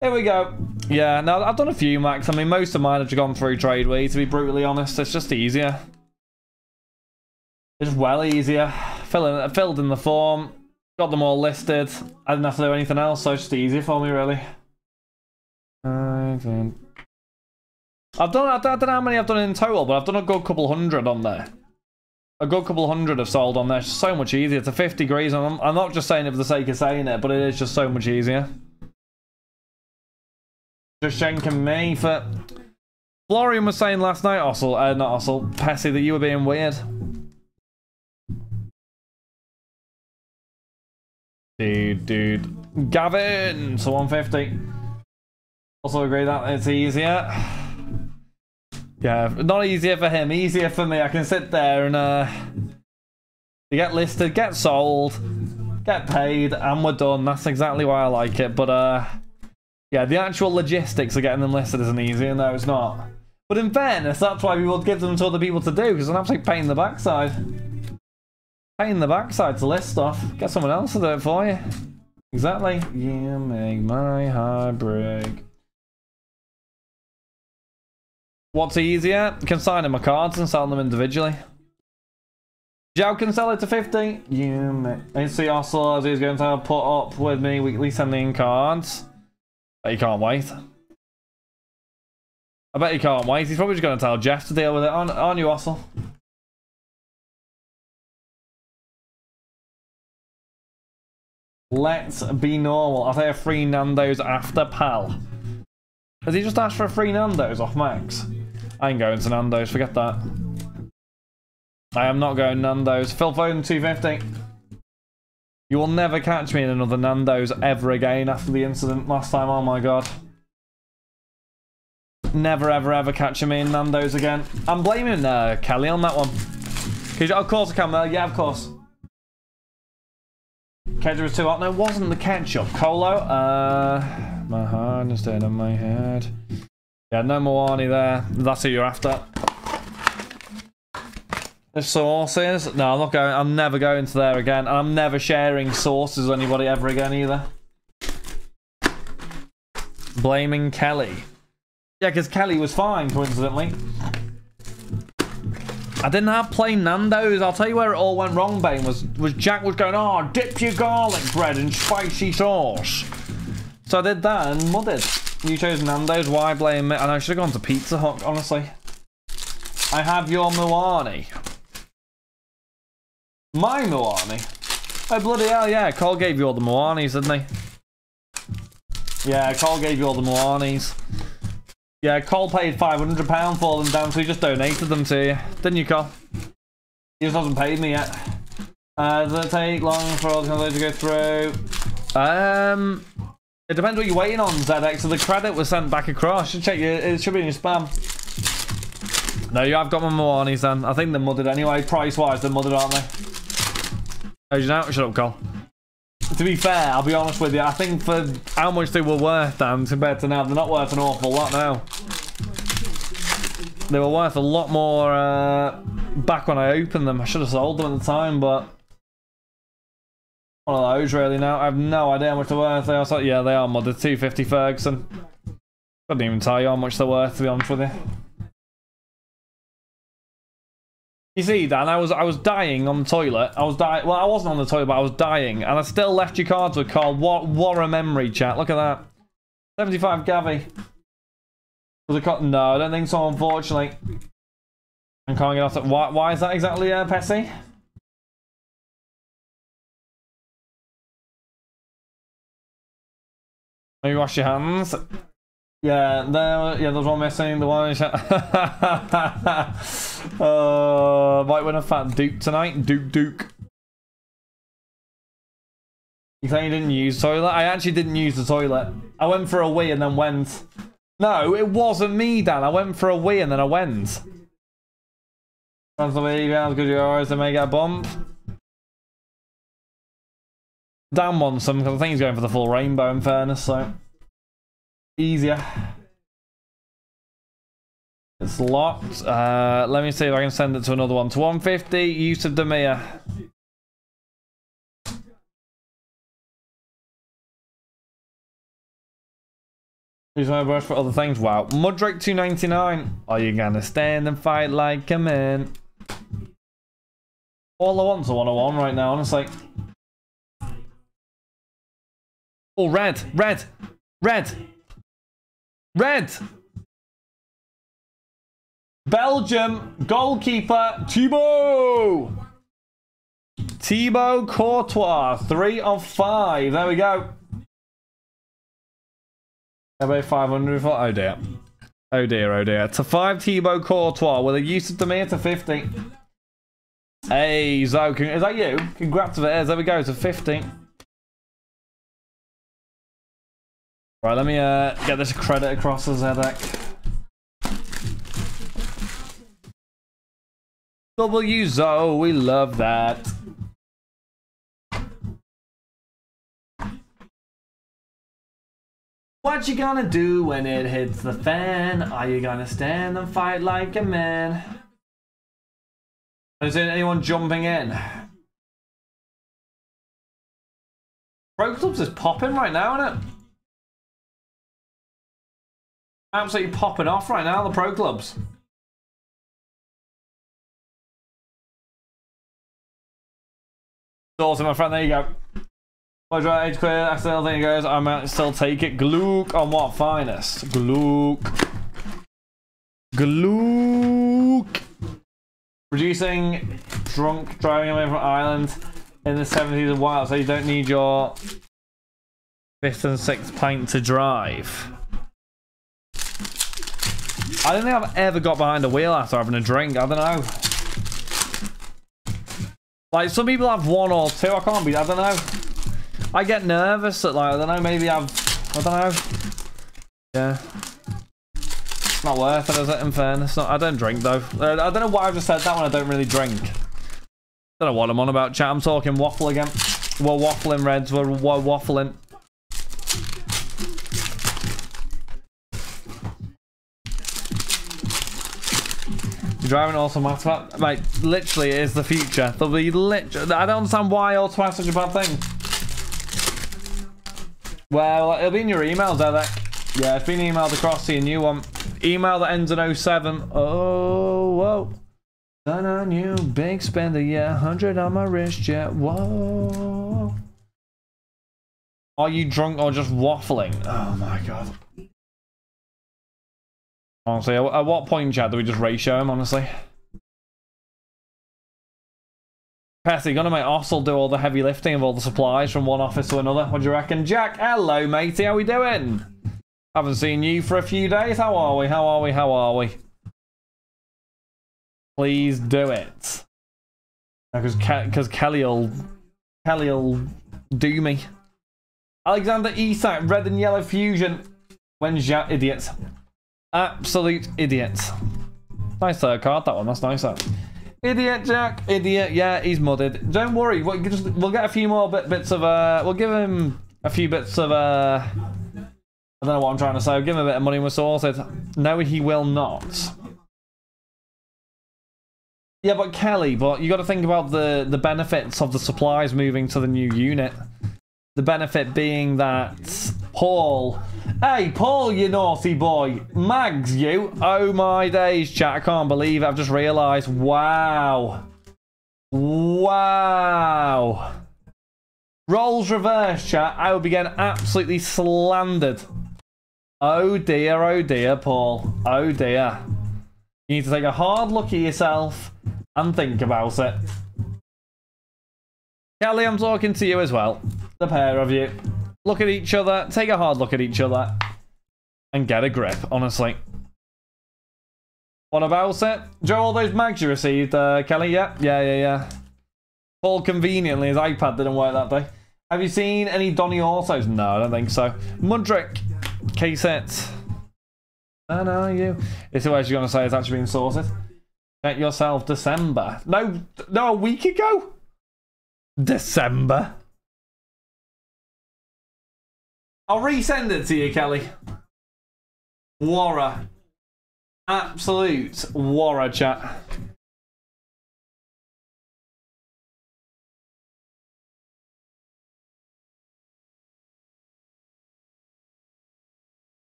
Here we go. Yeah, now I've done a few, Max. I mean, most of mine have gone through Tradeway, to be brutally honest. It's just easier. It's well easier. Filled, filled in the form. Got them all listed. I didn't have to do anything else, so it's just easier for me, really. I've done, I don't know how many I've done in total, but I've done a good couple hundred on there a good couple hundred have sold on there. It's so much easier. It's a 50 degrees. I'm, I'm not just saying it for the sake of saying it, but it is just so much easier. Just shanking me for... Florian was saying last night, Ossel, uh, not Ossel, Pessy, that you were being weird. Dude, dude. Gavin! So 150. Also agree that it's easier. Yeah, not easier for him, easier for me. I can sit there and uh, get listed, get sold, get paid, and we're done. That's exactly why I like it. But uh, yeah, the actual logistics of getting them listed isn't easy, and no, it's not. But in fairness, that's why we would give them to other people to do, because it's an absolute pain in the backside. Pain in the backside to list stuff. Get someone else to do it for you. Exactly. You make my heart break. What's easier? Consigning my cards and selling them individually. Joe can sell it to 50. You. I see Oslo as he's going to put up with me weekly sending cards. But he can't wait. I bet he can't wait. He's probably just going to tell Jeff to deal with it, aren't, aren't you, Oslo? Let's be normal. I'll take a free Nando's after pal. Has he just asked for a free Nando's off Max? I ain't going to Nando's, forget that. I am not going Nando's. Phil Foden 250. You will never catch me in another Nando's ever again after the incident last time. Oh my god. Never ever ever catching me in Nando's again. I'm blaming uh, Kelly on that one. Of course I yeah, of course. Ketchup was too hot. No, it wasn't the ketchup. Colo. Uh, my heart instead of my head. Yeah, no Moani there. That's who you're after. The sauces. No, I'm not going. I'm never going to there again. I'm never sharing sauces with anybody ever again either. Blaming Kelly. Yeah, because Kelly was fine, coincidentally. I didn't have plain Nando's. I'll tell you where it all went wrong, Bane, was, was Jack was going, oh, dip your garlic bread in spicy sauce. So I did that and mudded. You chose Nando's, why blame it? And I should have gone to Pizza Hut, honestly. I have your Moani. My Moani? Oh, bloody hell, yeah. Cole gave you all the Moanis, didn't he? Yeah, Cole gave you all the Moanis. Yeah, Cole paid £500 for them, Dan, so he just donated them to you. Didn't you, Cole? He just hasn't paid me yet. Uh, does it take long for all the to go through? Um, it depends what you're waiting on, ZX. So the credit was sent back across. Should check your, it should be in your spam. No, you have got my Moanis then. I think they're mudded anyway. Price-wise, they're mudded, aren't they? Oh, you know? Shut up, Cole to be fair, I'll be honest with you, I think for how much they were worth, Dan, compared to now, they're not worth an awful lot now. They were worth a lot more uh, back when I opened them. I should have sold them at the time, but one of those really now. I have no idea how much they're worth. They are, so, yeah, they are modded. 250 Ferguson. Couldn't even tell you how much they're worth, to be honest with you. You see, Dan, I was I was dying on the toilet. I was dying. Well, I wasn't on the toilet, but I was dying, and I still left your cards with Carl. What what a memory, chat. Look at that. 75 Gavi. Was it cut? No, I don't think so. Unfortunately, I can't get off. The, why why is that exactly, uh, Pessy? Maybe wash your hands. Yeah, there, yeah, there's one missing. The one. uh, might win a fat Duke tonight. Duke, Duke. You saying you didn't use toilet? I actually didn't use the toilet. I went for a wee and then went. No, it wasn't me, Dan. I went for a wee and then I went. That's the way you as good you are as they may a bump. Dan wants some because I think he's going for the full rainbow in fairness, so easier. It's locked. Uh, let me see if I can send it to another one. To 150, Yusuf Demir. Use my brush for other things. Wow. Mudryk 299. Are you gonna stand and fight like a man? All I want's a 101 right now, honestly. Oh, red, red, red. Red. Belgium goalkeeper Thibaut. Thibaut Courtois, three of five. There we go. About 500 for oh dear. Oh dear, oh dear. To five Thibaut Courtois with a Yusuf Demir to 50. Hey, Zo, is that you? Congrats it. There we go, to 50. Right, let me uh, get this credit across the Zedek. W Zo, we love that. What you gonna do when it hits the fan? Are you gonna stand and fight like a man? Is there anyone jumping in? Pro Clubs is popping right now, isn't it? Absolutely popping off right now, the Pro Clubs. Awesome, my friend. There you go. Roger, age clear. I still think it goes. I might uh, still take it. Glook on what finest? Glook. Glook. Reducing drunk driving away from Ireland in the 70s and wild, so you don't need your fifth and sixth pint to drive. I don't think I've ever got behind a wheel after having a drink. I don't know. Like, some people have one or two. I can't be. I don't know. I get nervous at, like, I don't know, maybe I've... I don't know. Yeah. It's not worth it, is it, in fairness? Not, I don't drink, though. Uh, I don't know why I've just said that when I don't really drink. I Don't know what I'm on about, chat. I'm talking waffle again. We're waffling, Reds. We're, we're waffling. Driving also automatic, mate, literally is the future. There'll be I don't understand why automatic is such a bad thing. Well, it'll be in your emails, Derek. Yeah, it's been emailed across to your new one. Email that ends in 07. Oh, whoa. Done on you, big spender, yeah. 100 on my wrist, yeah. Whoa. Are you drunk or just waffling? Oh my god. Honestly, at what point, Chad, do we just ratio him, honestly? Percy, gonna make Ossel do all the heavy lifting of all the supplies from one office to another. What do you reckon? Jack, hello, matey. How we doing? Haven't seen you for a few days. How are we? How are we? How are we? Please do it. Because Ke Kelly'll Kelly'll do me. Alexander Isak, red and yellow fusion. When's ya idiots? Absolute idiot. Nice third card, that one. That's nice. That. Idiot, Jack. Idiot. Yeah, he's mudded. Don't worry. We'll get a few more bit, bits of... Uh, we'll give him a few bits of... Uh, I don't know what I'm trying to say. We'll give him a bit of money and we're sorted. No, he will not. Yeah, but Kelly, but you got to think about the, the benefits of the supplies moving to the new unit. The benefit being that Paul Hey, Paul, you naughty boy. Mags, you. Oh, my days, chat. I can't believe it. I've just realised. Wow. Wow. Rolls reverse, chat. I will be getting absolutely slandered. Oh, dear. Oh, dear, Paul. Oh, dear. You need to take a hard look at yourself and think about it. Kelly, I'm talking to you as well. The pair of you. Look at each other. Take a hard look at each other. And get a grip, honestly. What about it? Joe, all those mags you received, uh, Kelly? Yeah, yeah, yeah, yeah. Paul conveniently, his iPad didn't work that day. Have you seen any Donny Autos? No, I don't think so. Mudryk, K-Set. No, no, you. Is the way you're going to say it's actually been sorted? Get yourself December. No, no, a week ago? December. I'll resend it to you, Kelly. Wara. Absolute Wara chat.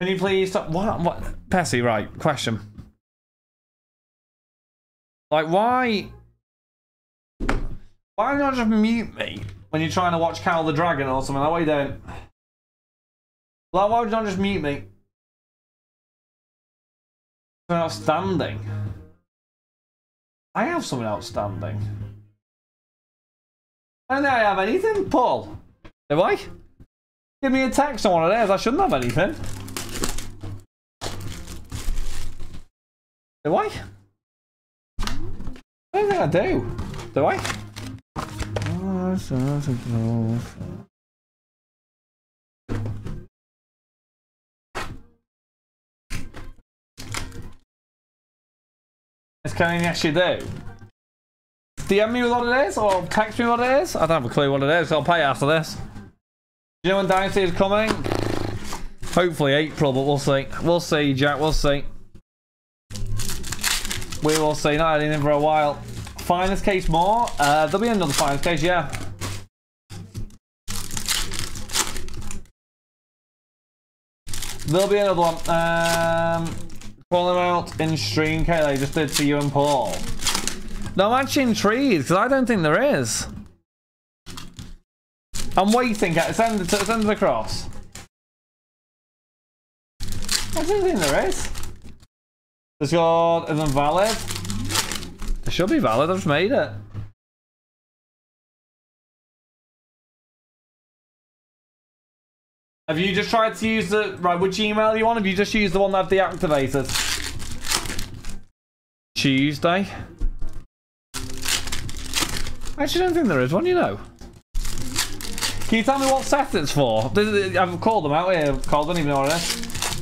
Can you please stop? What? What? Pessy, right. Question. Like, why? Why not just mute me? when you're trying to watch Cal the Dragon or something. That way you don't? Like, why would you not just mute me? Something outstanding. I have something outstanding. I don't think I have anything, Paul. Do I? Give me a text on one of theirs. I shouldn't have anything. Do I? I don't think I do. Do I? Is can yes you do? DM me what it is or text me what it is? I don't have a clue what it is, I'll pay after this. Do you know when Dynasty is coming? Hopefully April, but we'll see. We'll see, Jack, we'll see. We will see, not anything for a while. Finest case more? Uh, there'll be another finest case, yeah. There'll be another one. Um, call them out in stream, Kayla. Just did for you and Paul. No, I'm actually intrigued because I don't think there is. I'm waiting. Send it, send it across. I don't think there is. Discord isn't valid. It should be valid. I've just made it. Have you just tried to use the... Right, which email you want? Have you just used the one that I've deactivated? Tuesday? I actually don't think there is one, you know. Can you tell me what set it's for? I've called them out here. Called, don't even know what it is.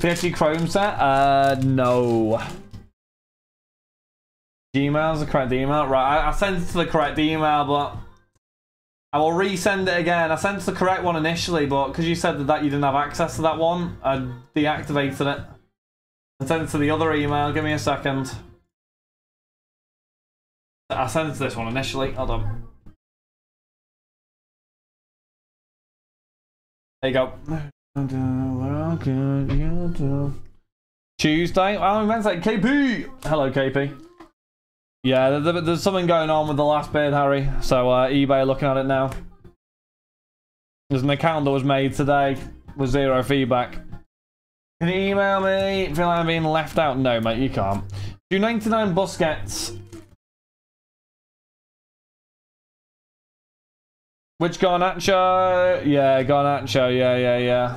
PSG Chrome set? Uh, no. Gmail's the correct email? Right, I, I sent it to the correct email, but... I will resend it again. I sent the correct one initially, but because you said that you didn't have access to that one, I deactivated it. I sent it to the other email. Give me a second. I sent it to this one initially. Hold on. There you go. Tuesday? Oh, Wednesday. KP! Hello, KP. Yeah, there's something going on with the last bid, Harry. So uh, eBay looking at it now. There's an account that was made today with zero feedback. Can you email me? Feel like I'm being left out? No, mate, you can't. Do 99 Busquets. Which Garnacho? Yeah, Garnacho. Yeah, yeah, yeah.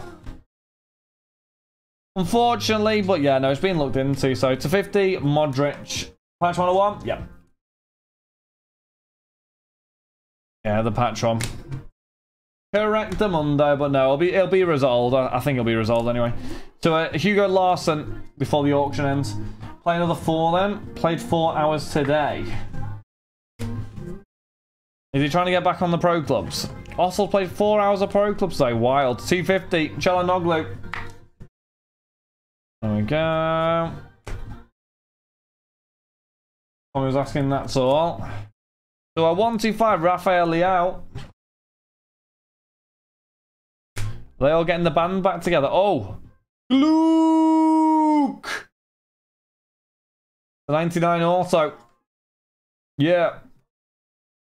Unfortunately, but yeah, no, it's been looked into. So to 50, Modric. Patch 101? Yep. Yeah, the Patron. Correct the Mundo, but no, it'll be it'll be resolved. I, think it'll be resolved anyway. So uh, Hugo Larsson before the auction ends. Play another four then. Played four hours today. Is he trying to get back on the pro clubs? Also played four hours of pro clubs though. Wild. 250. Calhanoglu. There we go. I was asking that's all. So a 125 Rafael Leao. They all getting the band back together. Oh, Luke. The 99 also. Yeah.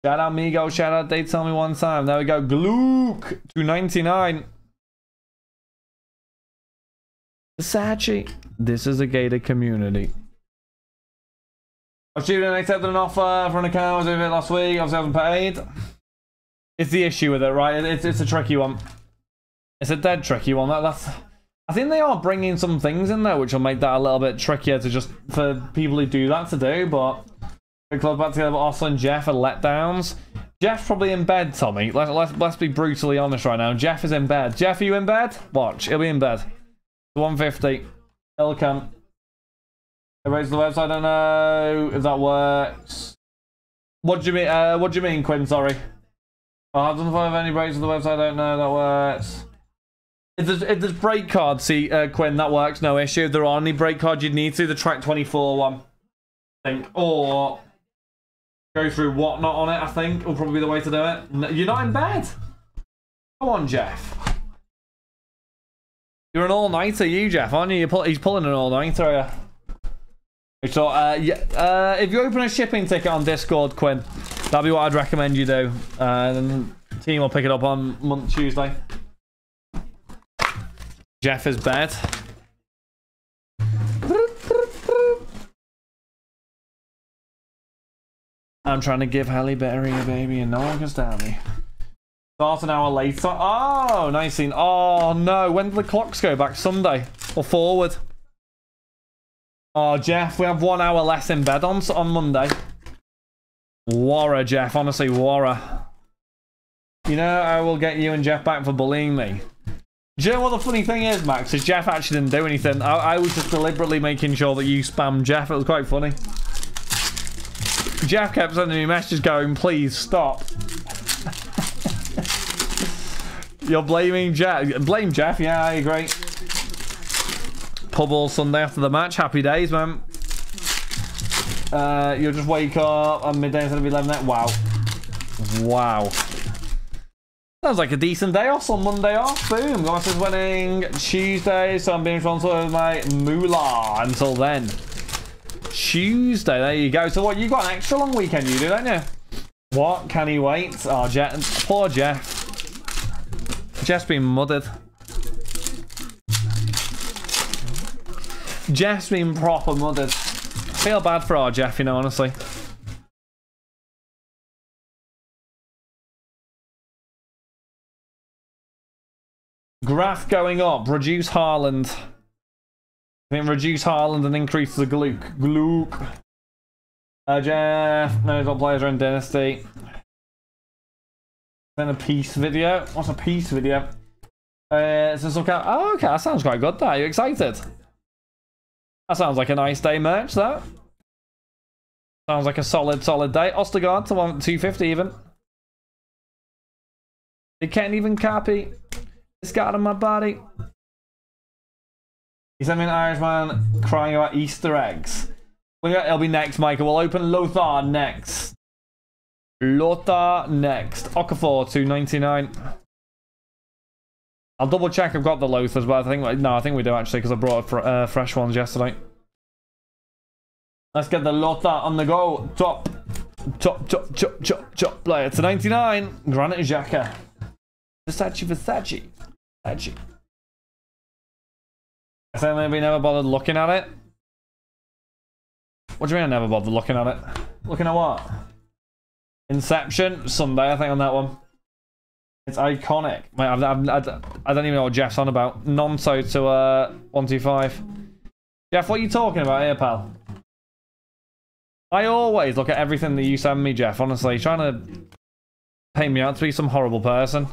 Shout out Migo. Shout out They Tell Me One Time. There we go. Gluke to 99. Versace. This is a gated community. I've student accepted an offer for an account. I was doing it last week. Obviously, I wasn't paid. It's the issue with it, right? It's, it's a tricky one. It's a dead tricky one. That, that's. I think they are bringing some things in there which will make that a little bit trickier to just for people who do that to do. But the club back together, Oscar and Jeff are letdowns. Jeff's probably in bed, Tommy. Let's, let's, let's be brutally honest right now. Jeff is in bed. Jeff, are you in bed? Watch. He'll be in bed. 150. He'll come. Erase the website. I don't know if that works. What do you mean? Uh, what do you mean, Quinn? Sorry. I don't have any breaks on the website. I don't know that works. If there's, if there's break cards, see, uh, Quinn, that works. No issue. If there are any break cards you'd need to, the track 24 one. I think. Or go through whatnot on it, I think, will probably be the way to do it. You're not in bed. Come on, Jeff. You're an all-nighter, you, Jeff, aren't you? Pull he's pulling an all-nighter? So, uh, yeah, uh, if you open a shipping ticket on Discord, Quinn, that'd be what I'd recommend you do. Uh, and the team will pick it up on month Tuesday. Jeff is bad. I'm trying to give Halle Berry a baby and no one can stand me. Start an hour later. Oh, nice scene. Oh, no. When do the clocks go back? Sunday? Or forward? Oh, Jeff, we have one hour less in bed on, on Monday. Wara, Jeff. Honestly, Wara. You know, I will get you and Jeff back for bullying me. Do you know what the funny thing is, Max? Is Jeff actually didn't do anything. I, I was just deliberately making sure that you spam Jeff. It was quite funny. Jeff kept sending me messages going, please stop. You're blaming Jeff. Blame Jeff. Yeah, I agree pub all Sunday after the match. Happy days, man. Uh, you'll just wake up on midday instead of 11 Wow. Wow. Sounds like a decent day off on Monday off. Boom. Glass is winning Tuesday, so I'm being responsible for my moolah until then. Tuesday, there you go. So what, you got an extra long weekend you do, don't you? What? Can he wait? Oh, Jeff. Poor Jeff. Jeff's been mudded. Jeff's been proper mudded. Feel bad for our Jeff, you know, honestly. Graph going up. Reduce Haaland. I think reduce Haaland and increase the Gluck. Gluck. Uh, Jeff knows what players are in Dynasty. Then a peace video. What's a peace video? Uh, so look at. Oh, okay. That sounds quite good. There, are you excited? That sounds like a nice day merch. That sounds like a solid, solid day. Ostergaard to one 250 even. You can't even copy. It's got in my body. He sent me an Irishman crying about Easter eggs. It'll be next, Michael. We'll open Lothar next. Lothar next. Okafor, 299. I'll double check I've got the Lothars, but I think, no, I think we do actually, because I brought fr uh, fresh ones yesterday. Let's get the Lothar on the go. Top, top, top, top, top, top player to 99. Granit Xhaka. Versace, Versace. Versace. I said maybe never bothered looking at it. What do you mean I never bothered looking at it? Looking at what? Inception, Sunday, I think, on that one. It's iconic. Mate, I've, I've, I don't even know what Jeff's on about. Non-so to uh, 125. Jeff, what are you talking about here, pal? I always look at everything that you send me, Jeff, honestly. Trying to paint me out to be some horrible person.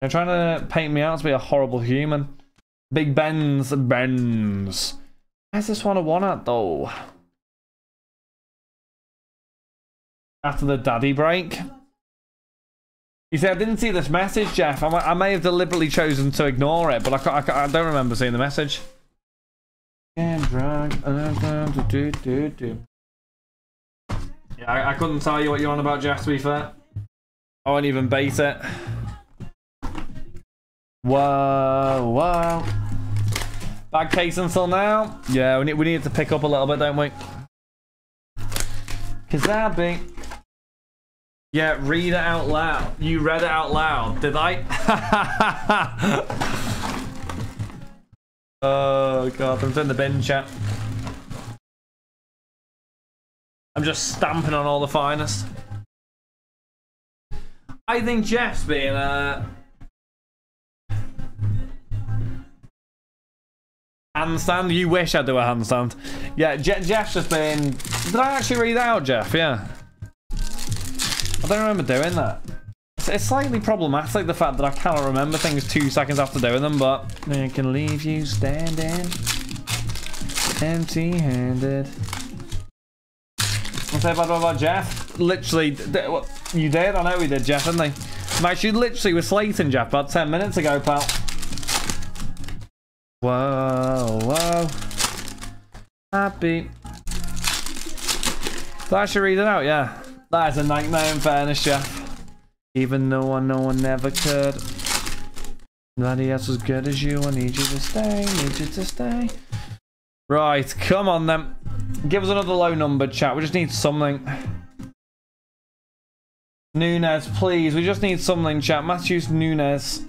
They're trying to paint me out to be a horrible human. Big Ben's Ben's. Where's this one a one at though? After the daddy break. You see, I didn't see this message, Jeff. I, I may have deliberately chosen to ignore it, but I, I, I don't remember seeing the message. Yeah, I, I couldn't tell you what you're on about, Jeff, to be fair. I won't even bait it. Whoa, whoa. Bad case until now. Yeah, we need, we need to pick up a little bit, don't we? Kazabi. Yeah, read it out loud. You read it out loud, did I? oh, God. I'm in the bin chat. I'm just stamping on all the finest. I think Jeff's being, uh... Handstand? You wish I'd do a handstand. Yeah, Je Jeff's just been... Did I actually read out, Jeff? Yeah. I don't remember doing that. It's, it's slightly problematic, the fact that I cannot remember things two seconds after doing them, but... I can leave you standing empty-handed. What's that about, about Jeff? Literally, you did? I know we did, Jeff, didn't they? I'm literally were slating Jeff about 10 minutes ago, pal. Whoa, whoa. Happy. So I should read it out, yeah. That is a nightmare in fairness, Jeff. Even though I know I never could. Nobody else as good as you. I need you to stay. Need you to stay. Right, come on then. Give us another low number, chat. We just need something. Nunez, please. We just need something, chat. Matheus Nunes.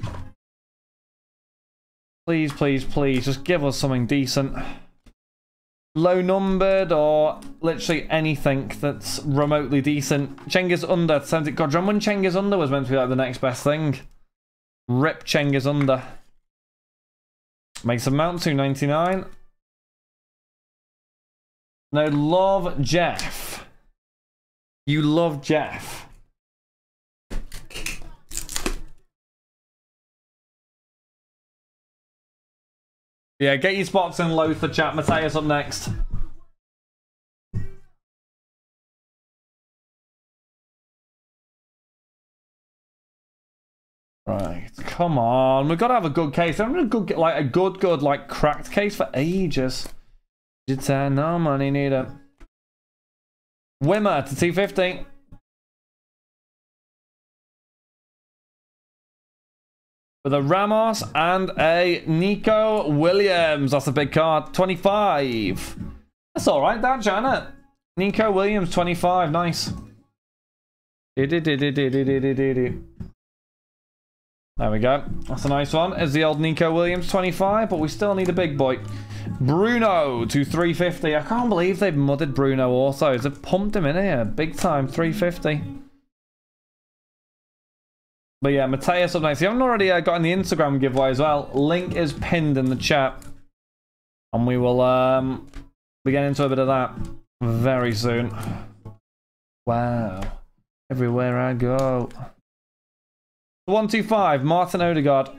Please, please, please, just give us something decent. Low numbered or literally anything that's remotely decent. Cengiz Under, 70. God, remember when Cengiz Under was meant to be like the next best thing? Rip Cengiz Under. Makes a mount 299. No, love Jeff. You love Jeff. Yeah, get your spots in Lothar chat. Matthias up next. Right, come on. We've got to have a good case. I'm a good, like a good, good, like cracked case for ages. Did say no money needed. Wimmer to 250. With a Ramos and a Nico Williams. That's a big card. 25. That's all right, that, Janet. Nico Williams, 25. Nice. There we go. That's a nice one. Is the old Nico Williams 25, but we still need a big boy. Bruno to 350. I can't believe they've mudded Bruno also. They've pumped him in here. Big time, 350. But yeah, Mateus up next. You haven't already uh, got in the Instagram giveaway as well. Link is pinned in the chat. And we will um, be getting into a bit of that very soon. Wow. Everywhere I go. 125, Martin Odegaard.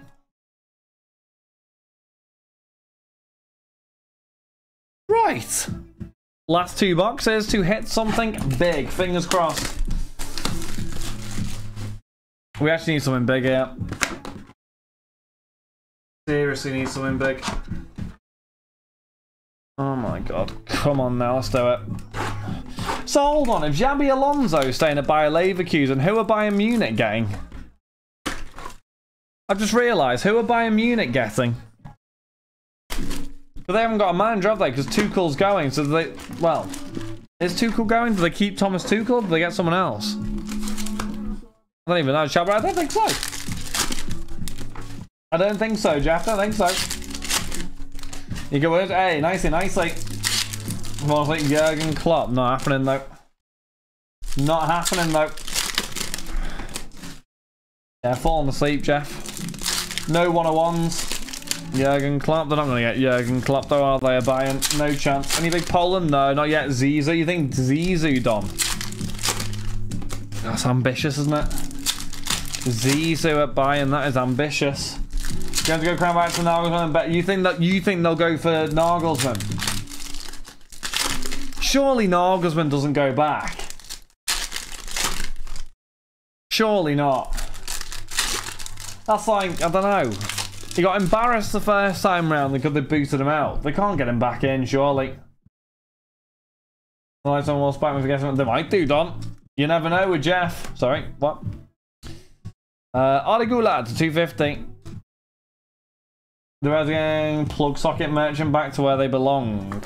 Right. Last two boxes to hit something big. Fingers crossed. We actually need something big here. Seriously need something big. Oh my god. Come on now, let's do it. So hold on, if Xabi Alonso staying at Bayer Leverkusen, who are Bayern Munich getting? I've just realised, who are Bayern Munich getting? But they haven't got a manager, have they? Because Tuchel's going, so they... Well, is Tuchel going? Do they keep Thomas Tuchel? Do they get someone else? I don't even know, Shabba. I don't think so. I don't think so, Jeff. I don't think so. You go, hey, nicely, nicely. I think Jurgen Klopp. Not happening, though. Not happening, though. Yeah, falling asleep, Jeff. No 101s. Jurgen Klopp. They're not going to get Jurgen Klopp, though, are they? A Bayern? No chance. Any big Poland? No, not yet. Zizou. You think Zizou, Don? That's ambitious, isn't it? Zizou at Bayern. That is ambitious. Have to go crown back to Nagelsmann and bet. You think that you think they'll go for Nagelsmann? Surely Nagelsmann doesn't go back. Surely not. That's like, I don't know. He got embarrassed the first time round because they booted him out. They can't get him back in, surely. Well, someone spike me for guessing. They might do, Don. You never know with Jeff. Sorry, what? Uh, Artigula to 250. The Red Gang plug socket merchant back to where they belong.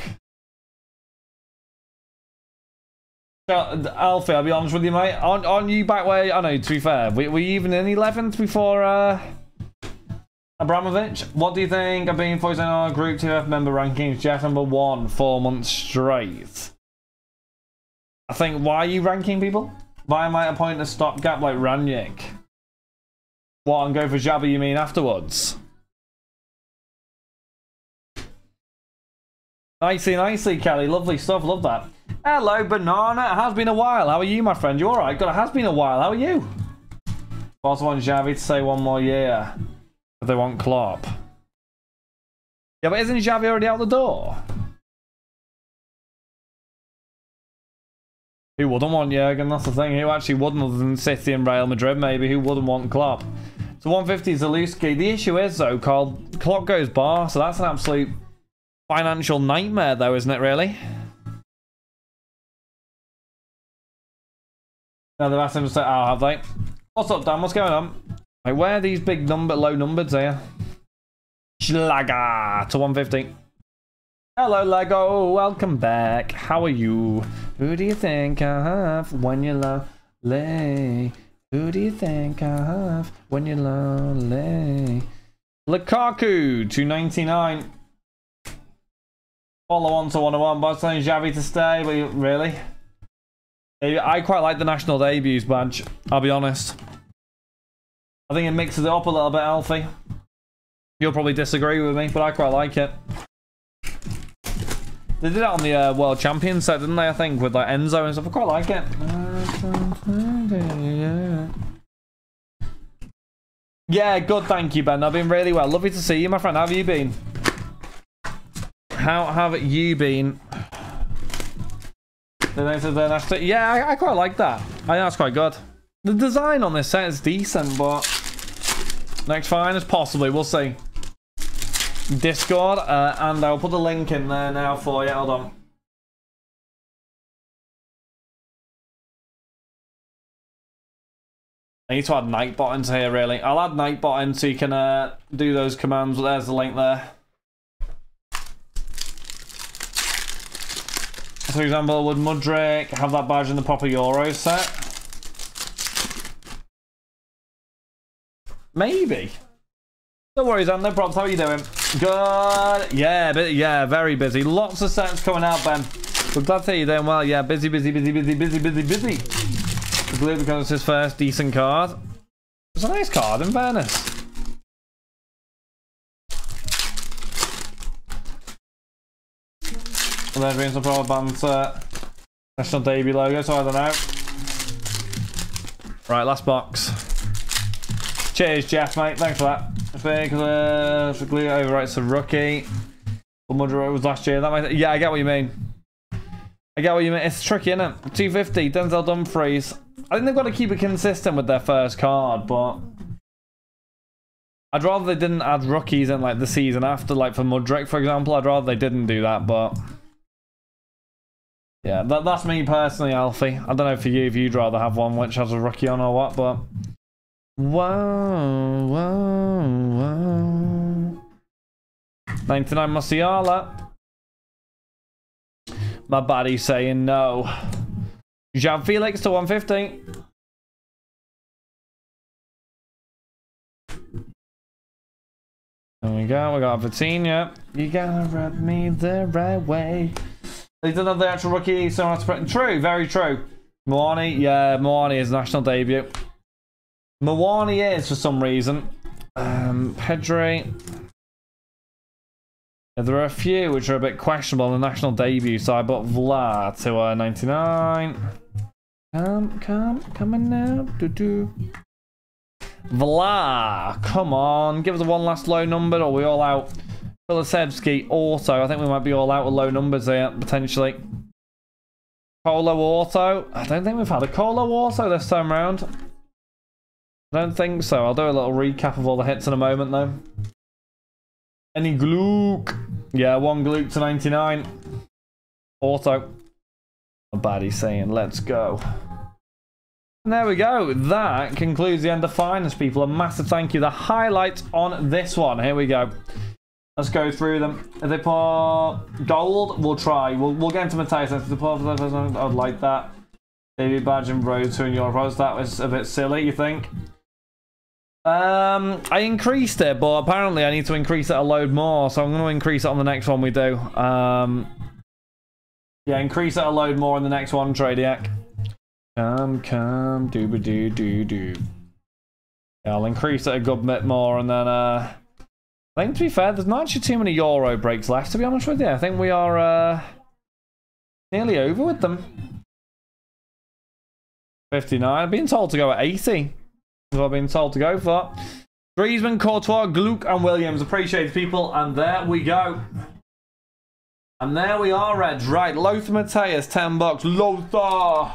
Alfie, I'll be honest with you, mate. Aren't, aren't you back where... I know, to be fair. Were you even in 11th before uh, Abramovich? What do you think of being voiced in our Group 2F member rankings? Jeff number one, four months straight. I think, why are you ranking people? Why am I appointing a stopgap like Rangnick? What, and go for Xabi, you mean, afterwards? Nicely, nicely, Kelly. Lovely stuff. Love that. Hello, Banana. It has been a while. How are you, my friend? You alright? God, it has been a while. How are you? Also want Xavi to say one more year. If they want Klopp. Yeah, but isn't Xavi already out the door? Who wouldn't want Jurgen? That's the thing. Who actually wouldn't other than City and Real Madrid, maybe? Who wouldn't want Klopp? So 150 is Zalewski. The issue is, though, Carl, Klopp goes bar, so that's an absolute financial nightmare, though, isn't it, really? Now they've asked him to say, oh, have they? What's up, Dan? What's going on? Like, where are these big number, low numbers here? Schlager to 150. Hello, Lego. Welcome back. How are you? Who do you think I have when you're lonely? Who do you think I have when you're lonely? Lukaku, 299. Follow on to 101, but I was telling Xavi to stay, but really? I quite like the national debuts badge, I'll be honest. I think it mixes it up a little bit, Alfie. You'll probably disagree with me, but I quite like it. They did it on the uh, World Champions set, didn't they? I think with like Enzo and stuff. I quite like it. Yeah, good. Thank you, Ben. I've been really well. Lovely to see you, my friend. How have you been? How have you been? Yeah, I, I quite like that. I think that's quite good. The design on this set is decent, but next fine as possibly. We'll see. Discord, uh, and I'll put the link in there now for you. Hold on. I need to add Nightbot into here, really. I'll add Nightbot in so you can uh, do those commands. There's the link there. For example, would Mudryk have that badge in the proper Euro set? Maybe. No worries, Dan. No problems. How are you doing? Good. Yeah, but yeah, very busy. Lots of sets coming out, Ben. We're glad to hear you're doing well. Yeah, busy, busy, busy, busy, busy, busy, busy. Blue because it's his first decent card. It's a nice card, in fairness. And then being some proper banter. National debut logo, so I don't know. Right, last box. Cheers, Jeff, mate. Thanks for that. Big, uh, glue over right, so rookie. Mudro was last year. That might, yeah, I get what you mean. I get what you mean. It's tricky, isn't it? 250, Denzel Dumfries. I think they've got to keep it consistent with their first card, but I'd rather they didn't add rookies in like the season after, like for Mudryk, for example. I'd rather they didn't do that, but yeah, that, that's me personally, Alfie. I don't know for you if you'd rather have one which has a rookie on or what, but whoa, whoa, whoa. 99 Musiala. My body's saying no. Jean Felix to 150. There we go. We got Vitinha. You gotta rub me the right way. Didn't have the actual rookie, so that's true. Very true. Muani, yeah, Muani is national debut. Muani is for some reason. Um, Pedri. Yeah, there are a few which are a bit questionable in the national debut, so I bought Vlad to uh, 99. Come, come, coming now. Do do. Vla, come on, give us one last low number, or we all out? Kulusevski, auto. I think we might be all out with low numbers here, potentially. Colo auto. I don't think we've had a Colo auto this time around. I don't think so. I'll do a little recap of all the hits in a moment, though. Any Gluck? Yeah, one Gluck to 99. Auto. A baddie saying, let's go. And there we go. That concludes the end of finals, people. A massive thank you. The highlights on this one. Here we go. Let's go through them. If they put gold, we'll try. We'll, we'll get into Matthias. If they put I'd like that. David Badge and Road to in Euros. That was a bit silly, you think? Um, I increased it, but apparently I need to increase it a load more, so I'm going to increase it on the next one we do. Um, yeah, increase it a load more in the next one, Tradiac. Come, come, doo ba doo doo doo. Yeah, I'll increase it a good bit more, and then, uh, I think to be fair, there's not actually too many Euro breaks left, to be honest with you. I think we are, uh, nearly over with them. 59. I've been told to go at 80. What I've been told to go for. Griezmann, Courtois, Gluck, and Williams. Appreciate the people. And there we go. And there we are, Reds. Right, Lothar Matthäus, 10 bucks. Lothar!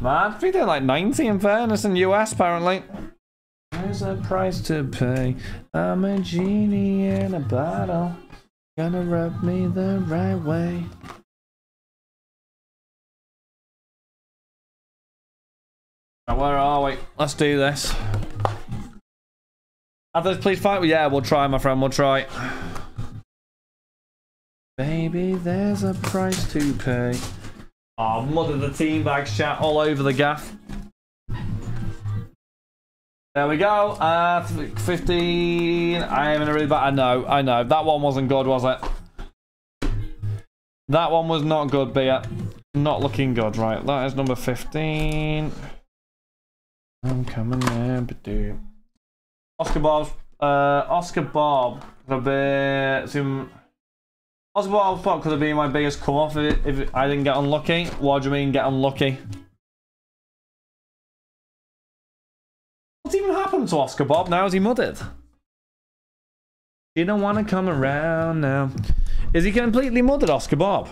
Man, we doing like 90 in fairness in US, apparently. There's a price to pay. I'm a genie in a bottle. Gonna rub me the right way. Where are we? Let's do this. Others, please fight. Yeah, we'll try, my friend. We'll try. Baby, there's a price to pay. Oh, mother the team bags chat all over the gaff. There we go. Uh, 15. I am in a really bad. I know. I know. That one wasn't good, was it? That one was not good, Bia. Not looking good. Right. That is number 15. I'm coming there, but dude. Oscar Bobb. Uh, Oscar Bobb could have some. Oscar Bobb could have been my biggest come off if, if I didn't get unlucky. What do you mean get unlucky? What's even happened to Oscar Bobb? Now is he mudded? You don't want to come around now. Is he completely mudded, Oscar Bobb?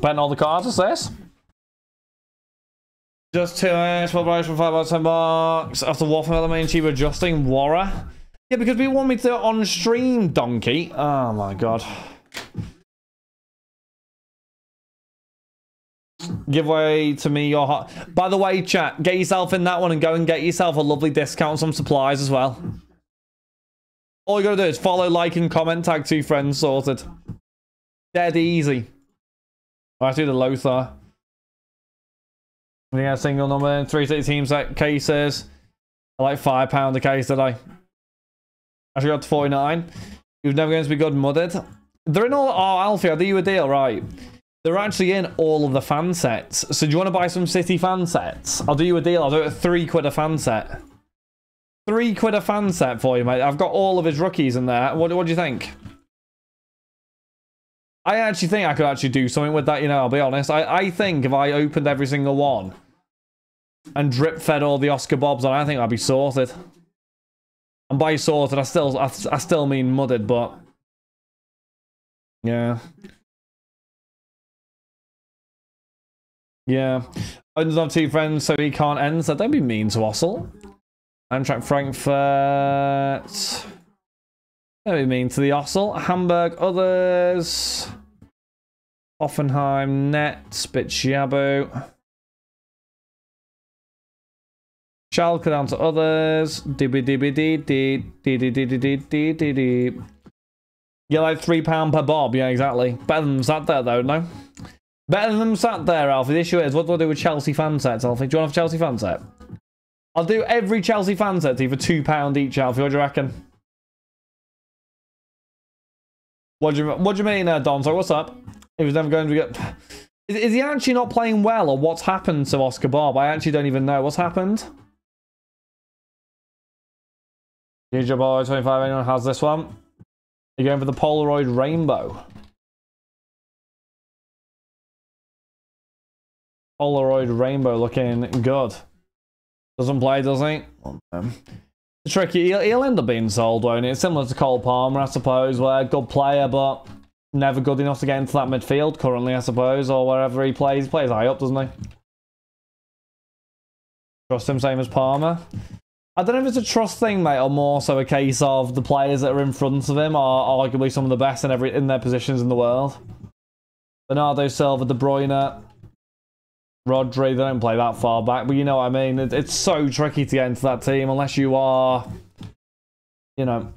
Betting all the cards, is this? Just two X, four bucks for five bucks, ten bucks. After Waffle main cheap adjusting Wara. Yeah, because we want me to on stream, donkey. Oh my god. Give away to me your hot. By the way, chat, get yourself in that one and go and get yourself a lovely discount on some supplies as well. All you gotta do is follow, like, and comment, tag two friends, sorted. Dead easy. I do the Lothar. We got a single number, 360 teams set cases. I like five pound a case today. Actually got to 49. He was never going to be good mudded. They're in all oh Alfie, I'll do you a deal, right? They're actually in all of the fan sets. So do you want to buy some City fan sets? I'll do you a deal. I'll do it three quid a fan set. Three quid a fan set for you, mate. I've got all of his rookies in there. What, what do you think? I actually think I could actually do something with that, you know, I'll be honest. I, I think if I opened every single one and drip fed all the Oscar Bobbs on, I think I'd be sorted. And by sorted, I still I, I still mean mudded, but yeah. Yeah. Just have two friends, so he can't end. So don't be mean to Ossel. Eintracht Frankfurt. Don't be mean to the Ossel. Hamburg, others. Hoffenheim, Net, Yabu. Schalke down to others. Dibby dibby. You're like three pound per bob. Yeah, exactly. Better than sat there though, no? Better than them sat there, Alfie. The issue is, what do I do with Chelsea fan sets, Alfie? Do you want a Chelsea fan set? I'll do every Chelsea fan set for two pound each, Alfie. What do you reckon? What do you What do you mean, uh, Don? So what's up? He was never going to get. Is, is he actually not playing well, or what's happened to Oscar Bobb? I actually don't even know what's happened. Ninja Boy 25, anyone has this one? You're going for the Polaroid Rainbow. Polaroid Rainbow looking good. Doesn't play, does he? It's tricky. He'll, he'll end up being sold, won't he? It's similar to Cole Palmer, I suppose, where good player, but never good enough to get into that midfield currently, I suppose, or wherever he plays. He plays high up, doesn't he? Trust him, same as Palmer. I don't know if it's a trust thing, mate, or more so a case of the players that are in front of him are arguably some of the best in every in their positions in the world. Bernardo Silva, De Bruyne, Rodri, they don't play that far back, but you know what I mean. It, it's so tricky to get into that team unless you are, you know,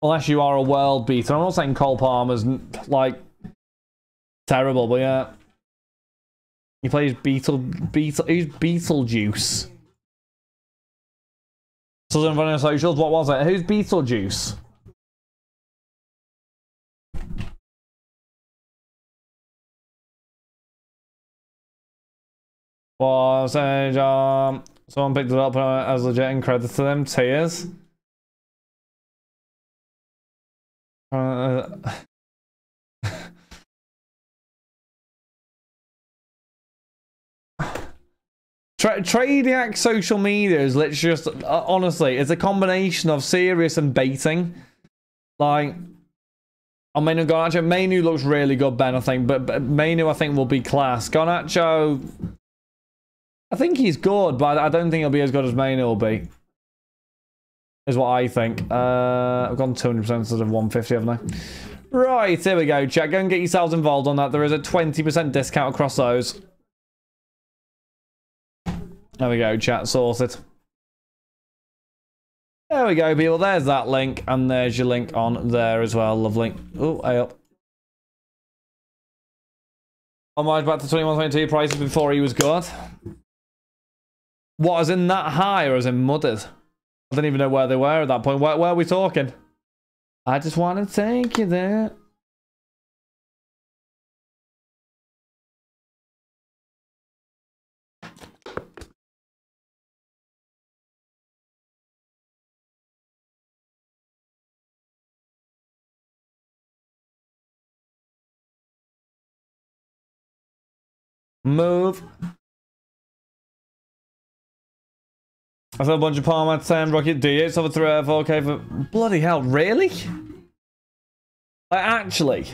unless you are a world beater. I'm not saying Cole Palmer's like terrible, but yeah, he plays Beetle Beetle. He's Beetlejuice. Southern Running Socials, what was it? Who's Beetlejuice? Was a um, someone picked it up as legit and credit to them. Tears. Uh, Tra Tradiac social media is literally just, uh, honestly, it's a combination of serious and baiting. Like, I mean, Garnacho, Mainoo looks really good, Ben, I think, but, but Mainoo, I think, will be class. Garnacho, I think he's good, but I don't think he'll be as good as Mainoo will be. Is what I think. Uh, I've gone 200% instead of 150, haven't I? Right, here we go, chat. Go and get yourselves involved on that. There is a 20% discount across those. There we go, chat sorted. There we go, people. There's that link, and there's your link on there as well. Lovely. Oh, hey up. Homage back to 2122 prices before he was good. What, as in that high or as in mudded? I don't even know where they were at that point. Where, where are we talking? I just want to take you there. Move. I saw a bunch of Palm at Sam Rocket D8 over 3 out 4k for bloody hell, really? Like actually.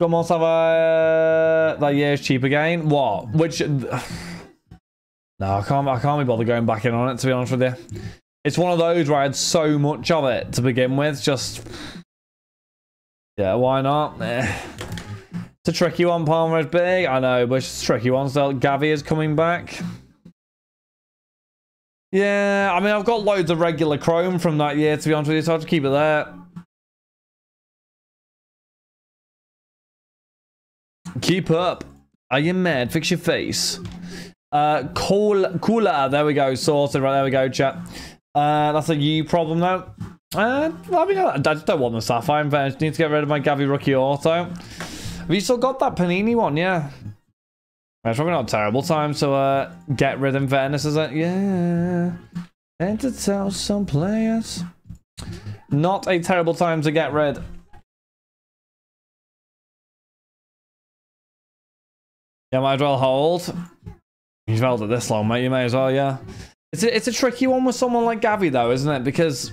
Come on, have uh, that year's cheap again? What? Which No, I can't I can't be bothered going back in on it to be honest with you. It's one of those where I had so much of it to begin with, just Yeah, why not? It's a tricky one, Palmer is big. I know, but it's a tricky one. So Gavi is coming back. Yeah, I mean, I've got loads of regular Chrome from that year, to be honest with you, so I'll just keep it there. Keep up. Are you mad? Fix your face. Uh, cool, cooler. There we go. Sorted. Right there we go, chat. Uh, that's a you problem though. Uh, I mean, I just don't want the Sapphire. I just need to get rid of my Gavi Rookie Auto. Have you still got that Panini one? Yeah. It's probably not a terrible time to uh, get rid of Venice, is it? Yeah. And to tell some players. Not a terrible time to get rid. Yeah, might as well hold. You've held it this long, mate. You may as well, yeah. It's a, it's a tricky one with someone like Gavi, though, isn't it? Because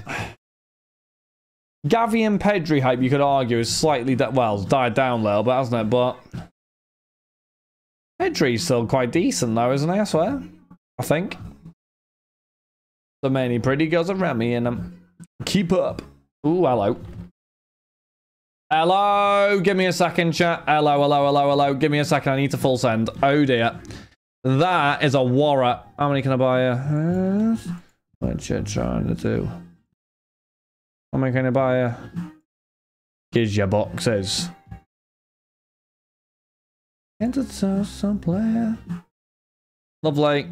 Gavi and Pedri hype, you could argue, is slightly, well, died down a little bit, hasn't it? But Pedri's still quite decent, though, isn't he? I swear. I think. So many pretty girls around me and keep up. Ooh, hello. Hello, give me a second, chat. Hello, hello, hello, hello. Give me a second. I need to full send. Oh dear. That is a warrant. How many can I buy? Uh, what you trying to do? Can I buy? Uh, Gives you boxes. Enter some player. Lovely.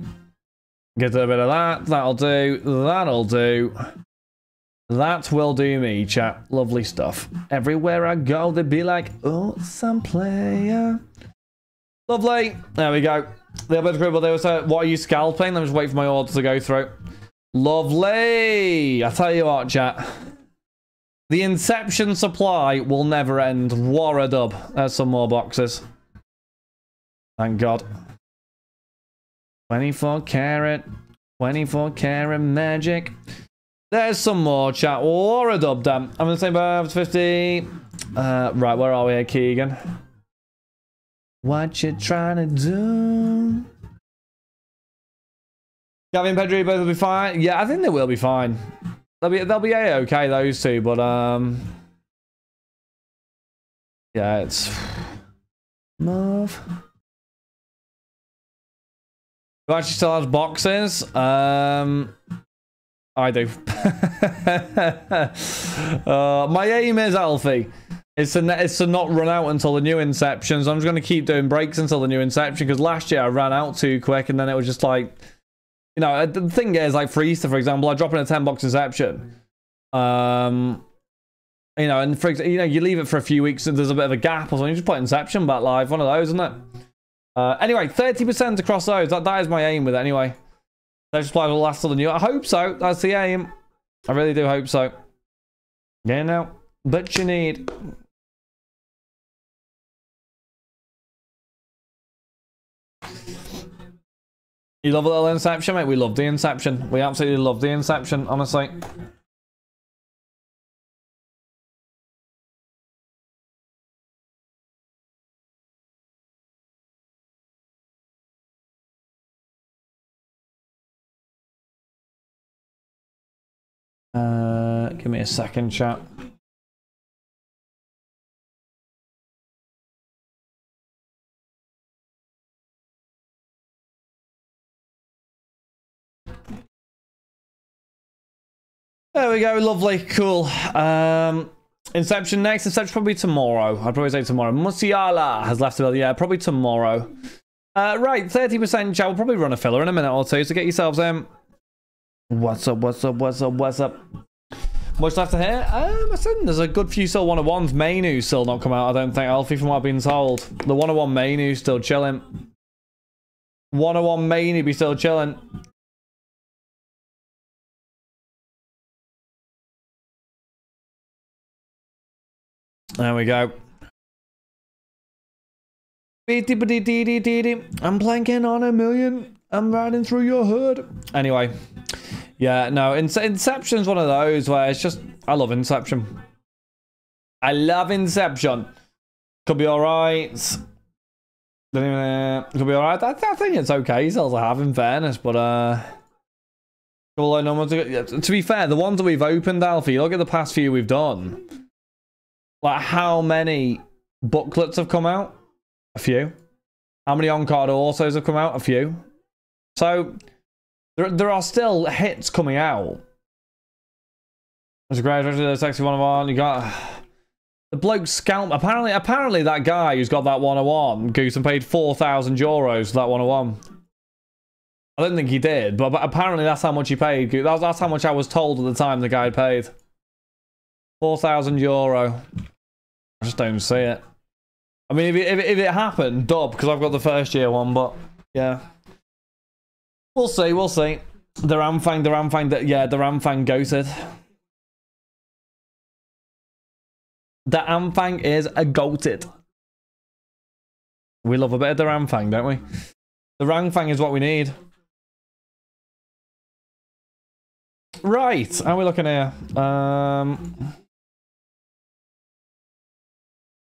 Get a bit of that. That'll do. That'll do. That will do me, chat. Lovely stuff. Everywhere I go, they be like, oh, some player. Lovely. There we go. The other group, there was a, what are you scalping? Let me just wait for my order to go through. Lovely. I tell you what, chat. The Inception supply will never end. War a dub. There's some more boxes. Thank God. 24 carat. 24 carat magic. There's some more chat. War a dub, damn. I'm gonna say about 50. Uh, right, where are we here, Keegan? What you trying to do? Gavin Pedri both will be fine. Yeah, I think they will be fine. They'll be they'll be a okay those two, but um, yeah, it's move. Who actually still has boxes? Um, I do. uh, my aim is Alfie. It's to, it's to not run out until the new Inception. I'm just going to keep doing breaks until the new Inception because last year I ran out too quick and then it was just like, you know, the thing is, like for Easter, for example, I drop in a 10 box Inception. Um, you know, and for you know, you leave it for a few weeks and there's a bit of a gap or something, you just put Inception back live. One of those, isn't it? Uh, anyway, 30% across those. That, that is my aim with it anyway. Those supplies will last till the new. I hope so. That's the aim. I really do hope so. Yeah, no. But you need. You love a little Inception, mate? We love the Inception. We absolutely love the Inception, honestly. Uh, give me a second, chat. There we go, lovely, cool. Um, Inception next. Inception probably tomorrow. I'd probably say tomorrow. Musiala has left the yeah, probably tomorrow. Uh, right, 30% chat. We'll probably run a filler in a minute or two, so get yourselves in. What's up, what's up, what's up, what's up? Much left to hear? Um, I said there's a good few still 101s. Mainoo still not come out, I don't think, Alfie, from what I've been told. The 101 Mainoo still chilling. 101 Mainoo be still chilling. There we go. I'm planking on a million. I'm riding through your hood. Anyway. Yeah, no, Inception's one of those where it's just, I love Inception. I love Inception. Could be alright. Could be alright. I, I, think it's okay still to have in fairness, but uh... Well, no to be fair, the ones that we've opened, Alfie, look at the past few we've done. Like, how many booklets have come out? A few. How many on-card autos have come out? A few. So there, there are still hits coming out. There's a great sexy one of one. You got the bloke scalp. Apparently, apparently that guy who's got that 101 goose and paid 4,000 euros for that 101. I don't think he did, but, but apparently that's how much he paid. That's, that's how much I was told at the time the guy paid. 4,000 euro. I just don't see it. I mean, if it, if it, if it happened, dub, because I've got the first year one, but yeah. We'll see, we'll see. The Ramfang, the Ramfang, yeah, the Ramfang goated. The Ramfang is a goated. We love a bit of the Ramfang, don't we? The Ramfang is what we need. Right, how are we looking here? Um,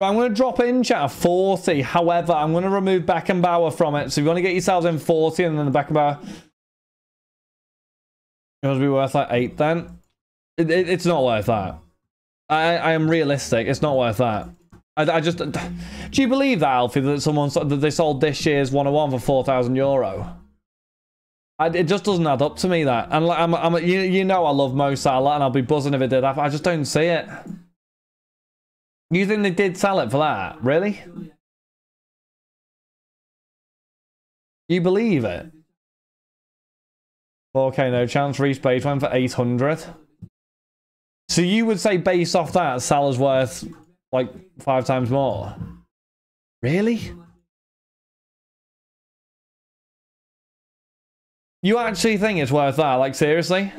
I'm going to drop in chat 40. However, I'm going to remove Beckenbauer from it. So you want to get yourselves in 40 and then the Beckenbauer, it must be worth like 8 then. It, it, it's not worth that. I, I am realistic. It's not worth that. I, I just... Do you believe that, Alfie, that someone that they sold this year's 101 for 4,000 euro? I, it just doesn't add up to me, that. And I'm, I'm, you, you know I love Mo Salah, and I'll be buzzing if it did. I, I just don't see it. You think they did sell it for that? Really? You believe it? Okay, no chance. Reese Page went for 800. So you would say based off that, Salah's worth like five times more? Really? You actually think it's worth that? Like seriously?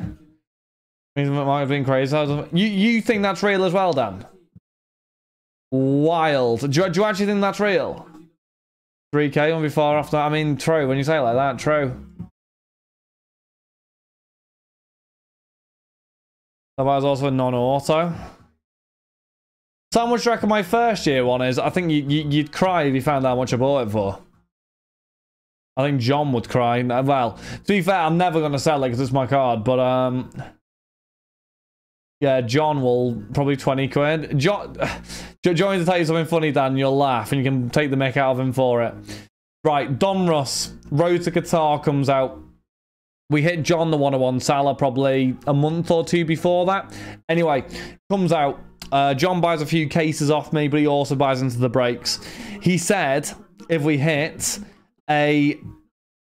It might have been crazy. You you think that's real as well, Dan? Wild. Do you, do you actually think that's real? 3k won't be far off that. I mean, true. When you say it like that, true. That was also a non-auto. So how much do you reckon my first year one is? I think you, you, you'd cry if you found out how much I bought it for. I think John would cry. Well, to be fair, I'm never going to sell it because it's my card. But, um... Yeah, John will probably 20 quid. John, you to tell you something funny, Dan? You'll laugh and you can take the mick out of him for it. Right, Donruss, Road to Qatar comes out. We hit John the 101 Salah probably a month or two before that. Anyway, comes out. Uh, John buys a few cases off me, but he also buys into the breaks. He said if we hit a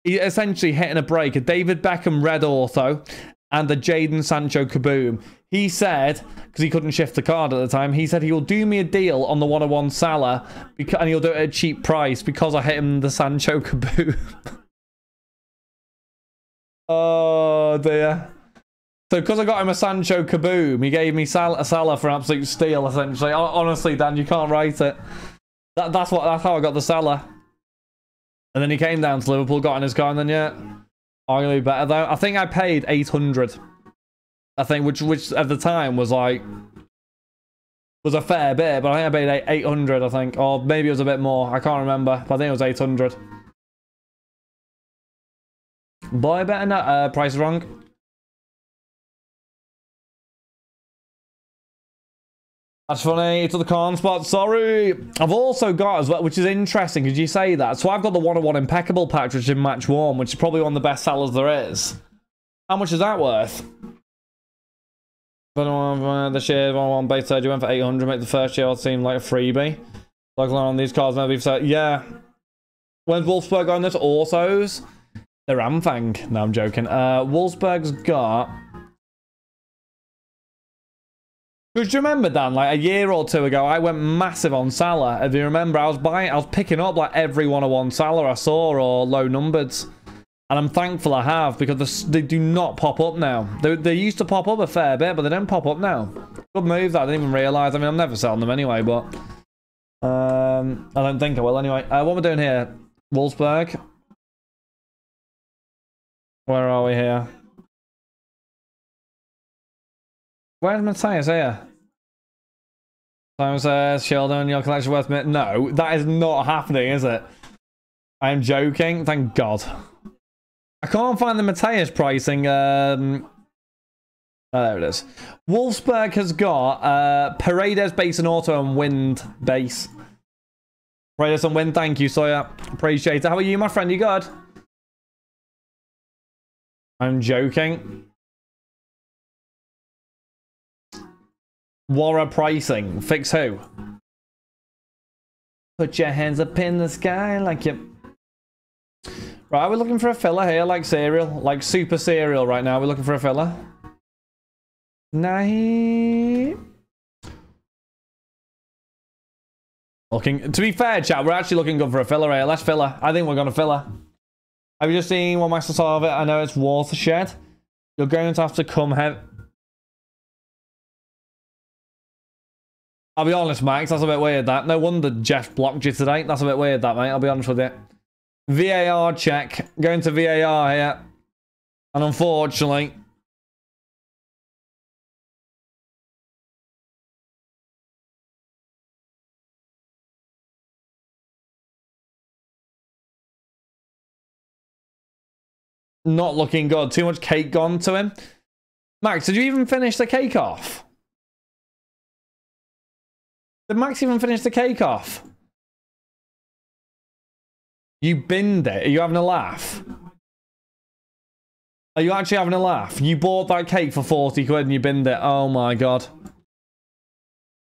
essentially hitting a break, a David Beckham red auto and a Jadon Sancho kaboom. He said, because he couldn't shift the card at the time, he said he'll do me a deal on the 101 Salah and he'll do it at a cheap price because I hit him the Sancho kaboom. oh dear. So because I got him a Sancho kaboom, he gave me Sal a Salah for absolute steal, essentially. Honestly, Dan, you can't write it. That, that's what. That's how I got the Salah. And then he came down to Liverpool, got in his car, and then yeah, arguably better though. I think I paid 800. I think, which which at the time was like was a fair bit, but I think I paid 800, I think, or maybe it was a bit more. I can't remember, but I think it was 800. Boy, better not. Uh, price wrong. That's funny. To the con spot. Sorry. I've also got as well, which is interesting because you say that. So I've got the 101 Impeccable patch, which is in match one, which is probably one of the best sellers there is. How much is that worth? The share one one base you went for 800. Make the first year seem like a freebie. Like on these cards, maybe so. Yeah. When's Wolfsburg on this? Autos? The Ramfang. No, I'm joking. Uh, Wolfsburg's got. Because you remember, Dan, like a year or two ago, I went massive on Salah. If you remember, I was buying, I was picking up like every one of one Salah I saw or low numbered. And I'm thankful I have because they do not pop up now. They, they used to pop up a fair bit, but they don't pop up now. Good move that I didn't even realise. I mean, I'm never selling them anyway, but... Um, I don't think I will anyway. Uh, what I doing here? Wolfsburg. Where are we here? Where's Matthias here? Simon says, Sheldon, your collection worth me. No, that is not happening, is it? I am joking. Thank God. I can't find the Mateus pricing. Um, oh, there it is. Wolfsburg has got uh, Paredes base and auto and wind base. Us and win. Thank you, Sawyer. Appreciate it. How are you, my friend? You good? I'm joking. Wara pricing. Fix who? Put your hands up in the sky like you... Right, we're looking for a filler here, like cereal. Like super cereal right now. We're looking for a filler. Night. Looking, to be fair, chat, we're actually looking good for a filler here. Let's filler. I think we're going to filler. Have you just seen Max saw of it? I know it's watershed. You're going to have to come heavy. I'll be honest, Max, that's a bit weird, that. No wonder Jeff blocked you today. That's a bit weird, that, mate. I'll be honest with you. VAR check. Going to VAR here. And unfortunately... Not looking good. Too much cake gone to him. Max, did you even finish the cake off? Did Max even finish the cake off? You binned it. Are you having a laugh? Are you actually having a laugh? You bought that cake for 40 quid and you binned it. Oh my god.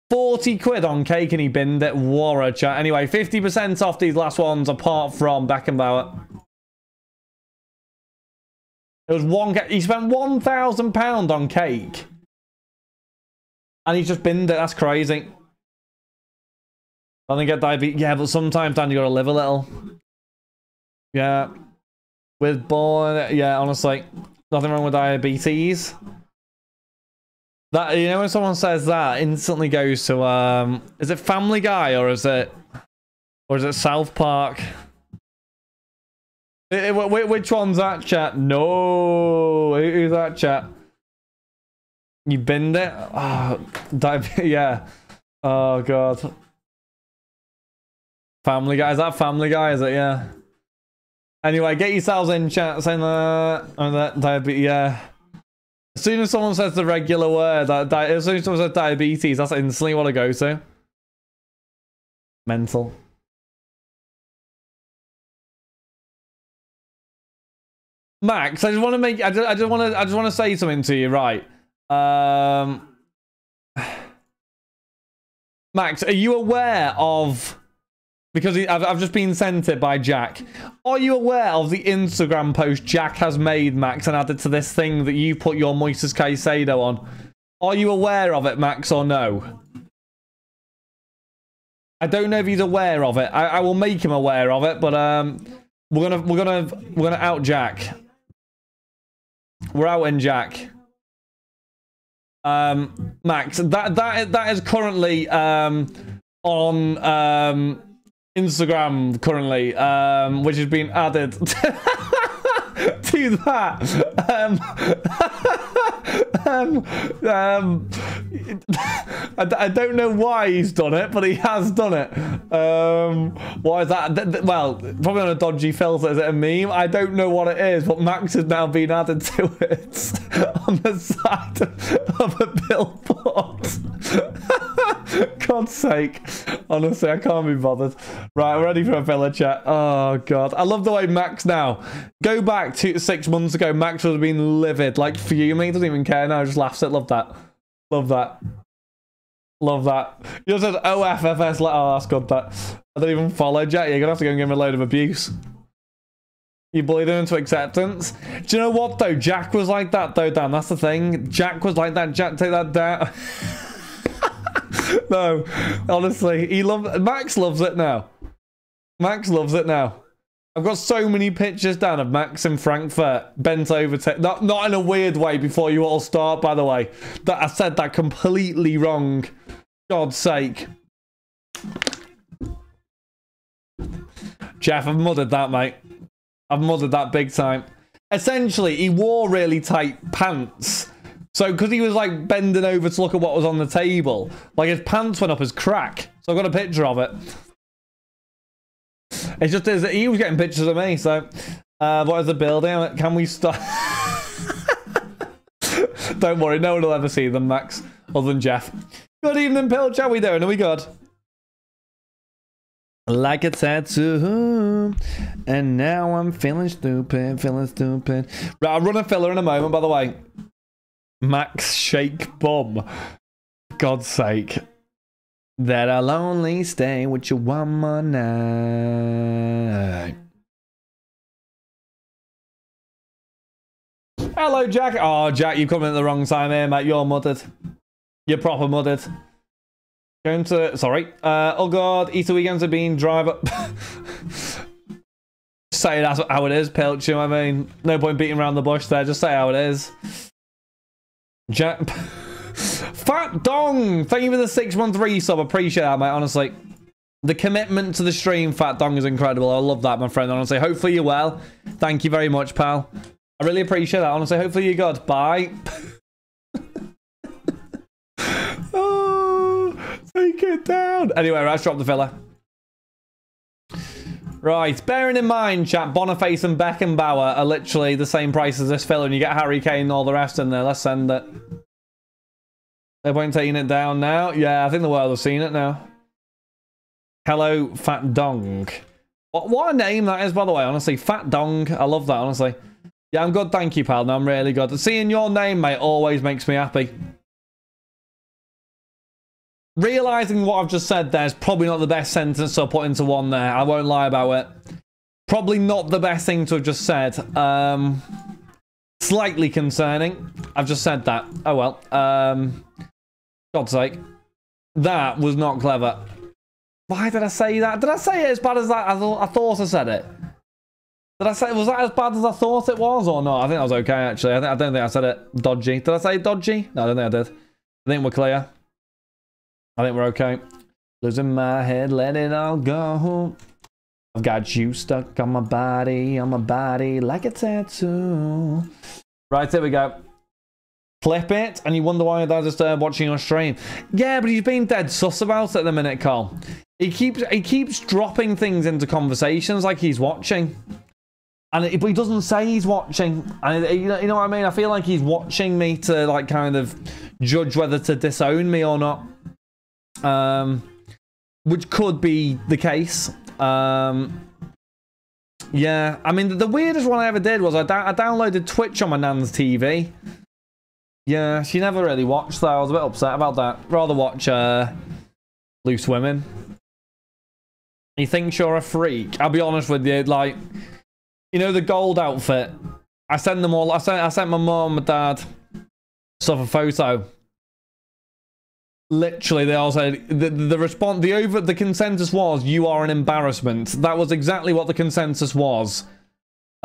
40 quid on cake and he binned it. What a chat. Anyway, 50% off these last ones apart from Beckenbauer. It was one. He spent £1,000 on cake. And he just binned it. That's crazy. I think get diabetes. Yeah, but sometimes, Dan, you gotta live a little. Yeah. With born, yeah, honestly, nothing wrong with diabetes. That you know when someone says that, instantly goes to um, is it Family Guy or is it, or is it South Park? Eh, eh, it, it, which one's that chat? No, who's that chat? You binned it? Oh, yeah. Oh god. Family Guy. Is that Family Guy? Is it? Yeah. Anyway, get yourselves in chat saying that. Uh, that diabetes. Yeah. As soon as someone says the regular word, that as soon as someone says diabetes, that's instantly what I go to. Mental. Max, I just want to make. I just, I just want to. I just want to say something to you, right? Um, Max, are you aware of because I've, I've just been sent it by Jack. Are you aware of the Instagram post Jack has made, Max, and added to this thing that you put your Moises Caicedo on? Are you aware of it, Max, or no? I don't know if he's aware of it. I, I will make him aware of it, but um, we're gonna we're gonna we're gonna out Jack. We're out in Jack. Um, Max, that that that is currently um on um Instagram currently, um, which has been added to that. Um, um, um, I, I, don't know why he's done it, but he has done it. Um, why is that? Well, probably on a dodgy filter. Is it a meme? I don't know what it is, but Max has now been added to it on the side of a billboard. God's sake. Honestly, I can't be bothered. Right, we're ready for a filler chat. Oh, God. I love the way Max now. Go back to six months ago, Max would have been livid, like fuming. Doesn't even care now. Just laughs at. Love that. Love that. Love that. You said OFFS. Oh, that's good. That I don't even follow Jack. You're gonna have to go and give him a load of abuse. You bullied him into acceptance. Do you know what though? Jack was like that though, Dan. That's the thing. Jack was like that. Jack, take that down. no, honestly, he loves. Max loves it now. Max loves it now. I've got so many pictures down of Max in Frankfurt bent over not not in a weird way before you all start, by the way. That I said that completely wrong. God's sake. Jeff, I've mudded that, mate. I've mudded that big time. Essentially, he wore really tight pants. So, because he was like bending over to look at what was on the table, like his pants went up his crack. So, I've got a picture of it. It's just is he was getting pictures of me. So, uh, what is the building? Can we start? Don't worry, no one will ever see them, Max, other than Jeff. Good evening, Pilch. How we doing? Are we good? like a tattoo. And now I'm feeling stupid, feeling stupid. Right, I'll run a filler in a moment, by the way. Max Shake Bum. God's sake. That I'll only stay with you one more night. Hello, Jack. Oh, Jack, you come in at the wrong time here, mate. You're mudded. You're proper mudded. Going to, sorry. Uh, oh god, Easter weekends have been driver. say that's how it is, Pilch, I mean? No point beating around the bush there, just say how it is. Jack. Fat Dong! Thank you for the six month resub. Appreciate that, mate, honestly. The commitment to the stream, Fat Dong, is incredible. I love that, my friend, honestly. Hopefully you're well. Thank you very much, pal. I really appreciate that, honestly. Hopefully you're good. Bye. Oh, take it down. Anyway, let's drop the filler. Right, bearing in mind, chat, Boniface and Beckenbauer are literally the same price as this filler, and you get Harry Kane and all the rest in there. Let's send it. Won't taking it down now. Yeah, I think the world has seen it now. Hello, Fat Dong. What, what a name that is, by the way, honestly. Fat Dong. I love that, honestly. Yeah, I'm good. Thank you, pal. No, I'm really good. Seeing your name, mate, always makes me happy realizing what I've just said there is probably not the best sentence to put into one there. I won't lie about it. Probably not the best thing to have just said. Um, slightly concerning. I've just said that. Oh well. Um, God's sake. That was not clever. Why did I say that? Did I say it as bad as that? I, th I thought I said it. Did I say was that as bad as I thought it was or not? I think I was okay actually. I, I don't think I said it dodgy. Did I say dodgy? No, I don't think I did. I think we're clear. I think we're okay. Losing my head, let it all go. I've got you stuck on my body, on my body, like a tattoo. Right, there we go. Flip it, and you wonder why I just uh, watching your stream. Yeah, but he's been dead sus about it at the minute, Carl. He keeps he keeps dropping things into conversations like he's watching. And if he doesn't say he's watching, and you know, you know what I mean? I feel like he's watching me to like kind of judge whether to disown me or not um, which could be the case. Um, yeah, I mean, the weirdest one I ever did was I, I downloaded Twitch on my nan's TV. Yeah, she never really watched that. I was a bit upset about that. Rather watch uh, Loose Women. He thinks you're a freak. I'll be honest with you, like, you know the gold outfit? I sent them all, I sent, I sent my mom, my dad, stuff a photo literally they all said the, the response the over the consensus was you are an embarrassment that was exactly what the consensus was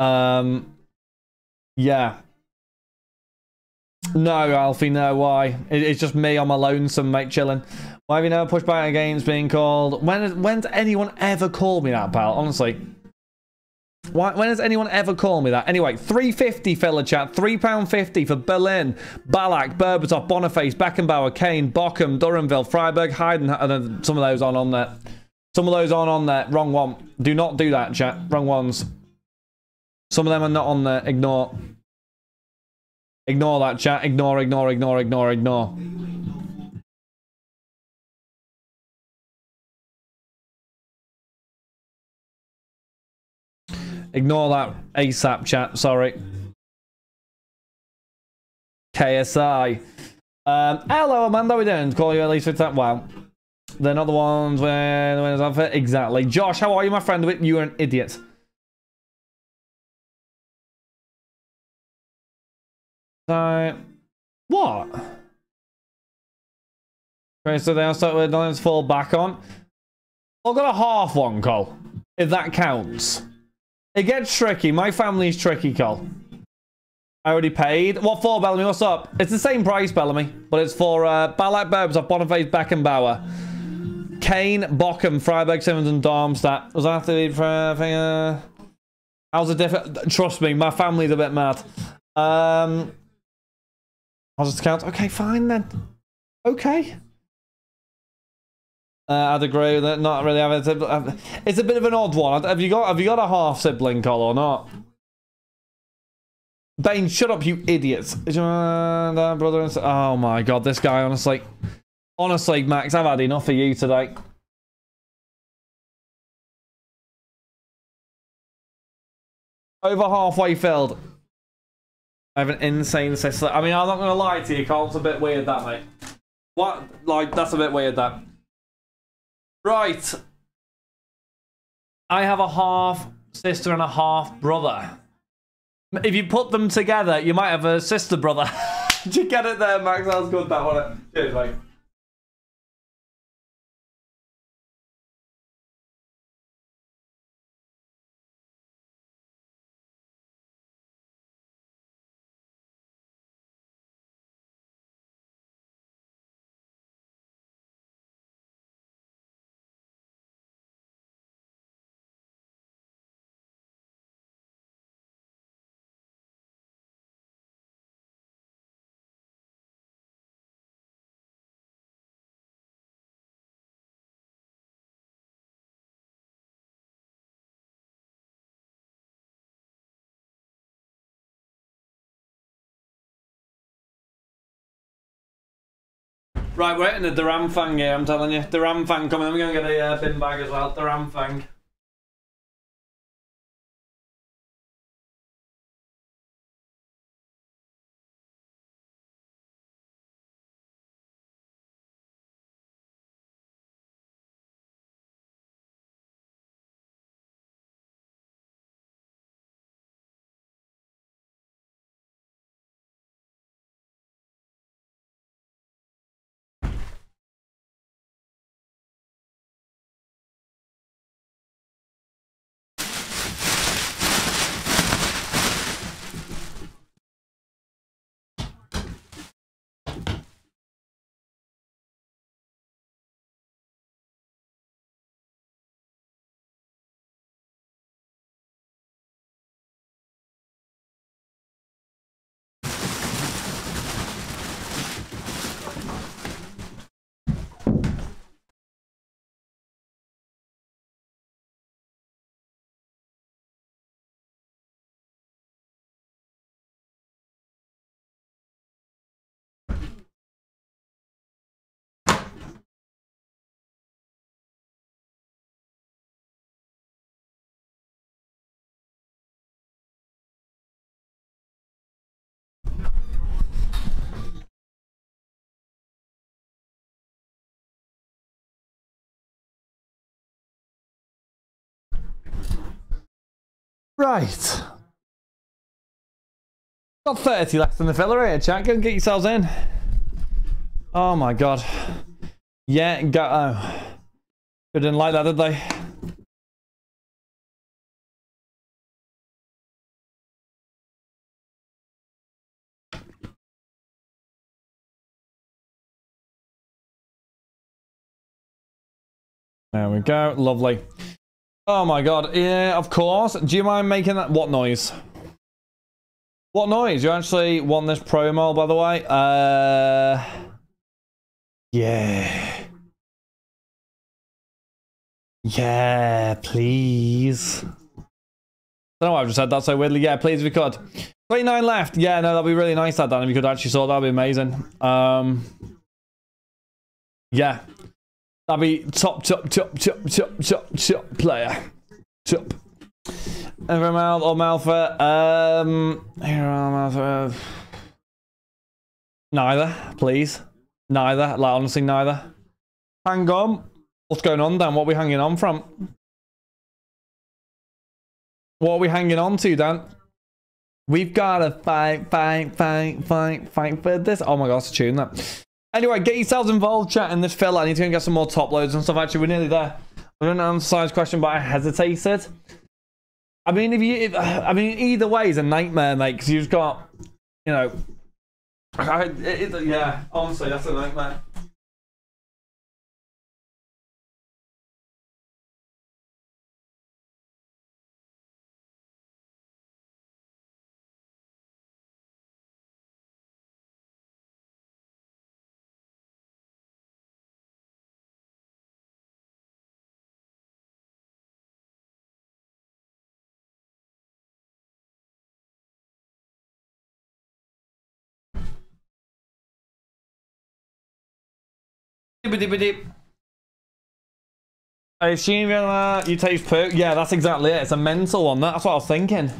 um yeah no alfie no why it, it's just me on my lonesome mate chilling why have you never pushed back against being called when when's anyone ever called me that pal honestly why, when has anyone ever called me that? Anyway, 350 filler chat, £3.50 for Berlin, Ballack, Berbatov, Boniface, Beckenbauer, Kane, Bochum, Duranville, Freiburg, Hayden, and then some of those on on there. Some of those aren't on there. Wrong one. Do not do that, chat. Wrong ones. Some of them are not on there. Ignore. Ignore that, chat. Ignore, ignore, ignore, ignore, ignore. Ignore that ASAP chat, sorry. KSI. Um, hello, Amanda. We doing? Call you at least with that. Wow. They're not the ones where the winners outfit. Exactly. Josh, how are you, my friend? You're an idiot. So, what? Okay, so they are start with nothing to fall back on. I've got a half one, Cole. If that counts. It gets tricky. My family's tricky, Cole. I already paid. What for, Bellamy? What's up? It's the same price, Bellamy, but it's for uh, Ballack Berbatov Boniface Beckenbauer. Kane, Bochum, Freiburg, Simons, and Darmstadt. Was that the uh, How's it different? Trust me, my family's a bit mad. Um, I'll just count. Okay, fine then. Okay. Uh, I'd agree with it. Not really having. A, uh, it's a bit of an odd one. Have you got? Have you got a half sibling, Col, or not? Bane, shut up, you idiots! Uh, uh, brother oh my god, this guy honestly, honestly, Max, I've had enough of you today. Over halfway filled. I have an insane sister. I mean, I'm not to lie to you, Carl. It's a bit weird, that, mate. What? Like, that's a bit weird, that. Right. I have a half sister and a half brother. If you put them together, you might have a sister brother. Did you get it there, Max? That was good, that one. Cheers, mate. Right, we're in the Der Anfang here, I'm telling you. Der Anfang coming, we're going to get a uh, bin bag as well. Der Anfang. Right. Got 30 left in the filler eh, here, chat. Go and get yourselves in. Oh my god. Yeah, go. Oh. They didn't like that, did they? There we go. Lovely. Oh my god. Yeah, of course. Do you mind making that? What noise? What noise? You actually won this promo, by the way. Uh, yeah. Yeah, please. I don't know why I've just said that so weirdly. Yeah, please if you could. 29 left. Yeah, no, that'd be really nice that Dan if you could actually sort that'd be amazing. Um Yeah. That'd be top, top, top, top, top, top, top player. Top. Over mouth or Malfa. Um, here are Malfa. Neither, please. Neither. Like honestly, neither. Hang on. What's going on, Dan? What are we hanging on from? What are we hanging on to, Dan? We've got to fight, fight, fight, fight, fight for this. Oh my gosh, tune that. Anyway, get yourselves involved, chat in this fill. I need to go get some more top loads and stuff. Actually, we're nearly there. I didn't answer this question, but I hesitated. I mean, if you, if, I mean, either way is a nightmare, mate. Because you've got, you know, I, it, it, yeah. Honestly, that's a nightmare. I assume uh, you taste perk. Yeah, that's exactly it. It's a mental one. That's what I was thinking.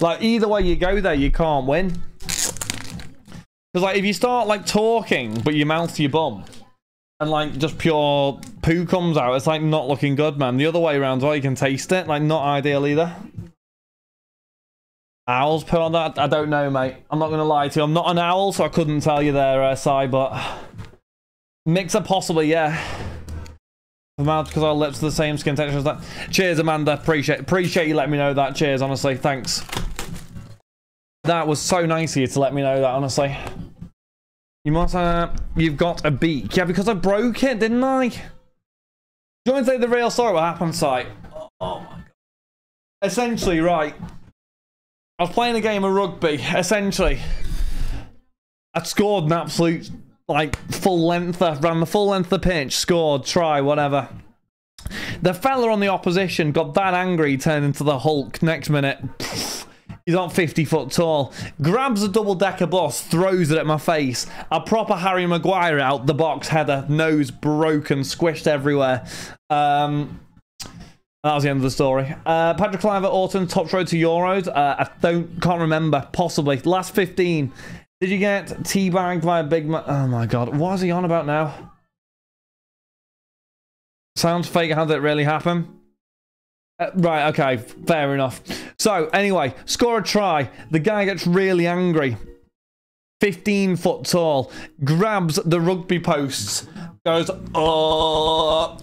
Like either way you go there, you can't win. Because like if you start like talking, but you mouth your bum, and like just pure poo comes out, it's like not looking good, man. The other way around, well, you can taste it. Like not ideal either. Owls put on that? I don't know, mate. I'm not going to lie to you. I'm not an owl, so I couldn't tell you there, uh, Sai, but... Mixer possibly, yeah. Because our lips are the same skin texture as that. Cheers, Amanda. Appreciate appreciate you letting me know that. Cheers, honestly. Thanks. That was so nice of you to let me know that, honestly. You must uh you've got a beak. Yeah, because I broke it, didn't I? Do you want to say the real story what happened, Sai? Oh my god. Essentially, right. I was playing a game of rugby, essentially. I'd scored an absolute, like, full length, ran the full length of the pitch, scored, try, whatever. The fella on the opposition got that angry, turned into the Hulk next minute. He's not 50 foot tall. Grabs a double decker bus, throws it at my face. A proper Harry Maguire out the box header, nose broken, squished everywhere. Um, that was the end of the story. Uh, Patrick Kluivert, Autumn, top road to Euros. Uh, I don't, can't remember. Possibly. Last 15. Did you get teabagged by a big man? Oh my god. What is he on about now? Sounds fake. How did it really happen? Uh, right, okay. Fair enough. So, anyway, score a try. The guy gets really angry. 15 foot tall. Grabs the rugby posts. Goes, oh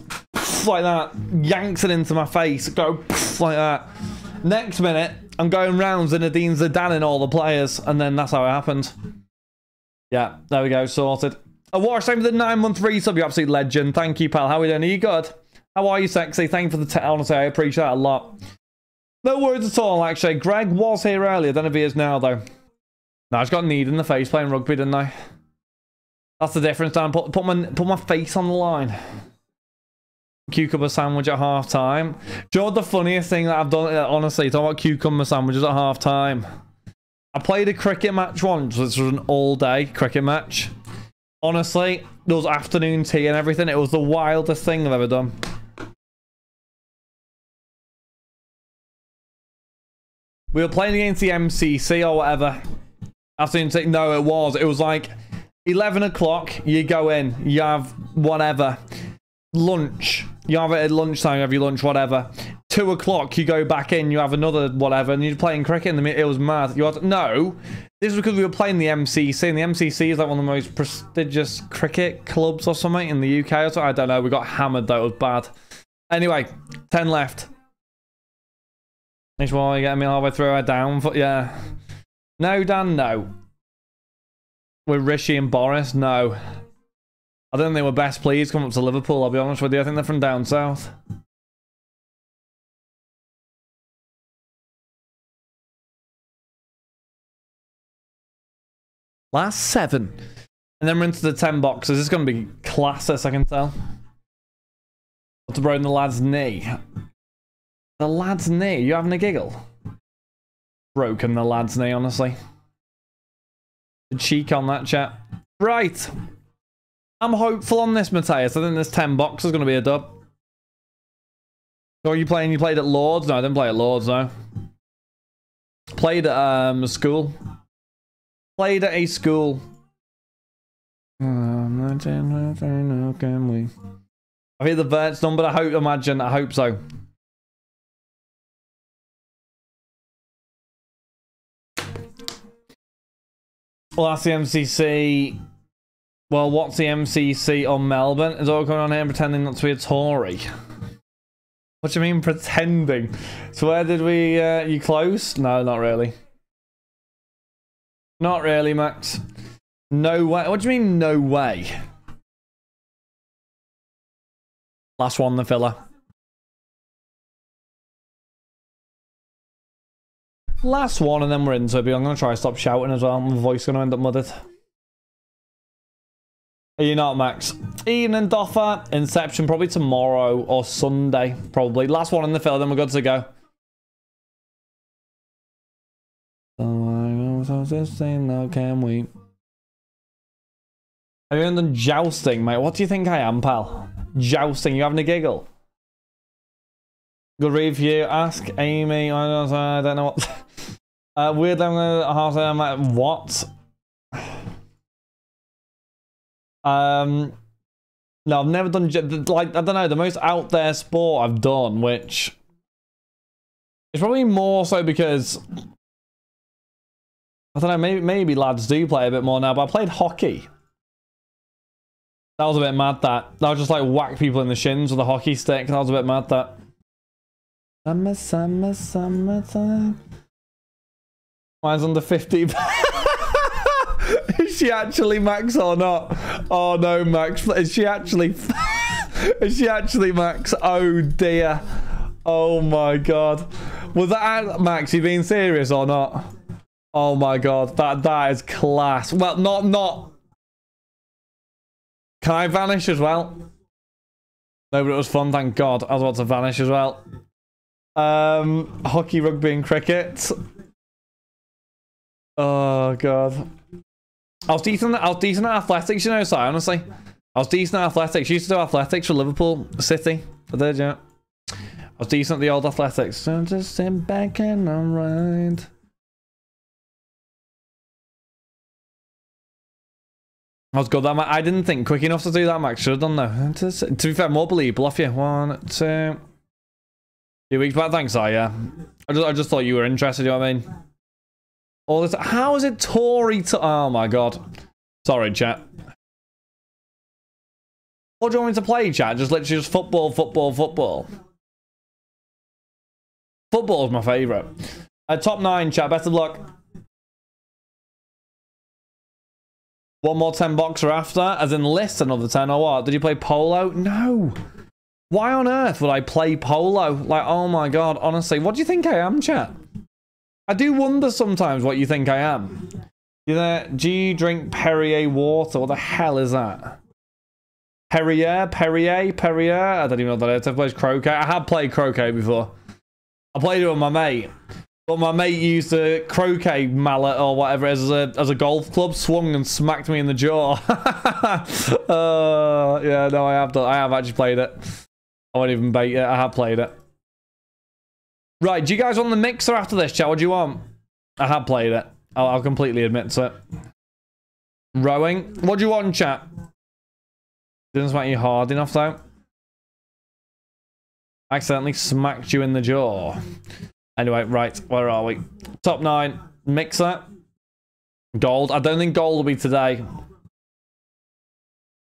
like that, yanks it into my face, go like that. Next minute, I'm going rounds and Nadine's Zidane and all the players, and then that's how it happened. Yeah, there we go, sorted. A war same with the nine month resub, you absolute legend. Thank you, pal. How are you doing? Are you good? How are you, sexy? Thank you for the honestly, I appreciate that a lot. No worries at all, actually. Greg was here earlier, don't know if he is now, though. No, I just got kneed in the face playing rugby, didn't I? That's the difference, Dan. Put, put, my, put my face on the line cucumber sandwich at half time. Do you know the funniest thing that I've done? Uh, honestly, talking about cucumber sandwiches at half time. I played a cricket match once. This was an all-day cricket match. Honestly, there was afternoon tea and everything. It was the wildest thing I've ever done. We were playing against the MCC or whatever. Afternoon tea. No, it was. It was like 11 o'clock. You go in. You have whatever lunch. You have it at lunchtime, you have your lunch, whatever. Two o'clock, you go back in, you have another whatever, and you're playing cricket in the minute. It was mad. You had, no, this is because we were playing the MCC, and the MCC is like one of the most prestigious cricket clubs or something in the UK or something. I don't know. We got hammered though. It was bad. Anyway, 10 left. Next one, you get me halfway through. I down. For, yeah. No, Dan, no. With Rishi and Boris, no. I don't think they were best pleased coming up to Liverpool, I'll be honest with you. I think they're from down south. Last seven. And then we're into the 10 boxes. It's going to be classless, I can tell. What's broken the lad's knee? The lad's knee? You having a giggle? Broken the lad's knee, honestly. The cheek on that chat. Right. I'm hopeful on this, Matthias. I think this 10 box is going to be a dub. So are you playing? You played at Lords? No, I didn't play at Lords, no. Played at um, school. Played at a school. Um, can we? I hear the Vert's done, but I hope, imagine, I hope so. Well, that's the MCC. Well, what's the MCC on Melbourne? Is all going on here pretending not to be a Tory? What do you mean pretending? So where did we, uh, you close? No, not really. Not really, Max. No way. What do you mean, no way? Last one, the filler. Last one, and then we're into it. I'm going to try to stop shouting as well. My voice is going to end up muddled. Are you not, Max? Ian and Doffer, Inception, probably tomorrow or Sunday, probably. Last one in the field, then we're good to go. Oh, this thing now, can we? Have you done jousting, mate? What do you think I am, pal? Jousting, you having a giggle? Good review. Ask Amy. I don't, I don't know what. Uh, weird. I'm gonna I'm what? Um, no, I've never done like I don't know the most out there sport I've done, which is probably more so because I don't know. Maybe maybe lads do play a bit more now, but I played hockey. That was a bit mad. That that was just like whack people in the shins with a hockey stick. That was a bit mad. That. Summer, summer, summertime. Mine's under 50. is she actually Max or not? Oh no, Max. Is she actually... is she actually Max? Oh dear. Oh my god. Was that Max? You being serious or not? Oh my god. That that is class. Well, not not. Can I vanish as well? No, but it was fun, thank God. I was about to vanish as well. Um, hockey, rugby, and cricket. Oh god. I was decent. I was decent at athletics, you know. So honestly, I was decent at athletics. Used to do athletics for Liverpool City. I did, yeah. I was decent at the old athletics. So just sit back and alright. I was good that I didn't think quick enough to do that, Max. Should have done though. To, be fair, more believable off you. One, two. Two weeks back, thanks, I yeah. I just, I just thought you were interested, you know what I mean? All this. How is it Tory to. Oh my god. Sorry, chat. What do you want me to play, chat? Just literally just football, football, football. Football is my favourite. Uh, top nine, chat. Best of luck. One more 10 boxer after, as in list another 10 or what? Did you play polo? No. Why on earth would I play polo? Like, oh my god, honestly, what do you think I am, chat? I do wonder sometimes what you think I am. You know, do you drink Perrier water? What the hell is that? Perrier, Perrier, Perrier. I don't even know what that is. I've played croquet. I have played croquet before. I played it with my mate. But my mate used a croquet mallet or whatever as a as a golf club, swung and smacked me in the jaw. uh, yeah, no, I have done, I have actually played it. I won't even bait it. I have played it. Right, do you guys want the mixer after this, chat? What do you want? I have played it. I'll, I'll completely admit to it. Rowing. What do you want, chat? Didn't smack you hard enough, though. Accidentally smacked you in the jaw. Anyway, right, where are we? Top nine. Mixer. Gold. I don't think gold will be today.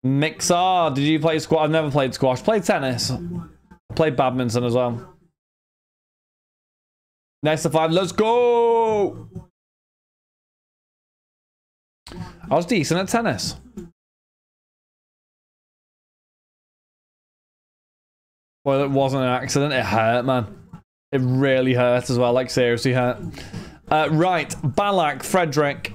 Mixer. Did you play squash? I've never played squash. Played tennis. Played badminton as well. Next to five. Let's go. I was decent at tennis. Well, it wasn't an accident. It hurt, man. It really hurt as well. Like, seriously hurt. Uh, right. Ballack, Frederick,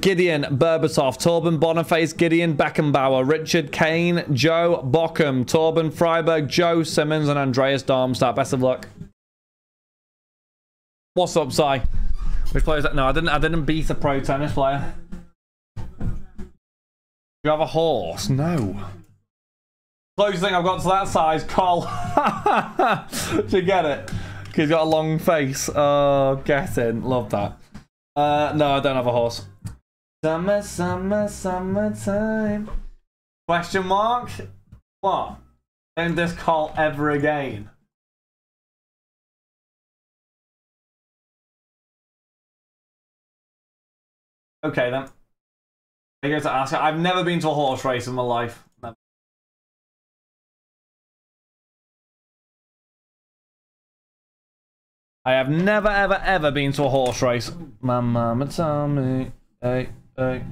Gideon, Berbatov, Torben Boniface, Gideon Beckenbauer, Richard Kane, Joe Bochum, Torben Freiburg, Joe Simons, and Andreas Darmstadt. Best of luck. What's up, Si? Which player is that? No, I didn't. I didn't beat a pro tennis player. You have a horse? No. Closest thing I've got to that size, Col. to get it, because he's got a long face. Oh, get in. Love that. Uh, no, I don't have a horse. Summer, summer, summertime. Question mark? What? Don't this call ever again? Okay then. I go to ask. I've never been to a horse race in my life. Never. I have never, ever, ever been to a horse race. My mama told me. Hey, hey.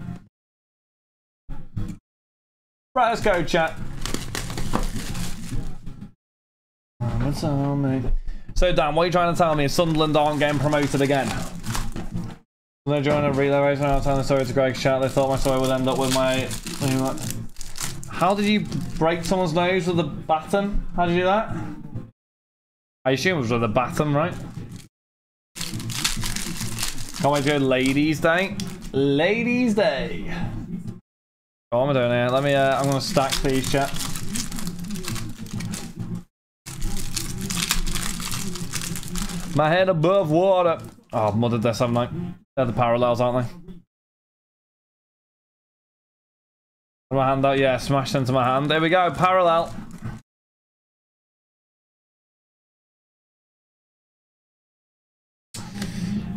Right, let's go, chat. Mama told me. So, Dan, what are you trying to tell me? Sunderland aren't getting promoted again? When I joined a relay race and I was telling the story to Greg chat, they thought my story would end up with my... How did you break someone's nose with a baton? How did you do that? I assume it was with a baton, right? Can't wait to go Ladies' Day. Ladies' Day. What am I doing here? Let me, uh, I'm to stack these, chat. My head above water. Oh, I've mudded this, haven't I? They're the parallels, aren't they? My hand out, yeah, smashed into my hand. There we go, parallel.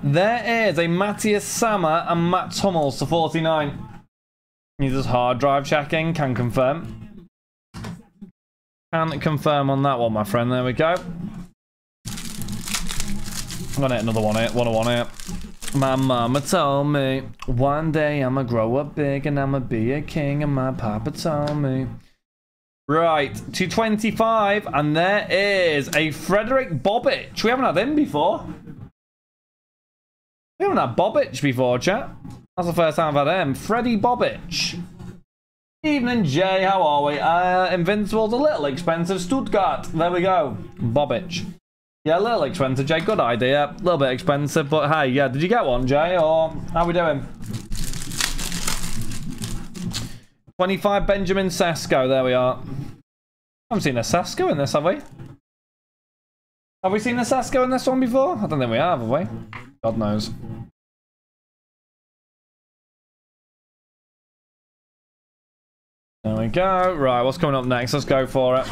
There is a Matthias Sammer and Mats Hummels to 49. He does hard drive checking, can confirm. Can confirm on that one, my friend. There we go. I'm gonna hit another one here. One one here. My mama told me one day I'ma grow up big and I'ma be a king, and my papa told me. Right, 225, and there is a Frederick Bobic. We haven't had him before. We haven't had Bobic before, chat. That's the first time I've had him. Freddie Bobic. Evening, Jay. How are we? Uh, Invincible's a little expensive. Stuttgart. There we go. Bobic. Yeah, a little expensive, Jay. Good idea. A little bit expensive, but hey, yeah. Did you get one, Jay? Or how we doing? 25 Benjamin Sesko. There we are. I haven't seen a Sesko in this, have we? Have we seen a Sesko in this one before? I don't think we have, have we? God knows. There we go. Right, what's coming up next? Let's go for it.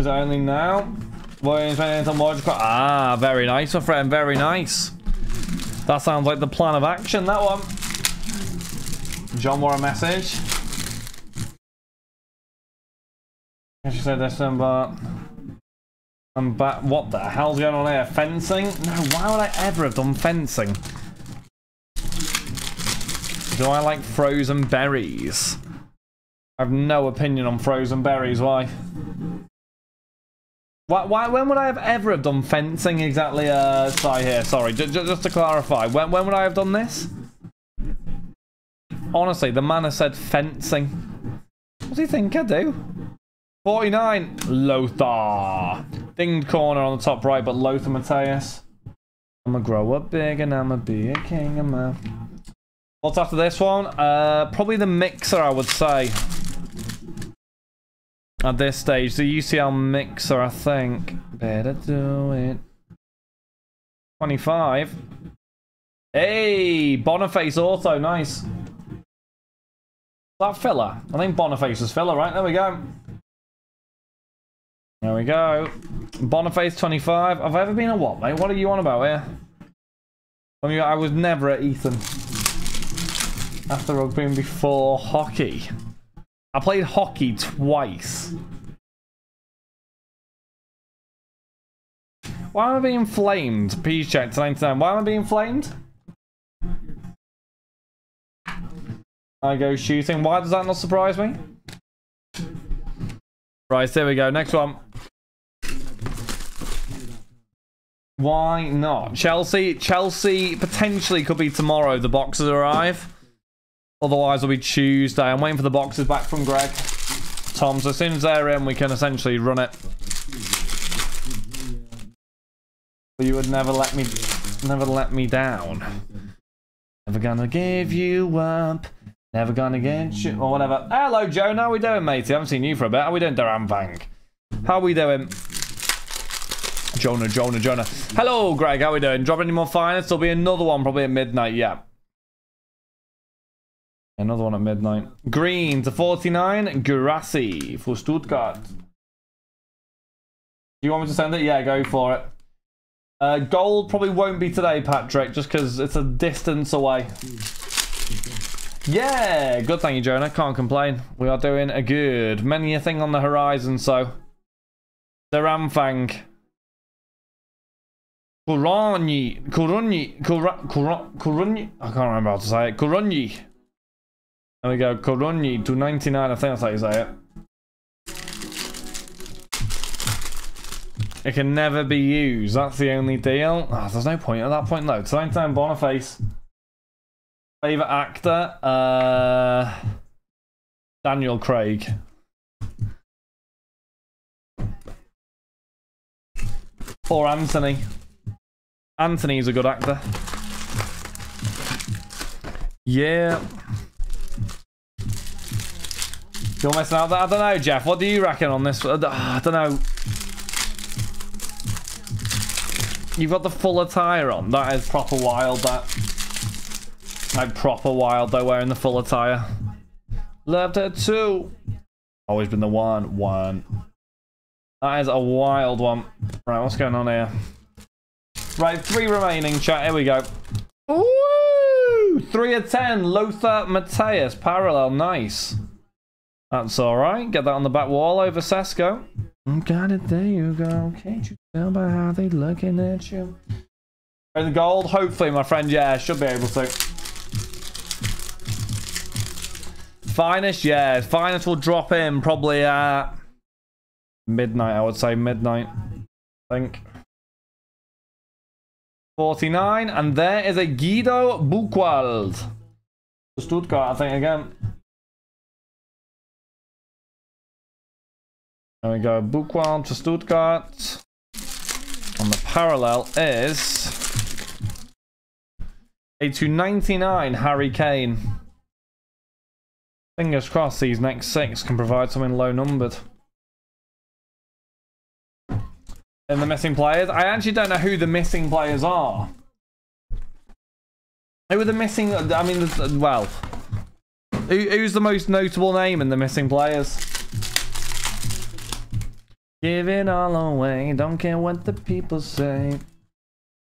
Is it only now? Ah, very nice, my friend. Very nice. That sounds like the plan of action, that one. John wore a message. She said this, but I'm back. What the hell's going on here? Fencing? No, why would I ever have done fencing? Do I like frozen berries? I have no opinion on frozen berries. Why? Why, why, when would I have ever have done fencing exactly? Uh, sorry here, sorry. J just to clarify, when, when would I have done this? Honestly, the man has said fencing. What do you think I do? 49, Lothar. Dinged corner on the top right, but Lothar Matthäus. I'm gonna grow up big and I'm gonna be a king. I'm. What's after this one? Uh, probably the mixer, I would say at this stage. The UCL mixer, I think. Better do it. 25. Hey, Boniface Auto, nice. That filler? I think Boniface is filler, right? There we go. There we go. Boniface 25. Have I ever been a what, mate? What are you on about here? I mean, I was never at Eton. After rugby and before hockey. I played hockey twice. Why am I being flamed? Please check to 99. Why am I being flamed? I go shooting. Why does that not surprise me? Right, there we go. Next one. Why not? Chelsea, Chelsea potentially could be tomorrow. The boxes arrive. Otherwise, it'll be Tuesday. I'm waiting for the boxes back from Greg. Tom, so as soon as they're in, we can essentially run it. You would never let me, never let me down. Never gonna give you up. Never gonna get you, or whatever. Hello, Joe. How we doing, matey? I haven't seen you for a bit. How we doing, Duran Vang? How we doing? Jonah, Jonah, Jonah. Hello, Greg. How we doing? Drop any more finals? There'll be another one probably at midnight. Yeah. Another one at midnight. Green to 49. Guirassy for Stuttgart. Do you want me to send it? Yeah, go for it. Uh, gold probably won't be today, Patrick, just because it's a distance away. Yeah, good thank you, Jonah. Can't complain. We are doing a good. Many a thing on the horizon, so. The Ramfang. Kurani. Kurunyi. Kurunyi. I can't remember how to say it. Kurunyi. There we go. Koroni, 299. I think that's how you say it. It can never be used. That's the only deal. Oh, there's no point at that point, though. 299 Boniface. Favorite actor? Uh, Daniel Craig. Or Anthony. Anthony's a good actor. Yeah. You're messing out. I don't know, Jeff. What do you reckon on this? I don't know. You've got the full attire on. That is proper wild, that. Like, proper wild, though, wearing the full attire. Left her two. Always been the one. One. That is a wild one. Right, what's going on here? Right, three remaining, chat. Here we go. Ooh! Three of ten. Lothar Matthäus. Parallel. Nice. That's alright. Get that on the back wall over Sesko. Got it. There you go. Can't you tell by how they looking at you? And the gold? Hopefully, my friend. Yeah, should be able to. Finest, yeah. Finest will drop in probably at midnight, I would say. Midnight. I think. 49. And there is a Guido Buchwald. Stuttgart, I think, again. There we go. Buchwald to Stuttgart. And the parallel is a 299 Harry Kane. Fingers crossed these next six can provide something low numbered. And the missing players? I actually don't know who the missing players are. Who are the missing? I mean, well, who, who's the most notable name in the missing players? Give it all away, don't care what the people say.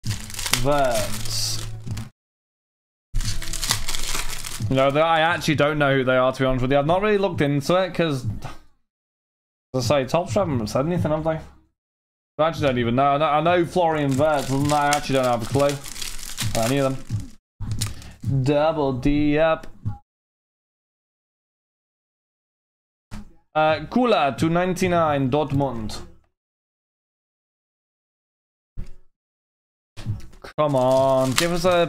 Verts. No, I actually don't know who they are, to be honest with you. I've not really looked into it, because... As I say, Topps haven't said anything, have they? I actually don't even know. I know, I know Florian Wirtz, but I actually don't have a clue. Any of them. Double D up. Uh, Kohler to 99 Dortmund. Come on, give us a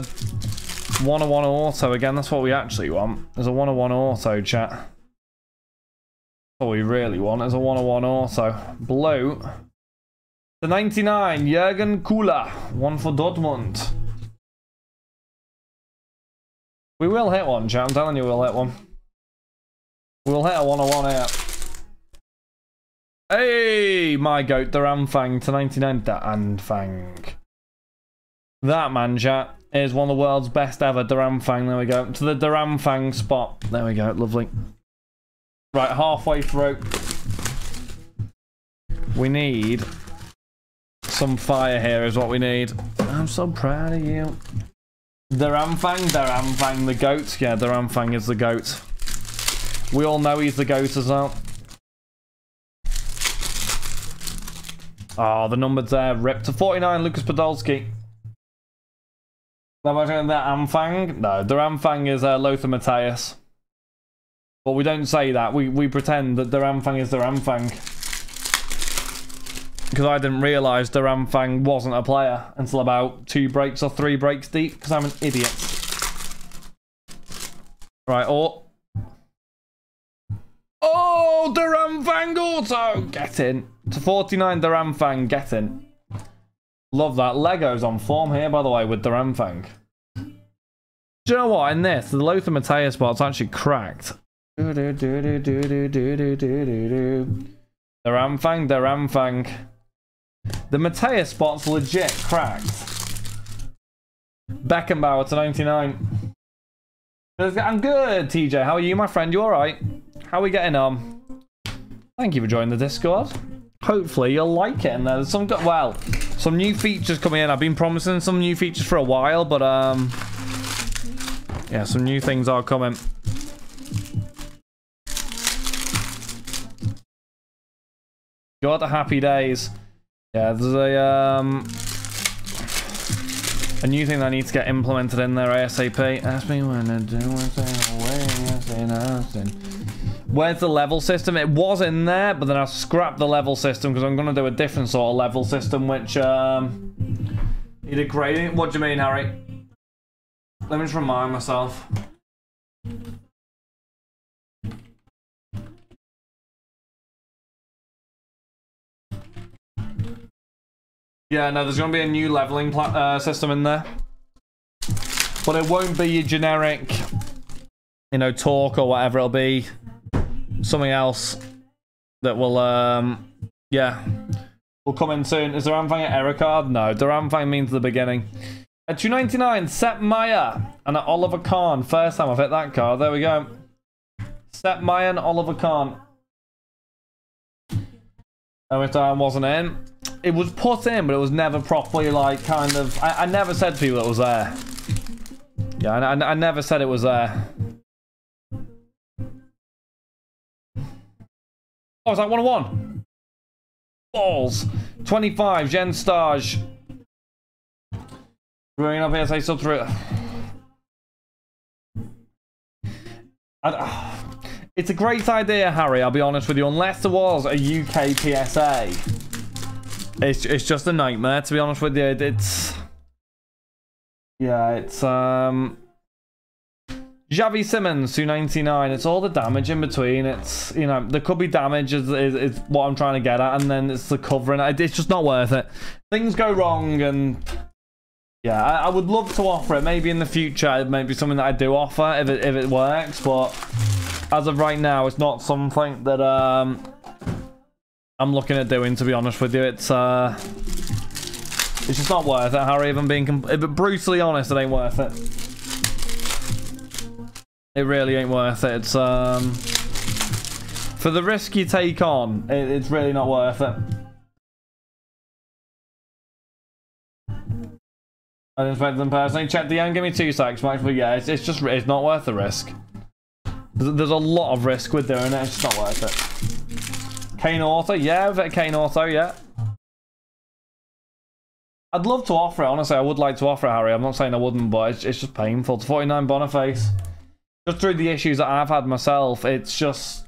101 auto again. That's what we actually want. There's a 101 auto, chat. What we really want is a 101 auto. Blue. The 99, Jurgen Kohler. One for Dortmund. We will hit one, chat. I'm telling you we'll hit one. We'll hit a 101 here. Hey, my goat, the Ramfang to 99. The Anfang. That man, chat, is one of the world's best ever Duramfang. There we go. To the Duramfang spot. There we go. Lovely. Right, halfway through. We need some fire here is what we need. I'm so proud of you. Duramfang, Duramfang, the goat. Yeah, Duramfang is the goat. We all know he's the goat as well. Oh, the numbers there. Ripped to 49, Lukas Podolski. The Amfang? No, the Amfang is uh, Lothar Matthäus. But we don't say that. We, we pretend that the Amfang is the Amfang. Because I didn't realise the Amfang wasn't a player until about two breaks or three breaks deep. Because I'm an idiot. Right, oh. Oh, Duramfang Auto! Get in. To 49, Duramfang, get in. Love that. Lego's on form here, by the way, with Duramfang. Do you know what? In this, the Lothar Matthäus spot's actually cracked. Duramfang, Duramfang. The Matthäus spot's legit cracked. Beckenbauer to 99. I'm good, TJ. How are you, my friend? You alright? How are we getting on? Thank you for joining the Discord. Hopefully you'll like it. And there's some, good, well, some new features coming in. I've been promising some new features for a while, but um, yeah, some new things are coming. Got the happy days. Yeah, there's a um a new thing that needs to get implemented in there ASAP. Ask me when to do nothing. Where's the level system? It was in there, but then I scrapped the level system because I'm going to do a different sort of level system, which um, needed grading. What do you mean, Harry? Let me just remind myself. Yeah, no, there's going to be a new leveling uh, system in there. But it won't be your generic, you know, talk or whatever. It'll be something else that will, um, yeah, will come in soon. Is Der Anfang an error card? No, Duranfang means the beginning. At 299, Sepp Maier and at Oliver Kahn. First time I've hit that card. There we go. Sepp Maier and Oliver Kahn. Every time wasn't in. It was put in, but it was never properly like kind of. I, I never said to people it was there. Yeah, I, I, I never said it was there. Oh, it's like one on one. Balls. 25, Gen Stage. Bringing up say sub through. It's a great idea, Harry, I'll be honest with you. Unless there was a UK PSA. It's, it's just a nightmare, to be honest with you. It's... Yeah, it's... um. Xavi Simons, 299. It's all the damage in between. It's, you know, there could be damage is, is, is, what I'm trying to get at. And then it's the covering. It's just not worth it. Things go wrong and... Yeah, I, I would love to offer it. Maybe in the future, it may be something that I do offer if it, if it works. But as of right now, it's not something that um, I'm looking at doing, to be honest with you. It's... uh. It's just not worth it, Harry. If I'm being brutally honest, it ain't worth it. It really ain't worth it. It's um for the risk you take on, it, it's really not worth it. I didn't expect them personally. Check the end. Give me two seconds, Max. But yeah, it's, it's just it's not worth the risk. There's, there's, a lot of risk with doing it. It's not worth it. Kane Auto, yeah, I've Kane Auto, yeah. I'd love to offer it. Honestly, I would like to offer it, Harry. I'm not saying I wouldn't, but it's, it's just painful. It's 49 Boniface just through the issues that I've had myself, it's just...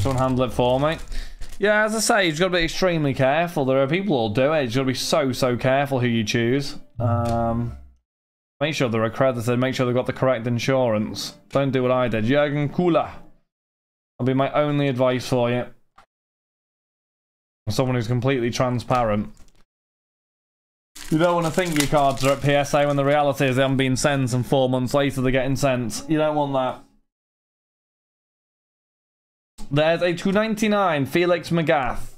Someone handle it for me. Yeah, as I say, you've got to be extremely careful. There are people who'll do it. You've got to be so, so careful who you choose. Um, make sure they're accredited. Make sure they've got the correct insurance. Don't do what I did. Jurgen Kohler. That'll be my only advice for you. Someone who's completely transparent. You don't want to think your cards are at PSA when the reality is they haven't been sent and four months later they're getting sent. You don't want that. There's a 299 Felix Magath.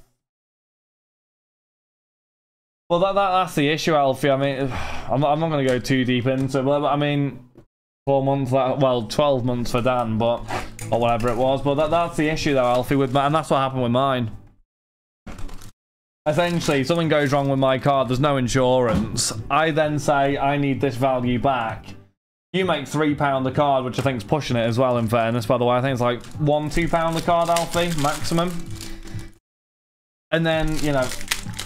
Well, that, that that's the issue, Alfie. I mean, I'm not, I'm not going to go too deep into it, I mean, four months, well, 12 months for Dan, but, or whatever it was. But that, that's the issue, though, Alfie, with and that's what happened with mine. Essentially something goes wrong with my card there's no insurance. I then say i need this value back. You make three pound a card which i think is pushing it as well in fairness by the way. I think it's like one two pound a card alfie maximum and then you know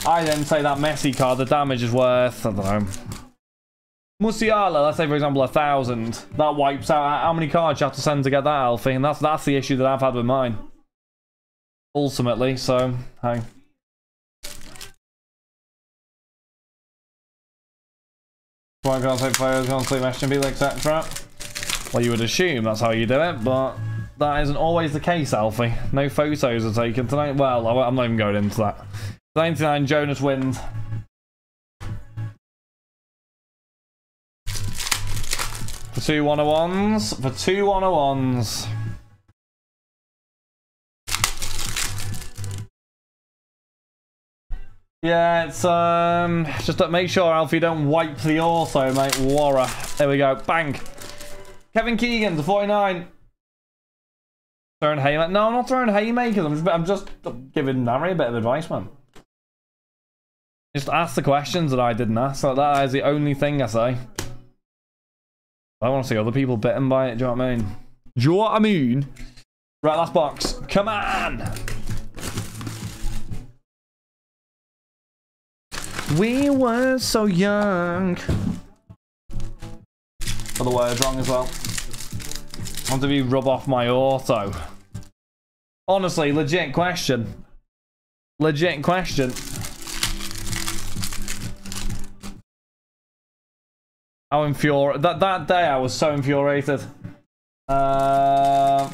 i then say that Messi card. The damage is worth i don't know Musiala, let's say for example a thousand. That wipes out how many cards you have to send to get that alfie. And that's that's the issue that i've had with mine. Ultimately so hey. Why can't take can't sleep mesh and be etc. Well, you would assume that's how you do it, but that isn't always the case, Alfie. No photos are taken tonight. Well, I'm not even going into that. 99 Jonas wins. For two 101s. For two 101s. Yeah, it's um just make sure Alfie don't wipe the also, mate. Warra. There we go. Bang. Kevin Keegan to 49. Throwing haymakers. No, I'm not throwing haymakers. I'm just, I'm just giving Harry a bit of advice, man. Just ask the questions that I didn't ask. Like that is the only thing I say. I want to see other people bitten by it. Do you know what I mean? Do you know what I mean? Right, last box. Come on. We were so young. By the word wrong as well. I want to be rub off my auto. Honestly, legit question. Legit question. How infuriated. That, that day I was so infuriated. Uh,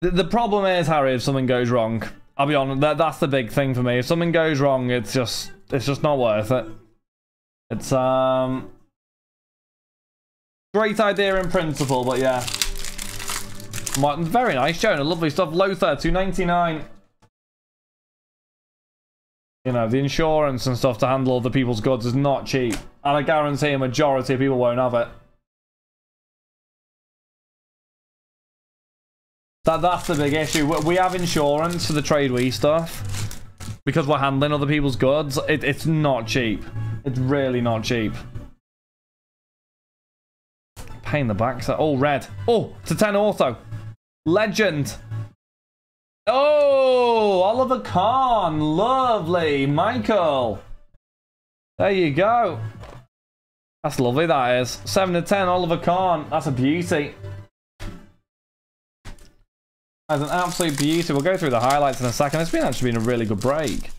the, the problem is, Harry, if something goes wrong, I'll be honest, that, that's the big thing for me. If something goes wrong, it's just it's just not worth it. It's um great idea in principle, but yeah. Very nice, showing Jonah. Lovely stuff. Lothar, 299 you know, the insurance and stuff to handle other people's goods is not cheap. And I guarantee a majority of people won't have it. That That's the big issue. We have insurance for the trade we stuff. Because we're handling other people's goods. It, it's not cheap. It's really not cheap. Pain the back. Oh, red. Oh, it's a 10 auto. Legend. Oh, Oliver Kahn. Lovely. Michael. There you go. That's lovely, that is. 7 to 10, Oliver Kahn. That's a beauty. That's an absolute beauty. We'll go through the highlights in a second. It's been actually been a really good break.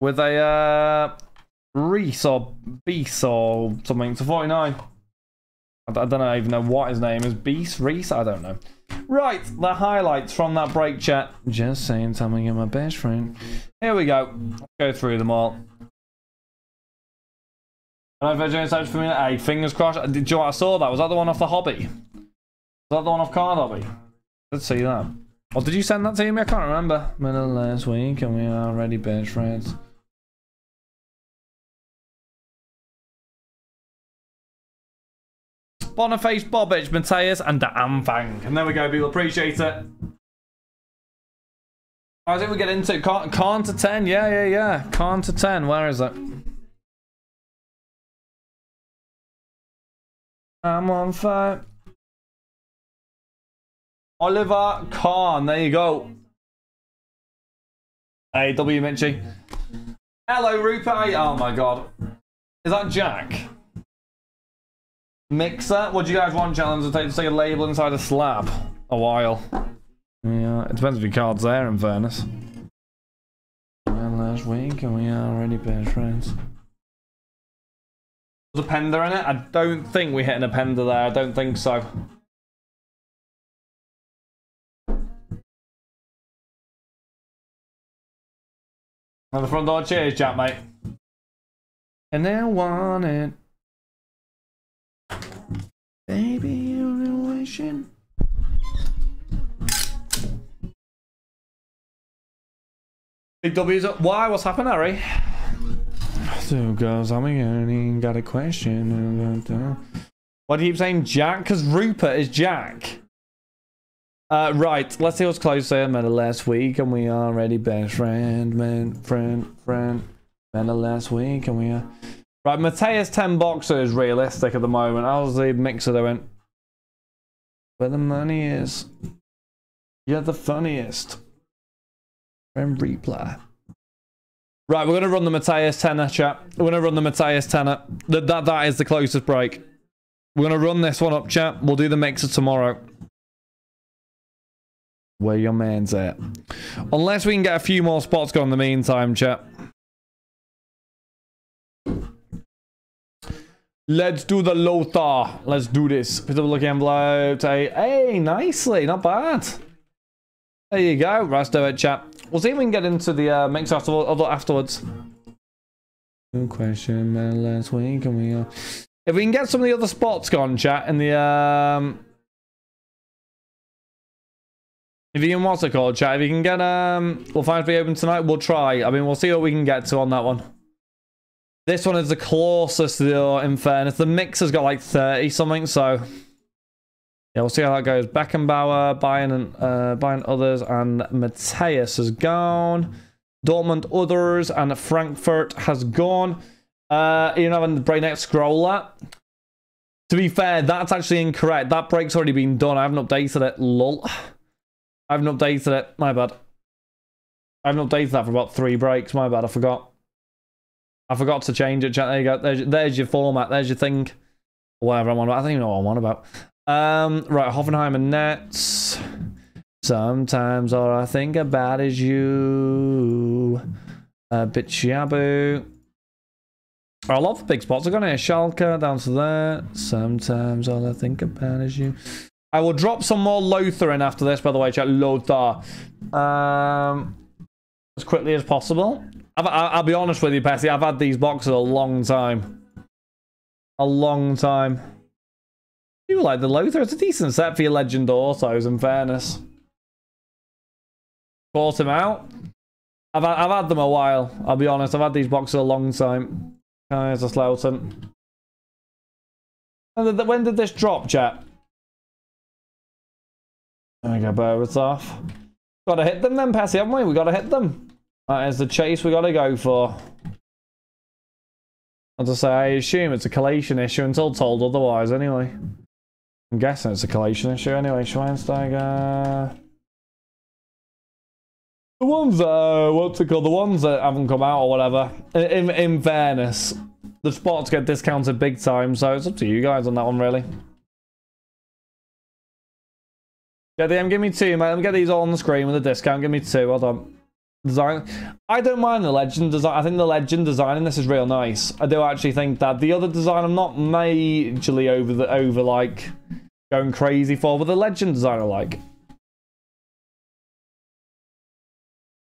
With a uh, Reese or Beast or something to 49. I, I don't know, even know what his name is. Beast? Reese? I don't know. Right, the highlights from that break chat. Just saying something in my best friend. Here we go. Let's go through them all. I've been search for me. Hey, fingers crossed. Uh, did you know I saw that? Was that the one off the hobby? Was that the one off card hobby? Let's see that. Or did you send that to me? I can't remember. Middle last week and we are already best friends. Boniface, Bobic, Matthäus, and Anfang. And there we go, people. Appreciate it. I think we get into Kahn, to 10. Yeah, yeah, yeah. Kahn to 10. Where is it? I'm on fire. Oliver Kahn. There you go. Hey, W. Hello, Rupert. Oh my god. Is that Jack? Mixer? What do you guys want, challenge? take take a label inside a slab? A while. Yeah, it depends if your card's there, in fairness. Well, last week, and we are already best friends. Was a pender in it? I don't think we hit an appender there. I don't think so. On the front door. Cheers, Jack, mate. And they want it. Baby, you're wishing. Big W's up. Why? What's happened, Harry? So girls, I'm again. Got a question. Why do you keep saying Jack? Because Rupert is Jack. Uh, right, let's see what's closer. Met her last week and we are already best friend, man, friend, friend. Met her last week and we are. Right, Matthäus 10 boxer is realistic at the moment. How's the mixer doing? Where the money is. You're the funniest. Friend reply. Right, we're going to run the Matthäus tenner, chat. We're going to run the Matthäus tenner. That, that, that is the closest break. We're going to run this one up, chat. We'll do the mixer tomorrow. Where your man's at. Unless we can get a few more spots going in the meantime, chat. Let's do the Lothar. Let's do this. Look envelope. Hey, nicely. Not bad. There you go. Do it, chat. We'll see if we can get into the uh, mix after, afterwards. Good question, man. Last week, and we uh, if we can get some of the other spots gone, chat, in the um, if you can, what's it called, chat? If you can get um, we'll find if we open tonight. We'll try. I mean, we'll see what we can get to on that one. This one is the closest, though, in fairness. The mix has got like 30 something, so... Yeah, we'll see how that goes. Beckenbauer, Bayern, and, uh, Bayern others, and Matthäus has gone. Dortmund others, and Frankfurt has gone. Uh, you know, and the Brainnet scroll that. To be fair, that's actually incorrect. That break's already been done. I haven't updated it. Lol. I haven't updated it. My bad. I haven't updated that for about three breaks. My bad. I forgot. I forgot to change it. There you go. There's, there's your format. There's your thing. Whatever I'm on about. I don't even know what I'm on about. Um, right, Hoffenheim and Nets. Sometimes all I think about is you. Uh, Bitshabu. I love the big spots. I've got here. Schalke down to there. Sometimes all I think about is you. I will drop some more Lothar in after this, by the way, chat. Lothar. Um, as quickly as possible. i will be honest with you, Petty. I've had these boxes a long time. A long time. You like the Lothar. It's a decent set for your legend autos, in fairness. Bought him out. I've, I've had them a while, I'll be honest. I've had these boxes a long time. Guys, a Slaughton. When did this drop, chat? There we go, off. Gotta hit them then, Pessy, haven't we? We gotta hit them. That is the chase we gotta go for. As I say, I assume it's a collation issue until told otherwise, anyway. I'm guessing it's a collation issue anyway. Schweinsteiger. The ones that, uh, what's it called? The ones that haven't come out or whatever. In, in fairness, the spots get discounted big time, so it's up to you guys on that one, really. Get them, give me two, mate. Let me get these all on the screen with a discount. Give me two. Hold on. Design. I don't mind the legend design. I think the legend design in this is real nice. I do actually think that the other design I'm not majorly over the over like going crazy for, but the legend design I like.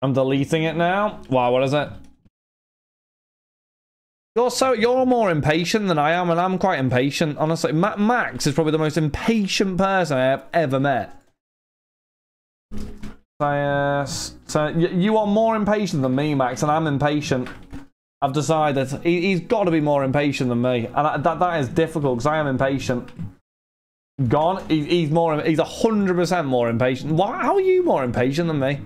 I'm deleting it now. Wow, what is it? You're so you're more impatient than I am, and I'm quite impatient. Honestly, Ma Max is probably the most impatient person I have ever met. Uh, so you are more impatient than me, Max, and I'm impatient. I've decided he, has got to be more impatient than me, and that that is difficult because I am impatient. Gone. He, he's more. He's hundred percent more impatient. Why? How are you more impatient than me?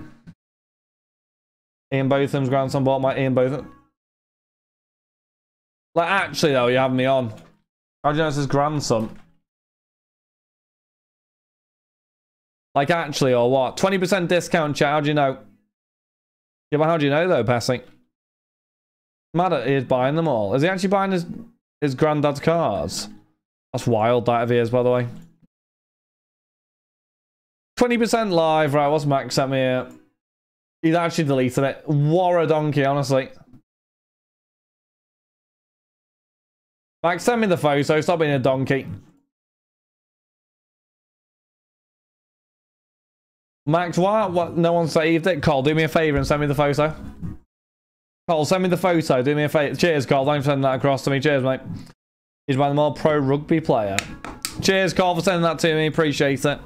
Ian Botham's grandson bought my Ian Botham. Like, actually, though, you have me on. How do you know it's his grandson? Like, actually, or what? 20% discount, chat. How do you know? Yeah, but how do you know, though, passing? Matter is buying them all. Is he actually buying his, his granddad's cars? That's wild, that of his, by the way. 20% live. Right, what's Max sent me here? He's actually deleted it. What a donkey, honestly. Max, send me the photo. Stop being a donkey. Max, why? What? No one saved it. Cole, do me a favor and send me the photo. Cole, send me the photo. Do me a favor. Cheers, Cole. Thanks for sending that across to me. Cheers, mate. He's one of the more pro rugby player. Cheers, Cole, for sending that to me. Appreciate it.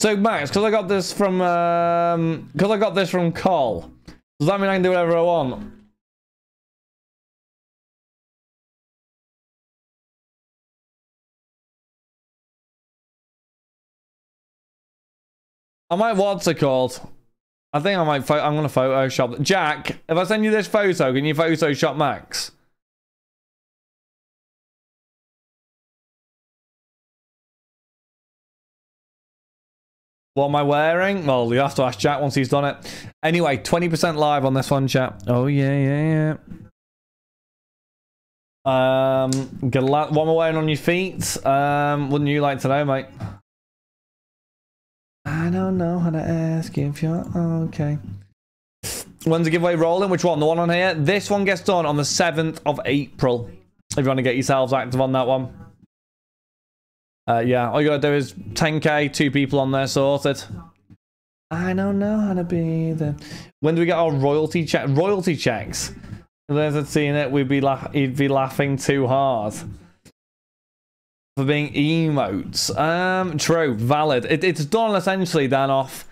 So Max, because I got this from um, because I got this from Cole, does that mean I can do whatever I want? I might what's it called? I think I might. I'm gonna Photoshop. Jack, if I send you this photo, can you Photoshop Max? What am I wearing? Well, you have to ask Jack once he's done it. Anyway, 20% live on this one, chat. Oh, yeah, yeah, yeah. Um, what am I wearing on your feet? Um, wouldn't you like to know, mate? I don't know how to ask if you're okay. When's the giveaway rolling? Which one? The one on here? This one gets done on the 7th of April. If you want to get yourselves active on that one. Uh, yeah, all you gotta do is 10k, two people on there sorted. I don't know how to be the. When do we get our royalty check? Royalty checks. If there's a seen it, we'd be la he'd be laughing too hard for being emotes. Um, true, valid. It, it's done essentially. Dan off.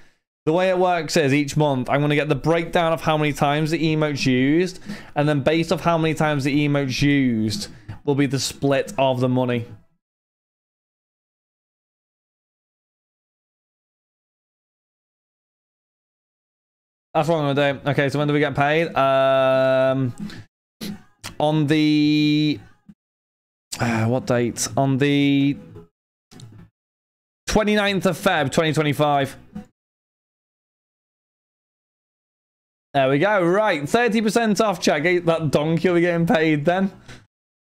The way it works is each month I'm going to get the breakdown of how many times the emote's used, and then based off how many times the emote's used, will be the split of the money. That's what I'm gonna do. Okay, so when do we get paid? Um, on the uh, what date? On the 29th of Feb, 2025. There we go. Right, 30% off, chat. That donkey will be getting paid then.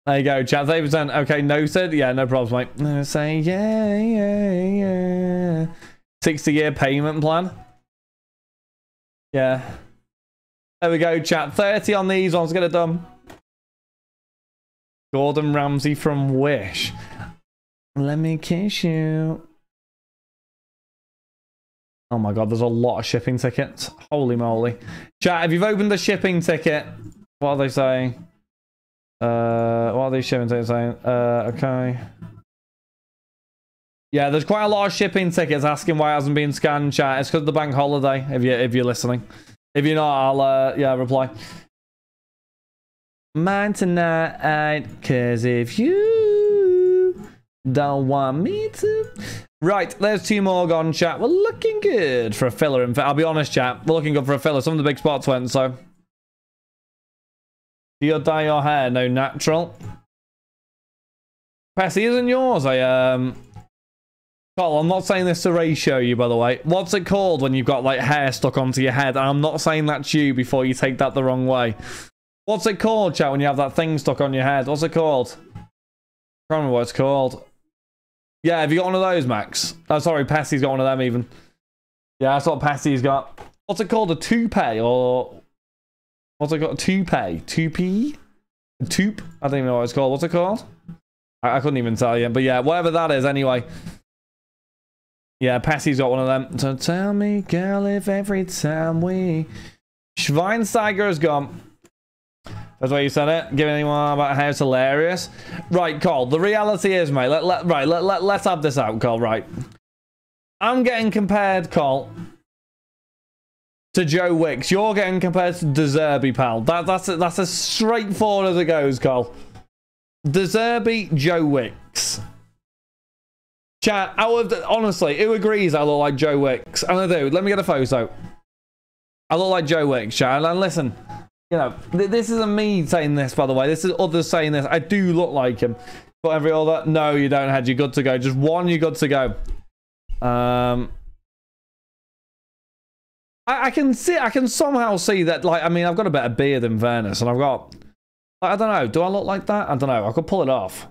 There you go, chat. 30%. Okay, noted. Yeah, no problems, mate. Say yeah, yeah, yeah. 60 year payment plan. Yeah. There we go, chat. 30 on these ones. Get it done. Gordon Ramsay from Wish. Let me kiss you. Oh my god, there's a lot of shipping tickets. Holy moly. Chat, if you've opened the shipping ticket, what are they saying? Uh, what are these shipping tickets saying? Uh, okay. Yeah, there's quite a lot of shipping tickets asking why it hasn't been scanned, chat. It's because of the bank holiday, if, you, if you're listening. If you're not, I'll, uh, yeah, reply. Mine tonight, cause if you don't want me to... Right, there's two more gone, chat. We're looking good for a filler. In fact, I'll be honest, chat. We're looking good for a filler. Some of the big spots went, so... Do you dye your hair? No, natural. Pessy, isn't yours I, um... Carl, I'm not saying this to ratio you, by the way. What's it called when you've got, like, hair stuck onto your head? And I'm not saying that to you before you take that the wrong way. What's it called, chat, when you have that thing stuck on your head? What's it called? I can't remember what it's called. Yeah, have you got one of those, Max? Oh, sorry, Pessy's got one of them, even. Yeah, that's what Pessy's got. What's it called? A toupee, or... What's it called? A toupee? Toupee? A toupe? I don't even know what it's called. What's it called? I, I couldn't even tell you. But yeah, whatever that is, anyway. Yeah, Pessy's got one of them. So tell me, girl, if every time we... Schweinsteiger's gone. That's why you said it. Give anyone about how it's hilarious. Right, Cole. The reality is, mate. Let, let, right, let, let, let's have this out, Cole. Right. I'm getting compared, Cole, to Joe Wicks. You're getting compared to De Zerbi, pal. That, that's, that's as straightforward as it goes, Cole. De Zerbi, Joe Wicks. Chat, of the, honestly, who agrees I look like Joe Wicks? And I do. Let me get a photo. I look like Joe Wicks, chat. And listen, you know, th this isn't me saying this, by the way. This is others saying this. I do look like him. But every other, no, you don't, Had You're good to go. Just one, you're good to go. Um, I, I can see, I can somehow see that, like, I mean, I've got a better beard than Vernus, and I've got, I don't know, do I look like that? I don't know. I could pull it off.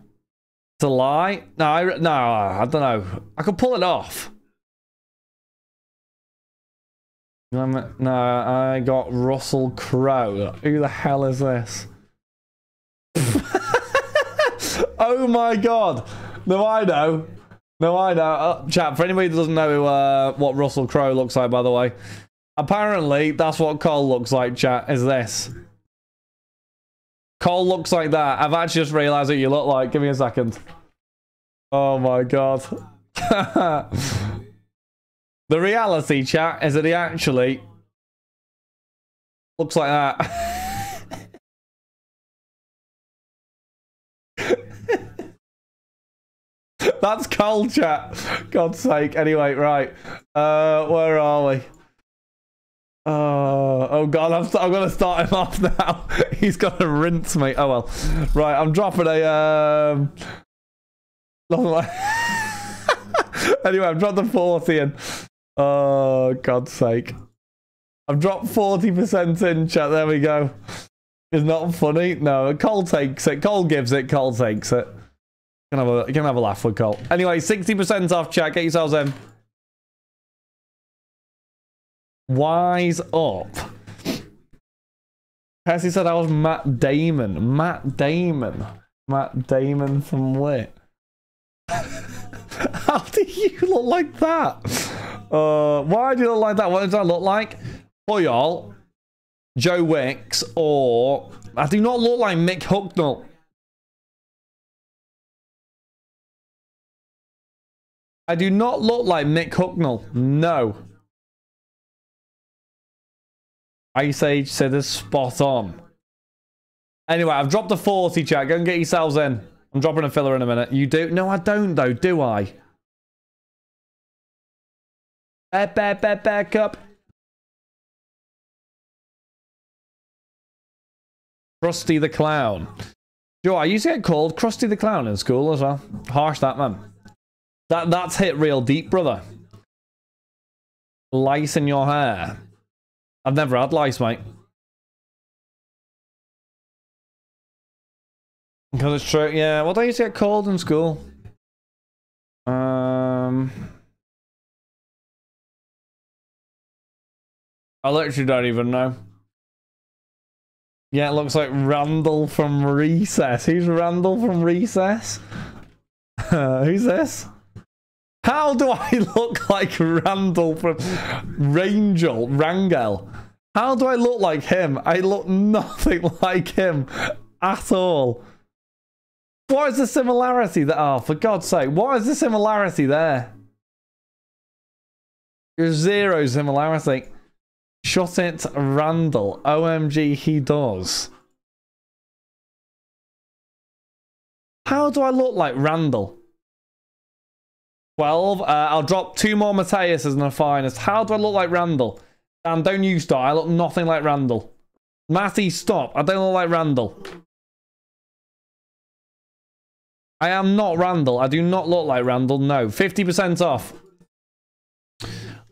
To lie? No, I, no, I don't know. I could pull it off. No, I got Russell Crowe. Who the hell is this? oh my god. No, I know. No, I know. Uh, chat, for anybody that doesn't know uh, what Russell Crowe looks like, by the way, apparently that's what Cole looks like, chat, is this. Cole looks like that. I've actually just realised what you look like. Give me a second. Oh my god. the reality, chat, is that he actually looks like that. That's Cole, chat. God's sake. Anyway, right. Uh, where are we? Oh, oh god, I'm, I'm gonna start him off now. He's gonna rinse me. Oh well. Right, I'm dropping a um anyway, I've dropped the 40 in. Oh God's sake. I've dropped 40% in chat, there we go. It's not funny. No, Cole takes it. Cole gives it, Cole takes it. Can have a, can have a laugh with Cole. Anyway, 60% off chat, get yourselves in. Wise up. Percy said I was Matt Damon. Matt Damon. Matt Damon from Lit. How do you look like that? Uh, why do you look like that? What does that look like? Oh, y'all. Joe Wicks, or I do not look like Mick Hucknall. I do not look like Mick Hucknall. No. Ice Age said it's spot on. Anyway, I've dropped a 40 chat. Go and get yourselves in. I'm dropping a filler in a minute. You do? No, I don't though, do I? Back, back, back, back up. Krusty the Clown. Joe, I used to get called Krusty the Clown in school as well. Harsh that, man. That That's hit real deep, brother. Lice in your hair. I've never had lice, mate. Because it's true. Yeah, what do I used to get called in school? Um... I literally don't even know. Yeah, it looks like Randall from Recess. Who's Randall from Recess? Uh, who's this? How do I look like Randall from Rangel? Rangel? How do I look like him? I look nothing like him at all. What is the similarity there? Oh, for God's sake, what is the similarity there? There's zero similarity. Shut it, Randall. OMG, he does. How do I look like Randall? 12. Uh, I'll drop two more Matthäus as the finest. How do I look like Randall? Dan, don't you start. I look nothing like Randall. Matty, stop. I don't look like Randall. I am not Randall. I do not look like Randall. No. 50% off.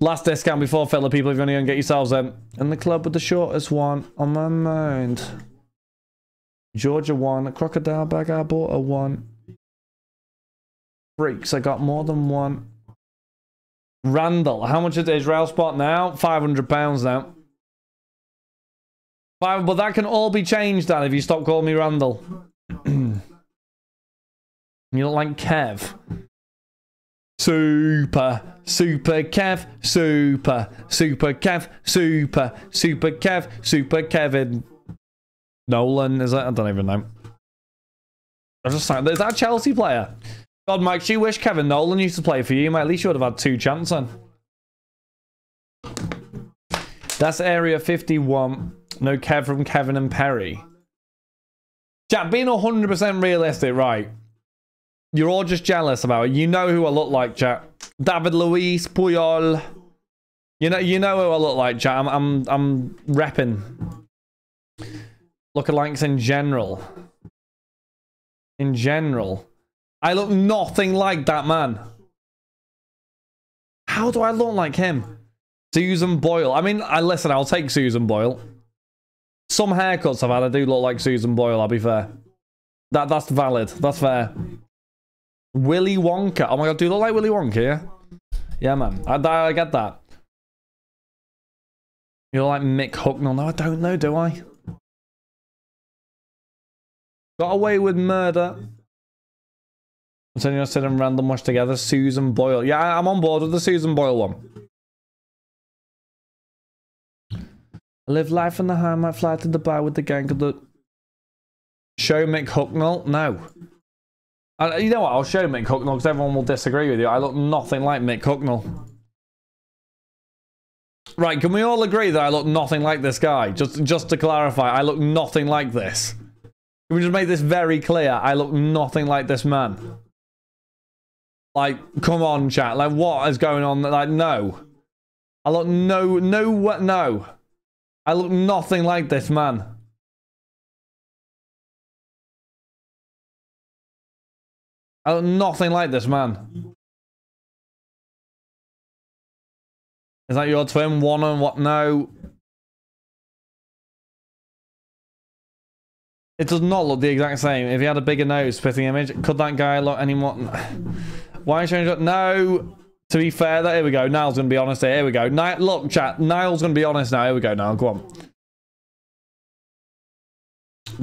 Last discount before filler people if you want to go and get yourselves in. In the club with the shortest one on my mind. Georgia one. Crocodile bag I bought a one. Freaks, I got more than one. Randall, how much is Israel spot now? £500 now. Five, but that can all be changed, Dan, if you stop calling me Randall. you look like Kev. Super, super Kev, super, super Kev, super, super Kev, super Kevin. Nolan, is that? I don't even know. I just saying, is that a Chelsea player? God, Mike, you wish Kevin Nolan used to play for you, mate. At least you would have had two chances then. That's Area 51. No Kev from Kevin and Perry. Jack, being 100% realistic, right? You're all just jealous about it. You know who I look like, Jack. David Luiz, Puyol. You know, you know who I look like, Jack. I'm, I'm, I'm repping. Lookalikes in general. In general. I look nothing like that man. How do I look like him? Susan Boyle. I mean, I listen, I'll take Susan Boyle. Some haircuts I've had, I do look like Susan Boyle, I'll be fair. That That's valid. That's fair. Willy Wonka. Oh my god, do you look like Willy Wonka, yeah? Yeah, man. I, I get that. You're like Mick Hucknall. No, I don't know, do I? Got away with murder. You sit and random watch together. Susan Boyle. Yeah, I'm on board with the Susan Boyle one. I live life on the high, might fly to Dubai with the gang of the show Mick Hucknall. No. You know what? I'll show Mick Hucknall because everyone will disagree with you. I look nothing like Mick Hucknall. Right, can we all agree that I look nothing like this guy? Just, just to clarify, I look nothing like this. Can we just make this very clear? I look nothing like this man. Like, come on, chat. Like, what is going on? Like, no. I look no, no, what? No. I look nothing like this man. Look nothing like this man. Is that your twin? One and what? No. It does not look the exact same. If he had a bigger nose, fitting image, could that guy look any more? Why change it? No. To be fair, that here we go. Niall's gonna be honest here. Here we go. Ni look, chat. Niall's gonna be honest now. Here we go. Niall, go on.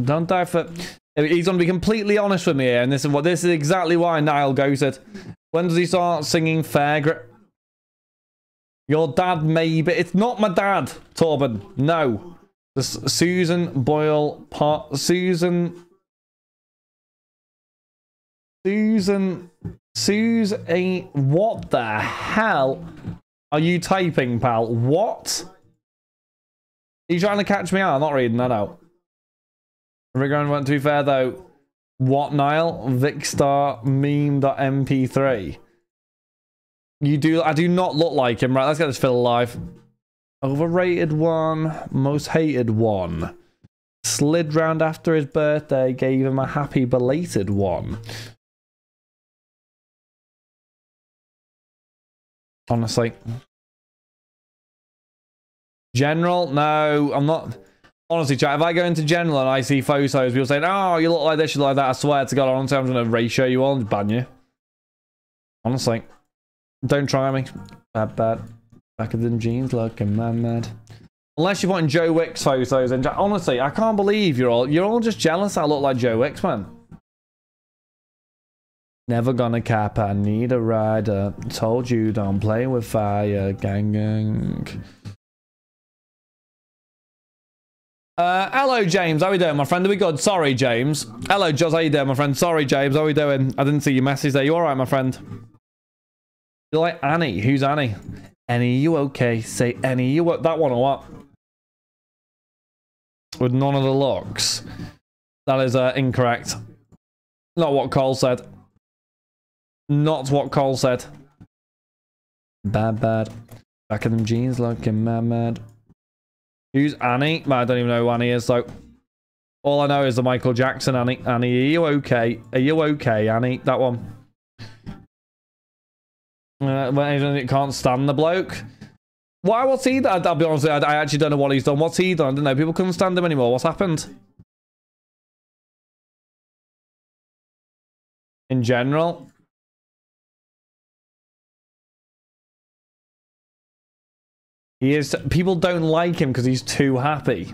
Don't die for. He's gonna be completely honest with me here, and this is what this is exactly why Niall goes it. When does he start singing Fair? Your dad, maybe. It's not my dad, Torben. No. This Susan Boyle part. Susan. Susan Suze a what the hell are you typing, pal? What? Are you trying to catch me out? I'm not reading that out. Went too fair though. What Niall? Vicstar meme.mp3. You do I do not look like him, right? Let's get this fill alive. Overrated one, most hated one. Slid round after his birthday, gave him a happy belated one. honestly. General? No, I'm not. Honestly, chat, if I go into general and I see photos, people saying, oh, you look like this, you look like that, I swear to God, honestly, I'm going to ratio you all and ban you. Honestly. Don't try me. Bad, bad. Back of them jeans looking mad, mad. Unless you're putting Joe Wicks photos in. Honestly, I can't believe you're all, you're all just jealous I look like Joe Wicks, man. Never gonna cap, I need a rider. Told you don't play with fire, gang gang. Uh, hello, James. How are we doing, my friend? Are we good? Sorry, James. Hello, Joz. How you doing, my friend? Sorry, James. How are we doing? I didn't see your message there. You all right, my friend? You're like Annie. Who's Annie? Annie, you okay? Say Annie, you what that one or what? With none of the locks. That is uh, incorrect. Not what Cole said. Not what Cole said. Bad, bad. Back in them jeans looking mad, mad. Who's Annie? Man, I don't even know who Annie is, though. All I know is the Michael Jackson Annie. Annie, are you okay? Are you okay, Annie? That one. Uh, when can't stand the bloke. Why? What's he done? I'll be honest, I, I actually don't know what he's done. What's he done? I don't know. People couldn't stand him anymore. What's happened? In general. He is. People don't like him because he's too happy.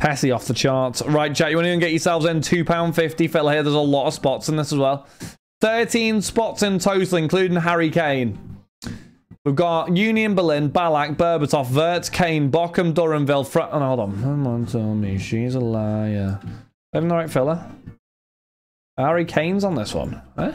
Pessy off the charts. Right, chat, you want to get yourselves in £2.50 fella here. There's a lot of spots in this as well. 13 spots in total, including Harry Kane. We've got Union Berlin, Ballack, Berbatov, Vert, Kane, Bochum, Duranville, Fra- oh, hold on. Come on, tell me she's a liar. Having the right fella? Harry Kane's on this one. Eh?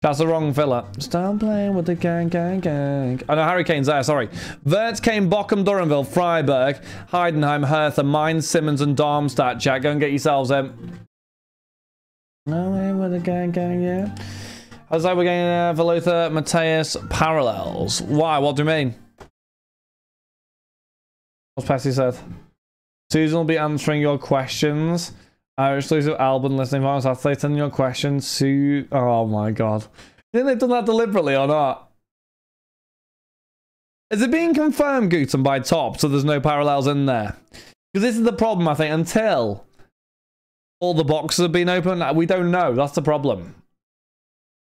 That's the wrong filler. Stop playing with the gang, gang, gang. I oh, know Harry Kane's there, sorry. Verts Kane Bochum, Duranville, Freiburg, Heidenheim, Hertha, Mainz, Simons, and Darmstadt. Jack, go and get yourselves in. No way with the gang, gang, yeah. How's that we're getting uh, Velutha, Matthäus, parallels? Why? What do you mean? What's Pessy said? Susan will be answering your questions. Our exclusive album listening on Saturday. Sending your questions to. Oh my god. Think they've done that deliberately or not? Is it being confirmed, Guten, by top, so there's no parallels in there? Because this is the problem, I think, until all the boxes have been opened, we don't know. That's the problem.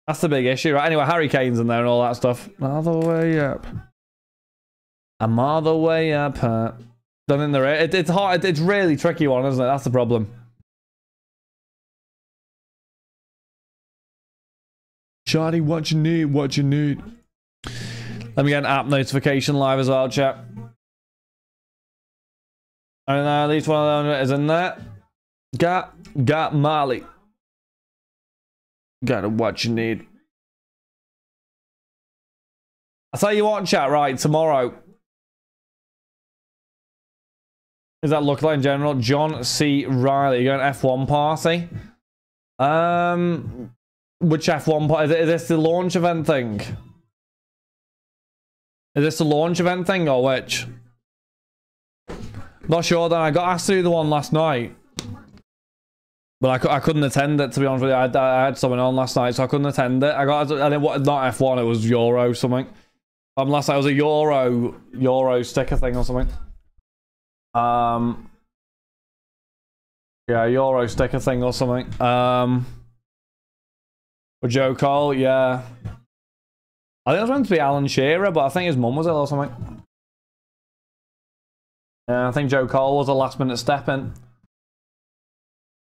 That's the big issue, right? Anyway, Harry Kane's in there and all that stuff. All the way up. I'm all the way up? Done in the... It, it's hard. It's really tricky one, isn't it? That's the problem. Charlie, what you need? What you need? Let me get an app notification live as well, chat. And uh, at least one of them is in there. Got, got Molly. Got what you need. I'll tell you what, chat, right, tomorrow. Is that look like in general? John C. Reilly, you going F1 party? Um, which F1 part? is this the launch event thing? Is this the launch event thing or which? Not sure then. I got asked to do the one last night. But I, I couldn't attend it to be honest with you. I, I had someone on last night so I couldn't attend it. I got and it was not F1, it was Euro something. Um last night was a Euro Euro sticker thing or something. Um Yeah, Euro sticker thing or something. Um with Joe Cole, yeah. I think it was meant to be Alan Shearer, but I think his mum was ill or something. Yeah, I think Joe Cole was a last minute step in.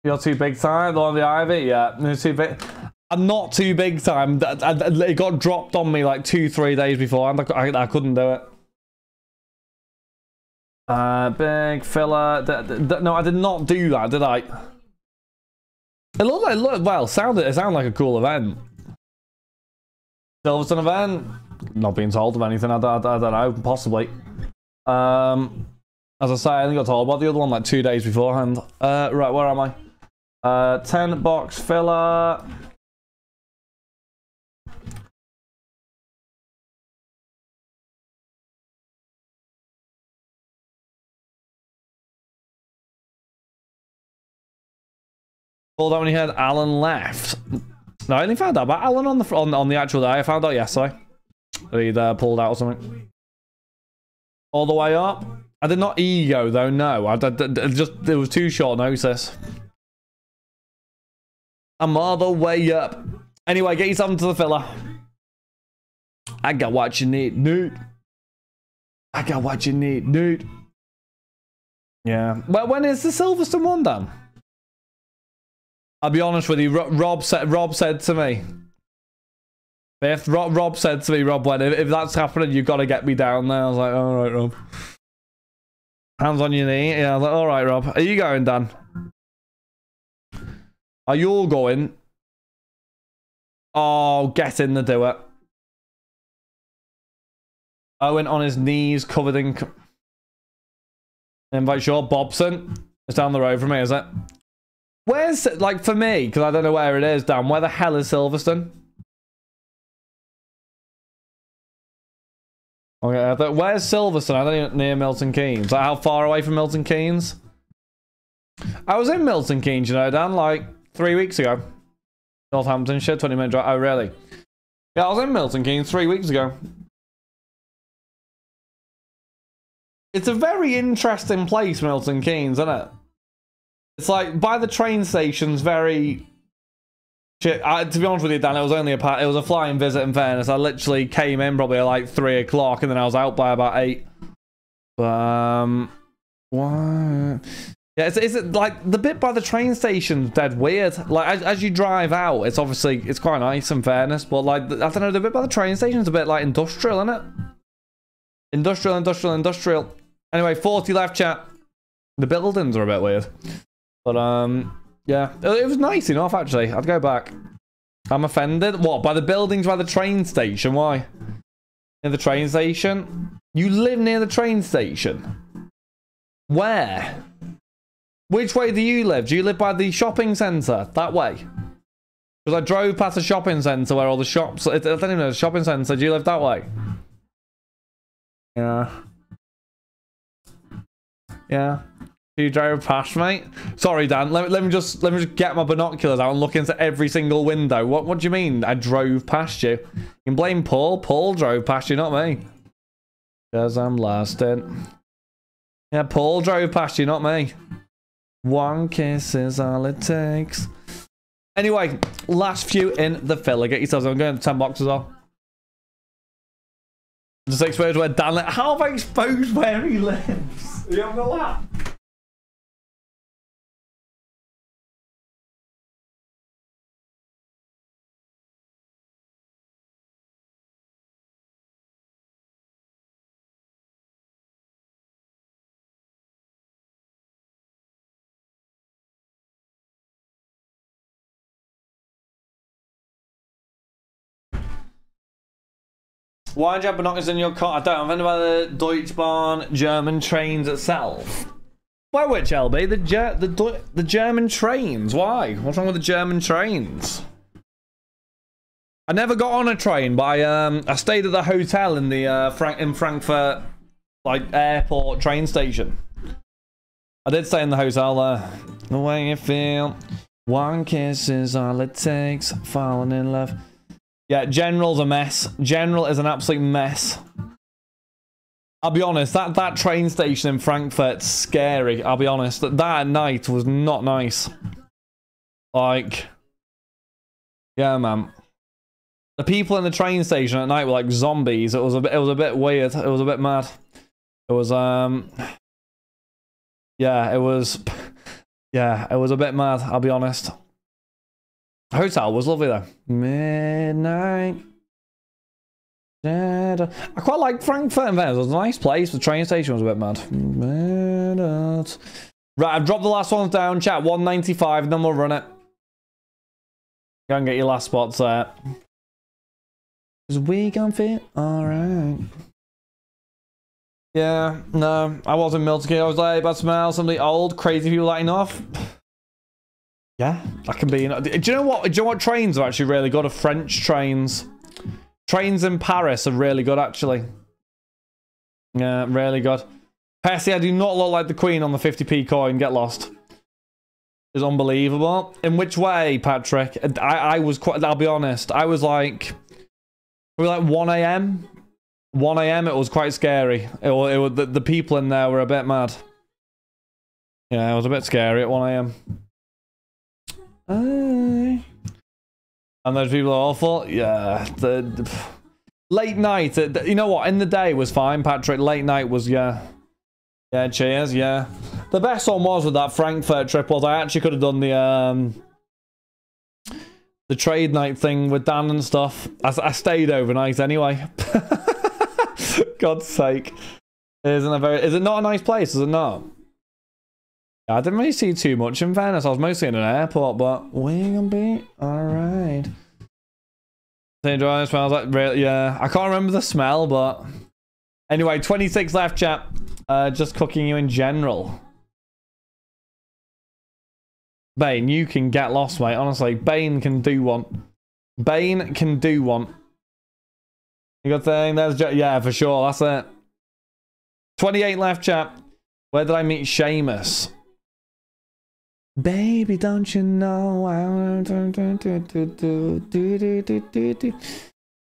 You're too big time, the one the Ivy? Yeah, you're too big. I'm not too big time. It got dropped on me like two, three days before, and I, I couldn't do it. Uh, big filler. No, I did not do that, did I? It looked like, look, well, sounded, it sounded like a cool event. Silverstone event? Not being told of anything, I, I, I don't know, possibly. Um, as I say, I only got told about the other one like two days beforehand. Uh, right, where am I? Uh, 10 box filler. Pulled out when he had Alan left. No, I only found out about Alan on the on, on the actual day. I found out yesterday. He'd uh, pulled out or something. All the way up. I did not ego though. No, I did, just it was too short notice. I'm all the way up. Anyway, get yourself into the filler. I got what you need, dude. I got what you need, dude. Yeah. Well, when is the Silverstone one done? I'll be honest with you. Rob said. Rob said to me. Fifth, Rob, Rob said to me, Rob went, if, if that's happening, you've got to get me down there. I was like, all right, Rob. Hands on your knee. Yeah, I was like, all right, Rob. Are you going, Dan? Are you all going? Oh, get in the do it. Owen on his knees, covered in... Invite sure, Bobson. It's down the road from me, is it? Where's, like, for me, because I don't know where it is, Dan, where the hell is Silverstone? Okay, where's Silverstone? I don't even near Milton Keynes. Like, how far away from Milton Keynes? I was in Milton Keynes, you know, Dan, like three weeks ago. Northamptonshire, 20 minute drive. Oh, really? Yeah, I was in Milton Keynes three weeks ago. It's a very interesting place, Milton Keynes, isn't it? It's like by the train station's very Shit, I, to be honest with you, Dan, it was only a part. it was a flying visit. In fairness, I literally came in probably at like three o'clock, and then I was out by about eight. Um, what? Yeah, it's, it's like the bit by the train station's dead weird. Like as, as you drive out, it's obviously it's quite nice. In fairness, but like I don't know, the bit by the train station's a bit like industrial, isn't it? Industrial, industrial, industrial. Anyway, forty left chat. The buildings are a bit weird, but um. Yeah, it was nice enough, actually. I'd go back. I'm offended. What, by the buildings by the train station? Why? Near the train station? You live near the train station? Where? Which way do you live? Do you live by the shopping centre? That way? Because I drove past a shopping centre where all the shops... I don't even know, shopping centre. Do you live that way? Yeah. Yeah. You drove past, mate. Sorry, Dan. Let, let me just let me just get my binoculars out and look into every single window. What What do you mean? I drove past you. You can blame Paul. Paul drove past you, not me. Cause I'm lost in. Yeah, Paul drove past you, not me. One kiss is all it takes. Anyway, last few in the filler. Get yourselves. I'm going to ten boxes off. Just exposed where Dan. How have I exposed where he lives? You having a laugh? Why do you have binoculars in your car? I don't. I'm thinking about the Deutsche Bahn German trains itself. Why which LB? The Ger the the German trains. Why? What's wrong with the German trains? I never got on a train, but I um I stayed at the hotel in the uh Frank in Frankfurt like airport train station. I did stay in the hotel there. The way you feel, one kiss is all it takes. Falling in love. Yeah, General's a mess. General is an absolute mess. I'll be honest, that, that train station in Frankfurt's scary. I'll be honest. That, that night was not nice. Like, yeah, man. The people in the train station at night were like zombies. It was a bit, it was a bit weird. It was a bit mad. It was, um, yeah, it was, yeah, it was a bit mad. I'll be honest. Hotel was lovely though. Midnight. I quite like Frankfurt and Venice. It was a nice place. The train station was a bit mad. Midnight. Right, I've dropped the last ones down. Chat 195, and then we'll run it. Go and get your last spots there. Is we gonna fit? Alright. Yeah, no, I wasn't Keynes. I was like, bad smell, somebody old, crazy people lighting off. Yeah, that can be. Do you know what? Do you know what trains are actually really good? Are French trains. Trains in Paris are really good, actually. Yeah, really good. Percy, I do not look like the Queen on the 50p coin. Get lost. Is unbelievable. In which way, Patrick? I, I was quite. I'll be honest. I was like, we were like 1 a.m. 1 a.m. It was quite scary. It, it, the, the people in there were a bit mad. Yeah, it was a bit scary at 1 a.m. And those people are awful. Yeah. The, the late night. Uh, you know what? In the day was fine, Patrick. Late night was yeah. Yeah. Cheers. Yeah. The best one was with that Frankfurt trip was I actually could have done the um the trade night thing with Dan and stuff. I, I stayed overnight anyway. God's sake. Isn't a very is it not a nice place, is it not? I didn't really see too much in Venice. I was mostly in an airport, but we gonna be alright. Enjoying the smells like really yeah. I can't remember the smell, but anyway, 26 left chap. Uh just cooking you in general. Bane, you can get lost, mate. Honestly, Bane can do one. Bane can do one. You got thing? There's yeah, for sure. That's it. 28 left, chap. Where did I meet Seamus? Baby, don't you know?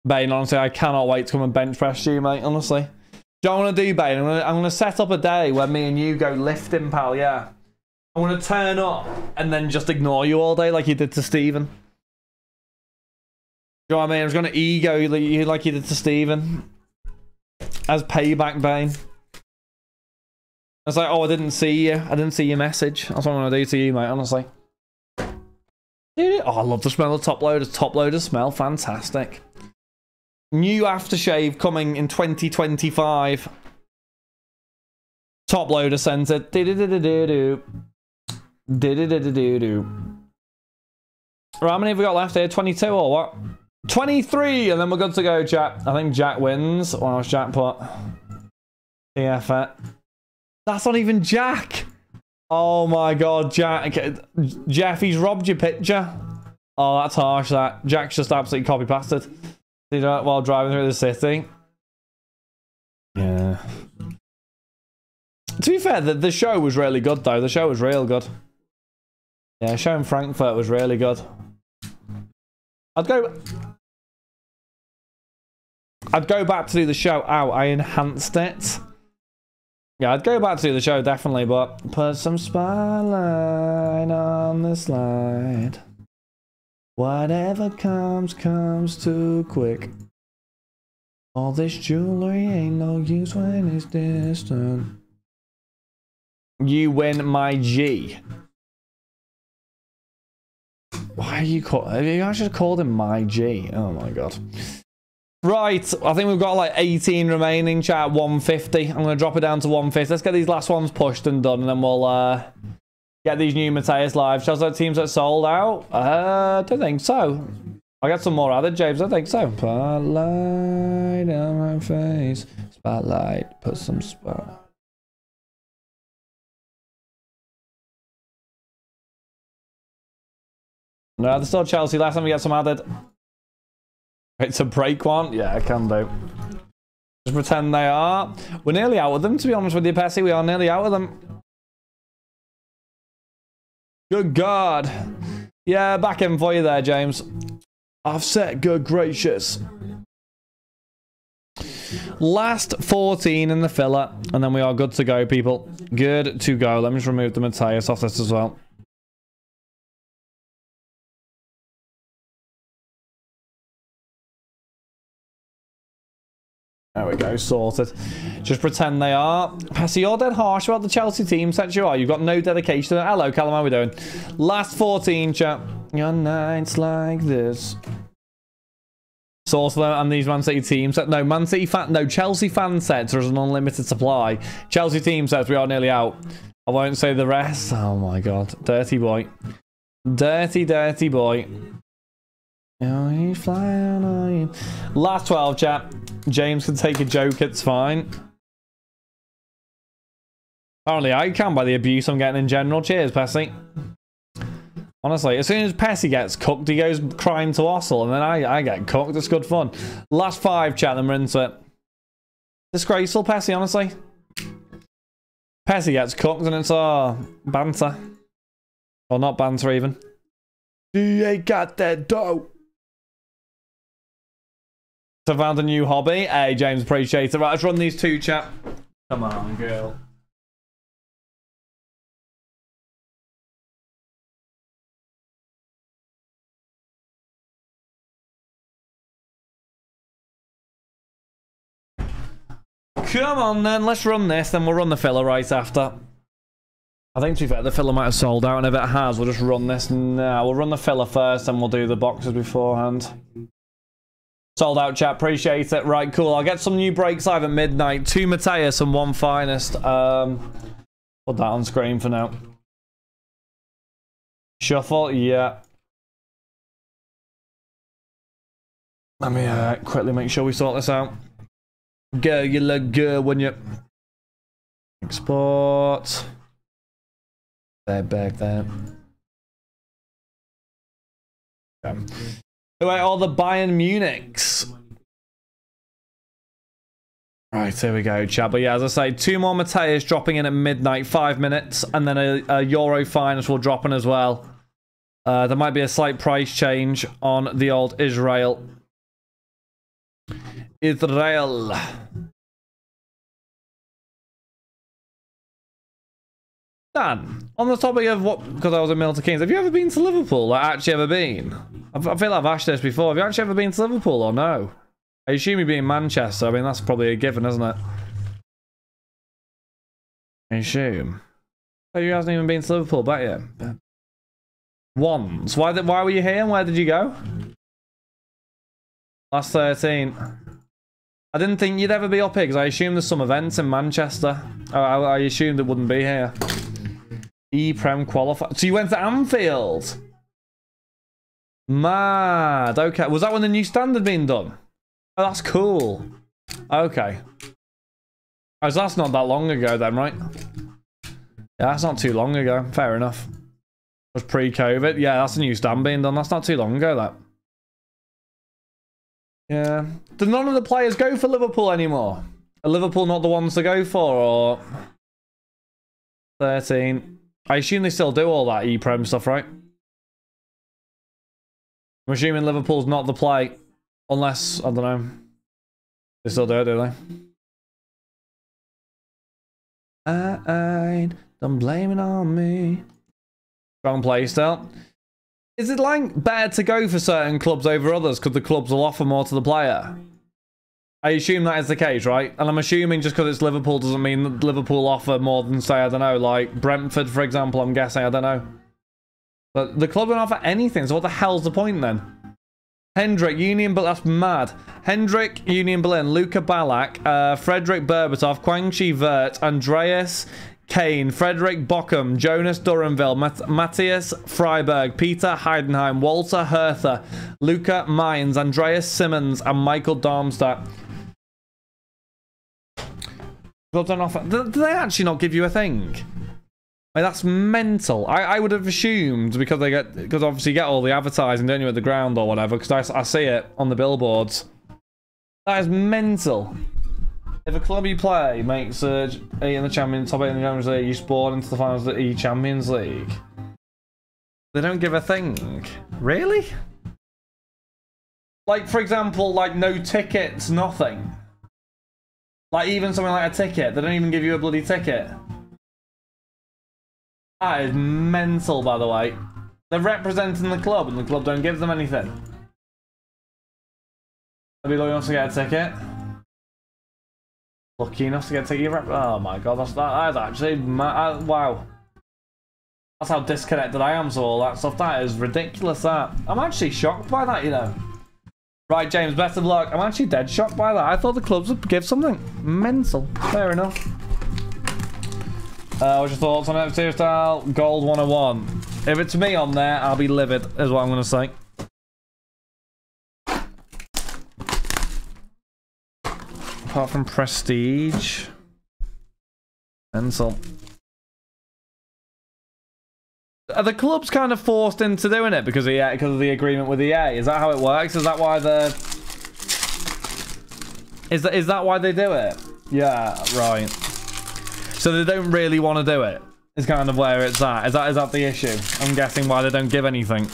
Bane, honestly, I cannot wait to come and bench press you, mate. Honestly. Do I want to do, Bane? I'm going to, I'm to set up a day where me and you go lifting, pal. Yeah. I'm gonna turn up and then just ignore you all day like you did to Steven. Do you know what I mean? I was going to ego you like you did to Steven. As payback, Bane. I was like, oh, I didn't see you. I didn't see your message. That's what I'm going to do to you, mate, honestly. Oh, I love the smell of top loaders. Top loaders smell fantastic. New aftershave coming in 2025. Top loader center. Do do do do do do. Do do do do do do. Right, how many have we got left here? 22 or what? 23, and then we're good to go, Jack. I think Jack wins. Wow, Jack put. TF that's not even Jack. Oh my god, Jack. Jeff, he's robbed your picture. Oh, that's harsh, that. Jack's just absolutely copy pasted. You know, while driving through the city. Yeah. To be fair, the, the show was really good, though. The show was real good. Yeah, show in Frankfurt was really good. I'd go... I'd go back to do the show. Ow, I enhanced it. Yeah, I'd go back to the show, definitely, but put some spotlight on the slide. Whatever comes, comes too quick. All this jewelry ain't no use when it's distant. You win my G. Why are you called? You have called him my G. Oh my god. Right, I think we've got like 18 remaining, chat, 150. I'm going to drop it down to 150. Let's get these last ones pushed and done, and then we'll uh, get these new Matthias live. Shows like teams that sold out? Uh, don't think so. I'll get some more added, James. I think so. Spotlight on my face. Spotlight. Put some spot. No, there's still Chelsea. Last time we get some added. It's a break one? Yeah, I can do. Just pretend they are. We're nearly out of them, to be honest with you, Pessy. We are nearly out of them. Good God. Yeah, back in for you there, James. Offset, good gracious. Last 14 in the filler, and then we are good to go, people. Good to go. Let me just remove the Matthias off this as well. There we go, sorted. Just pretend they are. Passy, you're dead harsh about the Chelsea team, since you are. You've got no dedication. Hello, Callum, how are we doing? Last 14, chat. Your nights like this. Source them and these Man City teams. No, Man City fan, no, Chelsea fan sets are an unlimited supply. Chelsea team sets, we are nearly out. I won't say the rest. Oh my god. Dirty boy. Dirty, dirty boy. Last 12, chat. James can take a joke, it's fine. Apparently, I can by the abuse I'm getting in general. Cheers, Pessy. Honestly, as soon as Pessy gets cooked, he goes crying to Ossel, and then I, I get cooked. It's good fun. Last five, chat, then we're into it. Disgraceful, Pessy, honestly. Pessy gets cooked, and it's, uh, banter. Or not banter, even. Do You got that dough. So I found a new hobby. Hey, James, appreciate it. Right, let's run these two, chap. Come on, girl. Come on then, let's run this, then we'll run the filler right after. I think to be fair, the filler might have sold out, and if it has, we'll just run this now. We'll run the filler first, and we'll do the boxes beforehand. Sold out, chat. Appreciate it. Right, cool. I'll get some new breaks live at midnight. Two Mateus and one Finest. Um, put that on screen for now. Shuffle, yeah. Let me uh, quickly make sure we sort this out. Go, you look good when you export. There, back there. Okay. Who are all the Bayern Munichs? Right, here we go, chat. But yeah, as I say, two more Mateus dropping in at midnight, five minutes, and then a, a Euro finals will drop in as well. Uh, there might be a slight price change on the old Israel. Israel. Dan, on the topic of what, because I was in Milton Keynes, have you ever been to Liverpool? Like, actually ever been? I feel like I've asked this before. Have you actually ever been to Liverpool or no? I assume you'd be in Manchester. I mean, that's probably a given, isn't it? I assume. Oh, you hasn't even been to Liverpool back yet. Once. Why, why were you here and where did you go? Last 13. I didn't think you'd ever be up here because I assumed there's some events in Manchester. I, I, I assumed it wouldn't be here. E-Prem qualify. So you went to Anfield? Mad. Okay. Was that when the new standard being done? Oh, that's cool. Okay. Oh, so that's not that long ago then, right? Yeah, that's not too long ago. Fair enough. It was pre-COVID. Yeah, that's the new stand being done. That's not too long ago, that. Yeah. Do none of the players go for Liverpool anymore? Are Liverpool not the ones to go for, or... 13. I assume they still do all that E-Prem stuff, right? I'm assuming Liverpool's not the play. Unless, I don't know. They still do it, do they? I don't blame it on me. Strong play still. Is it like better to go for certain clubs over others because the clubs will offer more to the player? I assume that is the case, right? And I'm assuming just because it's Liverpool doesn't mean that Liverpool offer more than, say, I don't know, like Brentford, for example, I'm guessing, I don't know. But the club don't offer anything, so what the hell's the point then? Hendrick, Union, but that's mad. Hendrick, Union Berlin, Luca Ballack, uh, Frederick Berbatov, Kwangchi Vert, Andreas Kane, Frederick Bochum, Jonas Duranville, Matt Matthias Freiburg, Peter Heidenheim, Walter Hertha, Luca Mines, Andreas Simons, and Michael Darmstadt. Offer. Do, they actually not give you a thing? Like, that's mental. I, I would have assumed because they get because obviously you get all the advertising, don't you, at the ground or whatever? Because I, I see it on the billboards. That is mental. If a club you play makes uh, eight in the Champions, top eight in the Champions League, you spawn into the finals of the E Champions League. They don't give a thing. Really? Like, for example, like no tickets, nothing. Like even something like a ticket, they don't even give you a bloody ticket. That is mental, by the way. They're representing the club, and the club don't give them anything. Maybe they wants to get a ticket. Lucky enough to get a ticket. Oh my god, that's that. That's actually uh, wow. That's how disconnected I am to all that stuff. That is ridiculous. That I'm actually shocked by that. You know. Right, James, best of luck. I'm actually dead shocked by that. I thought the clubs would give something mental. Fair enough. Uh, what's your thoughts on FT style? Gold 101. If it's me on there, I'll be livid, is what I'm going to say. Apart from prestige. Mental. Are the clubs kind of forced into doing it because of, because of the agreement with EA? Is that how it works? Is that why the... Is that, is that why they do it? Yeah, right. So they don't really want to do it. Is kind of where it's at. Is that is that the issue? I'm guessing why they don't give anything.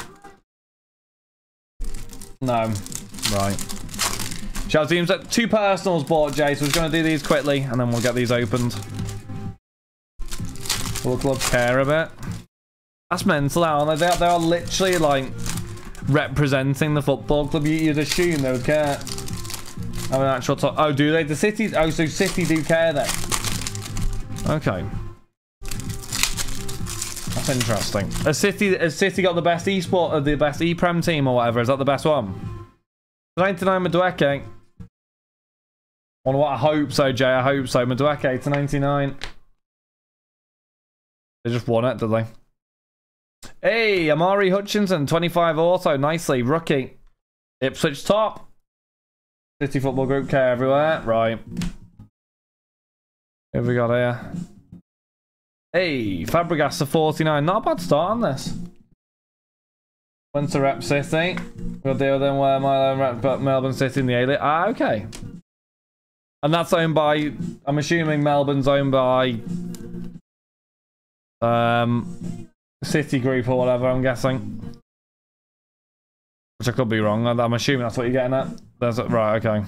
No. Right. Shout teams at two personals bought Jay, so we're going to do these quickly and then we'll get these opened. Will clubs care a bit? That's mental, they? They are literally like representing the football club. You'd assume they would care. Oh, an actual top. Oh, do they? The City. Oh, so City do care then. Okay. That's interesting. A City, has City got the best esport, or the best e-prem team or whatever? Is that the best one? 99 Madueke. On what I hope so, Jay. I hope so. Madueke to 99. They just won it, did they? Hey, Omari Hutchinson, 25 auto. Nicely. Rookie. Ipswich top. City Football Group care everywhere. Right. Who have we got here? Hey, Fabregas to 49. Not a bad start on this. Went to Rep City. We'll deal with them where my Melbourne City in the A-League. Ah, okay. And that's owned by, I'm assuming Melbourne's owned by um, City Group or whatever, I'm guessing. Which I could be wrong. I'm assuming that's what you're getting at. There's Right, okay.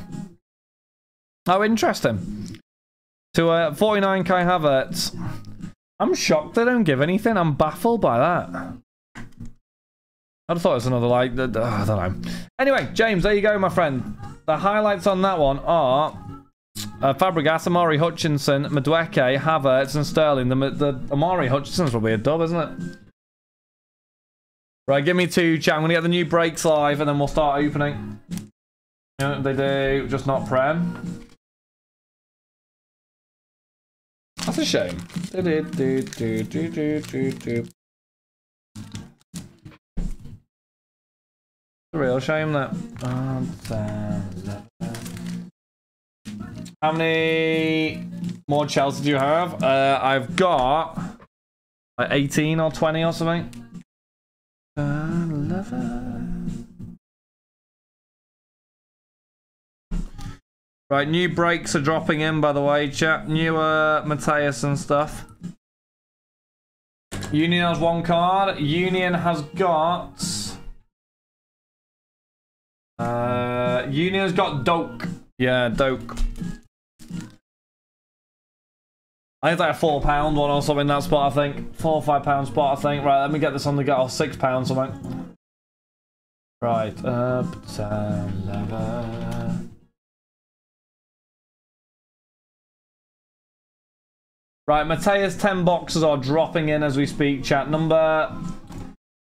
Oh, interesting. To uh, 49 Kai Havertz. I'm shocked they don't give anything. I'm baffled by that. I thought it was another like, uh, I don't know. Anyway, James, there you go, my friend. The highlights on that one are uh, Fabregas, Omari Hutchinson, Madueke, Havertz, and Sterling. The, the Omari Hutchinson's probably a dub, isn't it? Right, give me two, chat. I'm going to get the new breaks live, and then we'll start opening. You know they do, just not Prem. That's a shame. Do, do, do, do, do, do, do. A real shame that. How many more Chelsea do you have? Uh, I've got like 18 or 20 or something. Right, new breaks are dropping in, by the way, chap. New uh, Matthias and stuff. Union has one card. Union has got... Uh, Union's got Doak. Yeah, Doak. I think it's like a four pound one or something, that spot, I think. Four or five pound spot, I think. Right, let me get this on the go. Oh, six pounds something. Right, up, down, lever. Right, Mateus 10 boxes are dropping in as we speak, chat. Number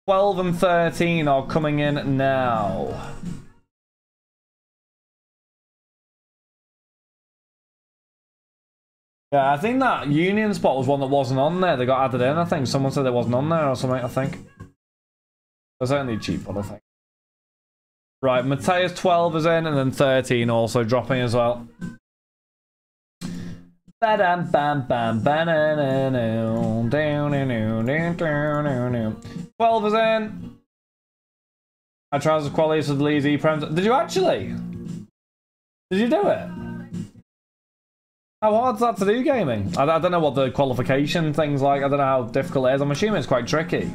12 and 13 are coming in now. Yeah, I think that Union spot was one that wasn't on there. They got added in, I think. Someone said it wasn't on there or something, I think. It's only cheap one, I think. Right, Mateus 12 is in, and then 13 also dropping as well. Bam bam bam bam 12 is in. I the qualities of the Leeds E-Prem. Did you actually? Did you do it? How hard's that to do gaming? I, I don't know what the qualification thing's like. I don't know how difficult it is. I'm assuming it's quite tricky.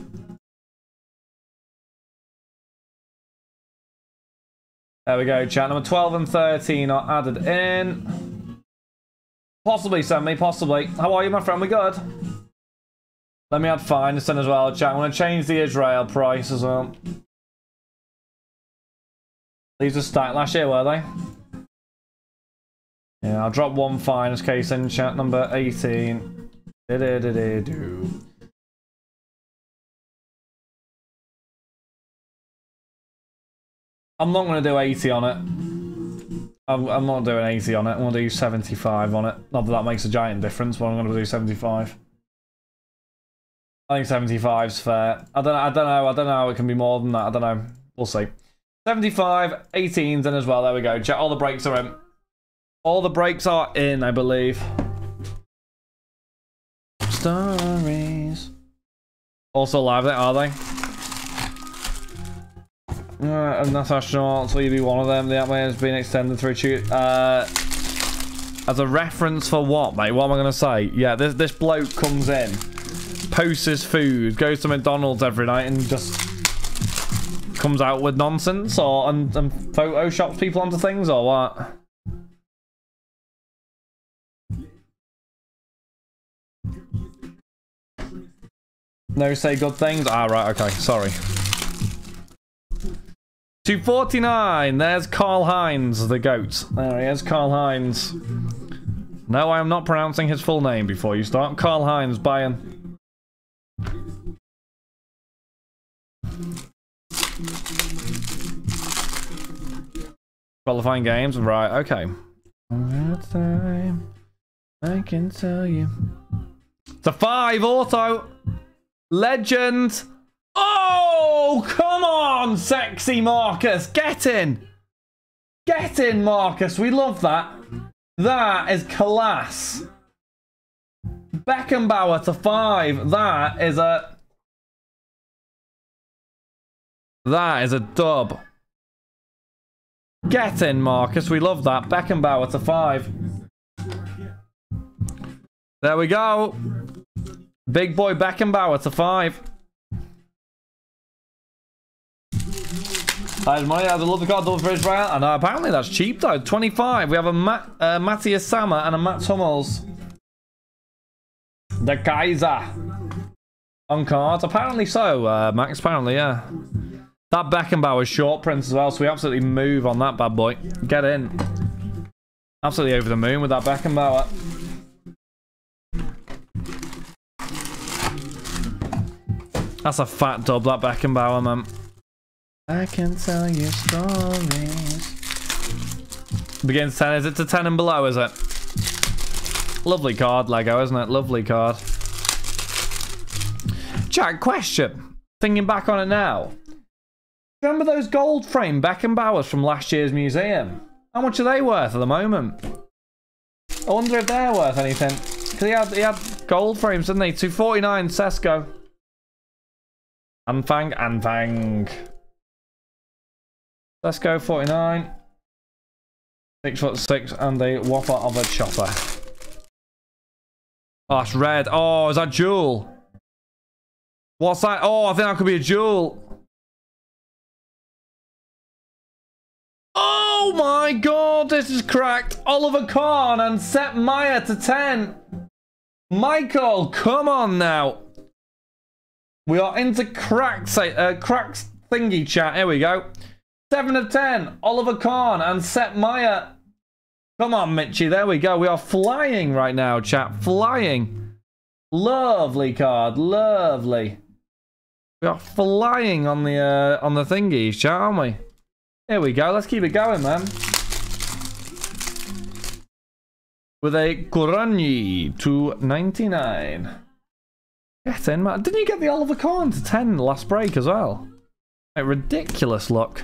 There we go, chat. Number 12 and 13 are added in. Possibly, Sammy, possibly. How are you, my friend? We good? Let me add finest in as well, chat. I'm going to change the Israel price as well. These are stacked last year, were they? Yeah, I'll drop one finest case in chat number 18. Do -do -do -do I'm not going to do 80 on it. I'm, I'm not doing 80 on it. I'm going to do 75 on it. Not that that makes a giant difference, but I'm going to do 75. I think 75 is fair. I don't, I don't know. I don't know how it can be more than that. I don't know. We'll see. 75, 18s in as well. There we go. All the breaks are in. All the breaks are in, I believe. Stories. Also live, there, are they? Uh, and that's astronaut, so you'd be one of them. The outline has been extended through shoot. Uh, as a reference for what, mate? What am I going to say? Yeah, this, this bloke comes in, posts his food, goes to McDonald's every night and just comes out with nonsense or and, and photoshops people onto things or what? No say good things? Ah, right, okay, sorry. 249, there's Karl-Heinz, the goat. There he is, Karl-Heinz. No, I am not pronouncing his full name before you start. Karl-Heinz, Bayern. Qualifying games, right, okay. I can tell you. It's a five auto! Legend. Oh, come on, sexy Marcus. Get in. Get in, Marcus. We love that. That is class. Beckenbauer to five. That is a... That is a dub. Get in, Marcus. We love that. Beckenbauer to five. There we go. Big boy Beckenbauer to five. There's money. I love the card double Israel. And uh, apparently that's cheap though. 25. We have a Matt, uh, Matthias Sammer and a Mats Hummels. The Kaiser. On cards. Apparently so, uh, Max. Apparently, yeah. That Beckenbauer short print as well, so we absolutely move on that bad boy. Get in. Absolutely over the moon with that Beckenbauer. That's a fat dub, that Beckenbauer, man. I can tell you stories. Begins 10. Is it to 10 and below, is it? Lovely card, Lego, isn't it? Lovely card. Jack, question. Thinking back on it now. Remember those gold frame Beckenbauers from last year's museum? How much are they worth at the moment? I wonder if they're worth anything. Because he had, he had gold frames, didn't he? 249 Sesko. Anfang, Anfang. Sesko 49. Six foot six and a whopper of a chopper. Oh, that's red. Oh, is that jewel? What's that? Oh, I think that could be a jewel. Oh my god, this is cracked. Oliver Kahn and Sepp Maier to 10. Michael, come on now. We are into cracked, say, uh, cracked thingy chat. Here we go. 7 of 10. Oliver Kahn and Sepp Maier. Come on, Mitchy. There we go. We are flying right now, chat. Flying. Lovely card. Lovely. We are flying on the uh, on the thingies, chat, aren't we? There we go. Let's keep it going, man. With a Kuranyi to 99. Get in, man. Didn't you get the Oliver Kahn to 10 last break as well? A ridiculous look.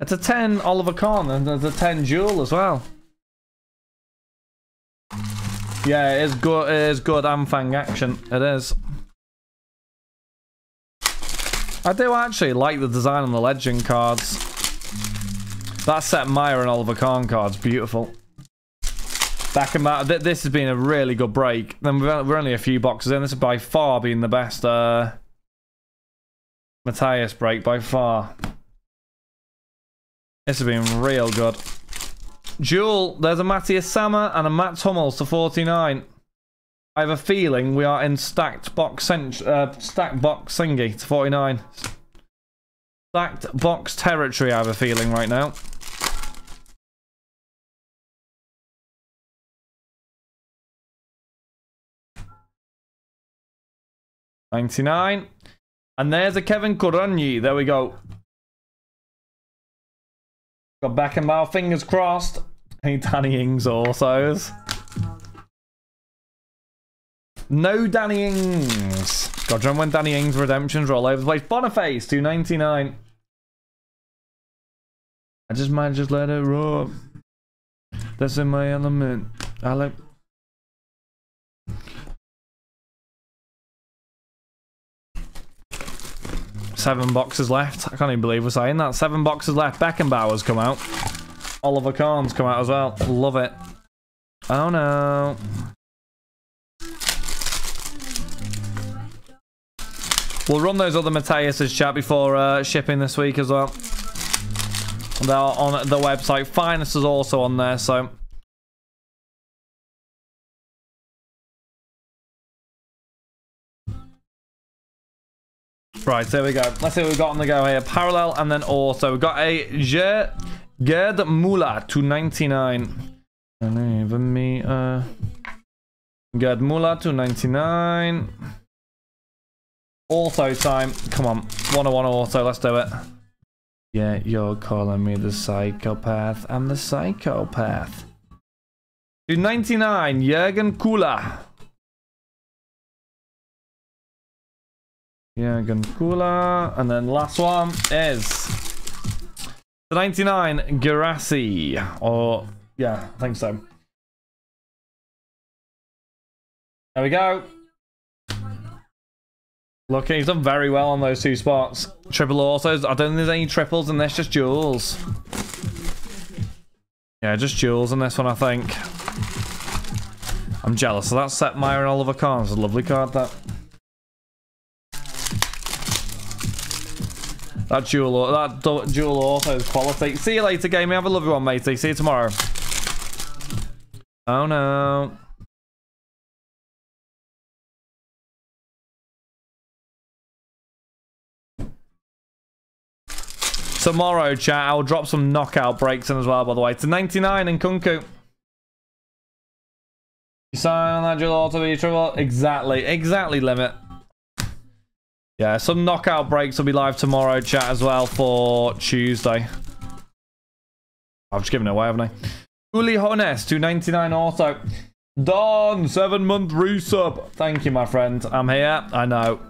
It's a 10 Oliver Kahn and there's a 10 Jewel as well. Yeah, it is good. It is good Anfang action. It is. I do actually like the design on the legend cards. That Sepp Maier and Oliver Kahn card's beautiful. Back in that, this has been a really good break. Then we're only a few boxes in. This has by far been the best uh, Matthias break by far. This has been real good. Jewel, there's a Matthias Sammer and a Mats Hummels to 49. I have a feeling we are in stacked box uh, stacked box thingy to 49. Stacked box territory, I have a feeling right now. Ninety-nine. And there's a Kevin Kuranyi. There we go. Got Beckenbauer, fingers crossed. Any Danny Ings also. No Danny Ings. God, remember when Danny Ings redemptions all over the place? Boniface, 299. I just might just let it roll. That's in my element. I like. Seven boxes left. I can't even believe we're saying that. Seven boxes left. Beckenbauer's come out. Oliver Kahn's come out as well. Love it. Oh no. We'll run those other Matthias' chat before uh, shipping this week as well. They're on the website. Finest is also on there, so... Right, there we go. Let's see what we've got on the go here. Parallel and then also. We've got a Gerd Müller to 99. Even me, uh... Gerd Müller to 99. Auto time. Come on. 101 auto. Let's do it. Yeah, you're calling me the psychopath. I'm the psychopath. 299, Jurgen Kohler. Jurgen Kohler. And then last one is the 99, Guirassy. Or, yeah, I think so. There we go. Look, he's done very well on those two spots. Triple autos. I don't think there's any triples in this, just duels. Yeah, just duels in this one, I think. I'm jealous. So that's Sepp Maier and Oliver. It's a lovely card, that. That dual, that dual auto is quality. See you later, gaming. Have a lovely one, matey. See you tomorrow. Oh no. Tomorrow, chat, I'll drop some knockout breaks in as well, by the way. To 99 in Kunku. You sign on that dual auto be trouble? Exactly, exactly, limit. Yeah, some knockout breaks will be live tomorrow, chat, as well for Tuesday. I've just given it away, haven't I? Uli Hoeneß, 299 auto. Don, seven month resub. Thank you, my friend. I'm here. I know.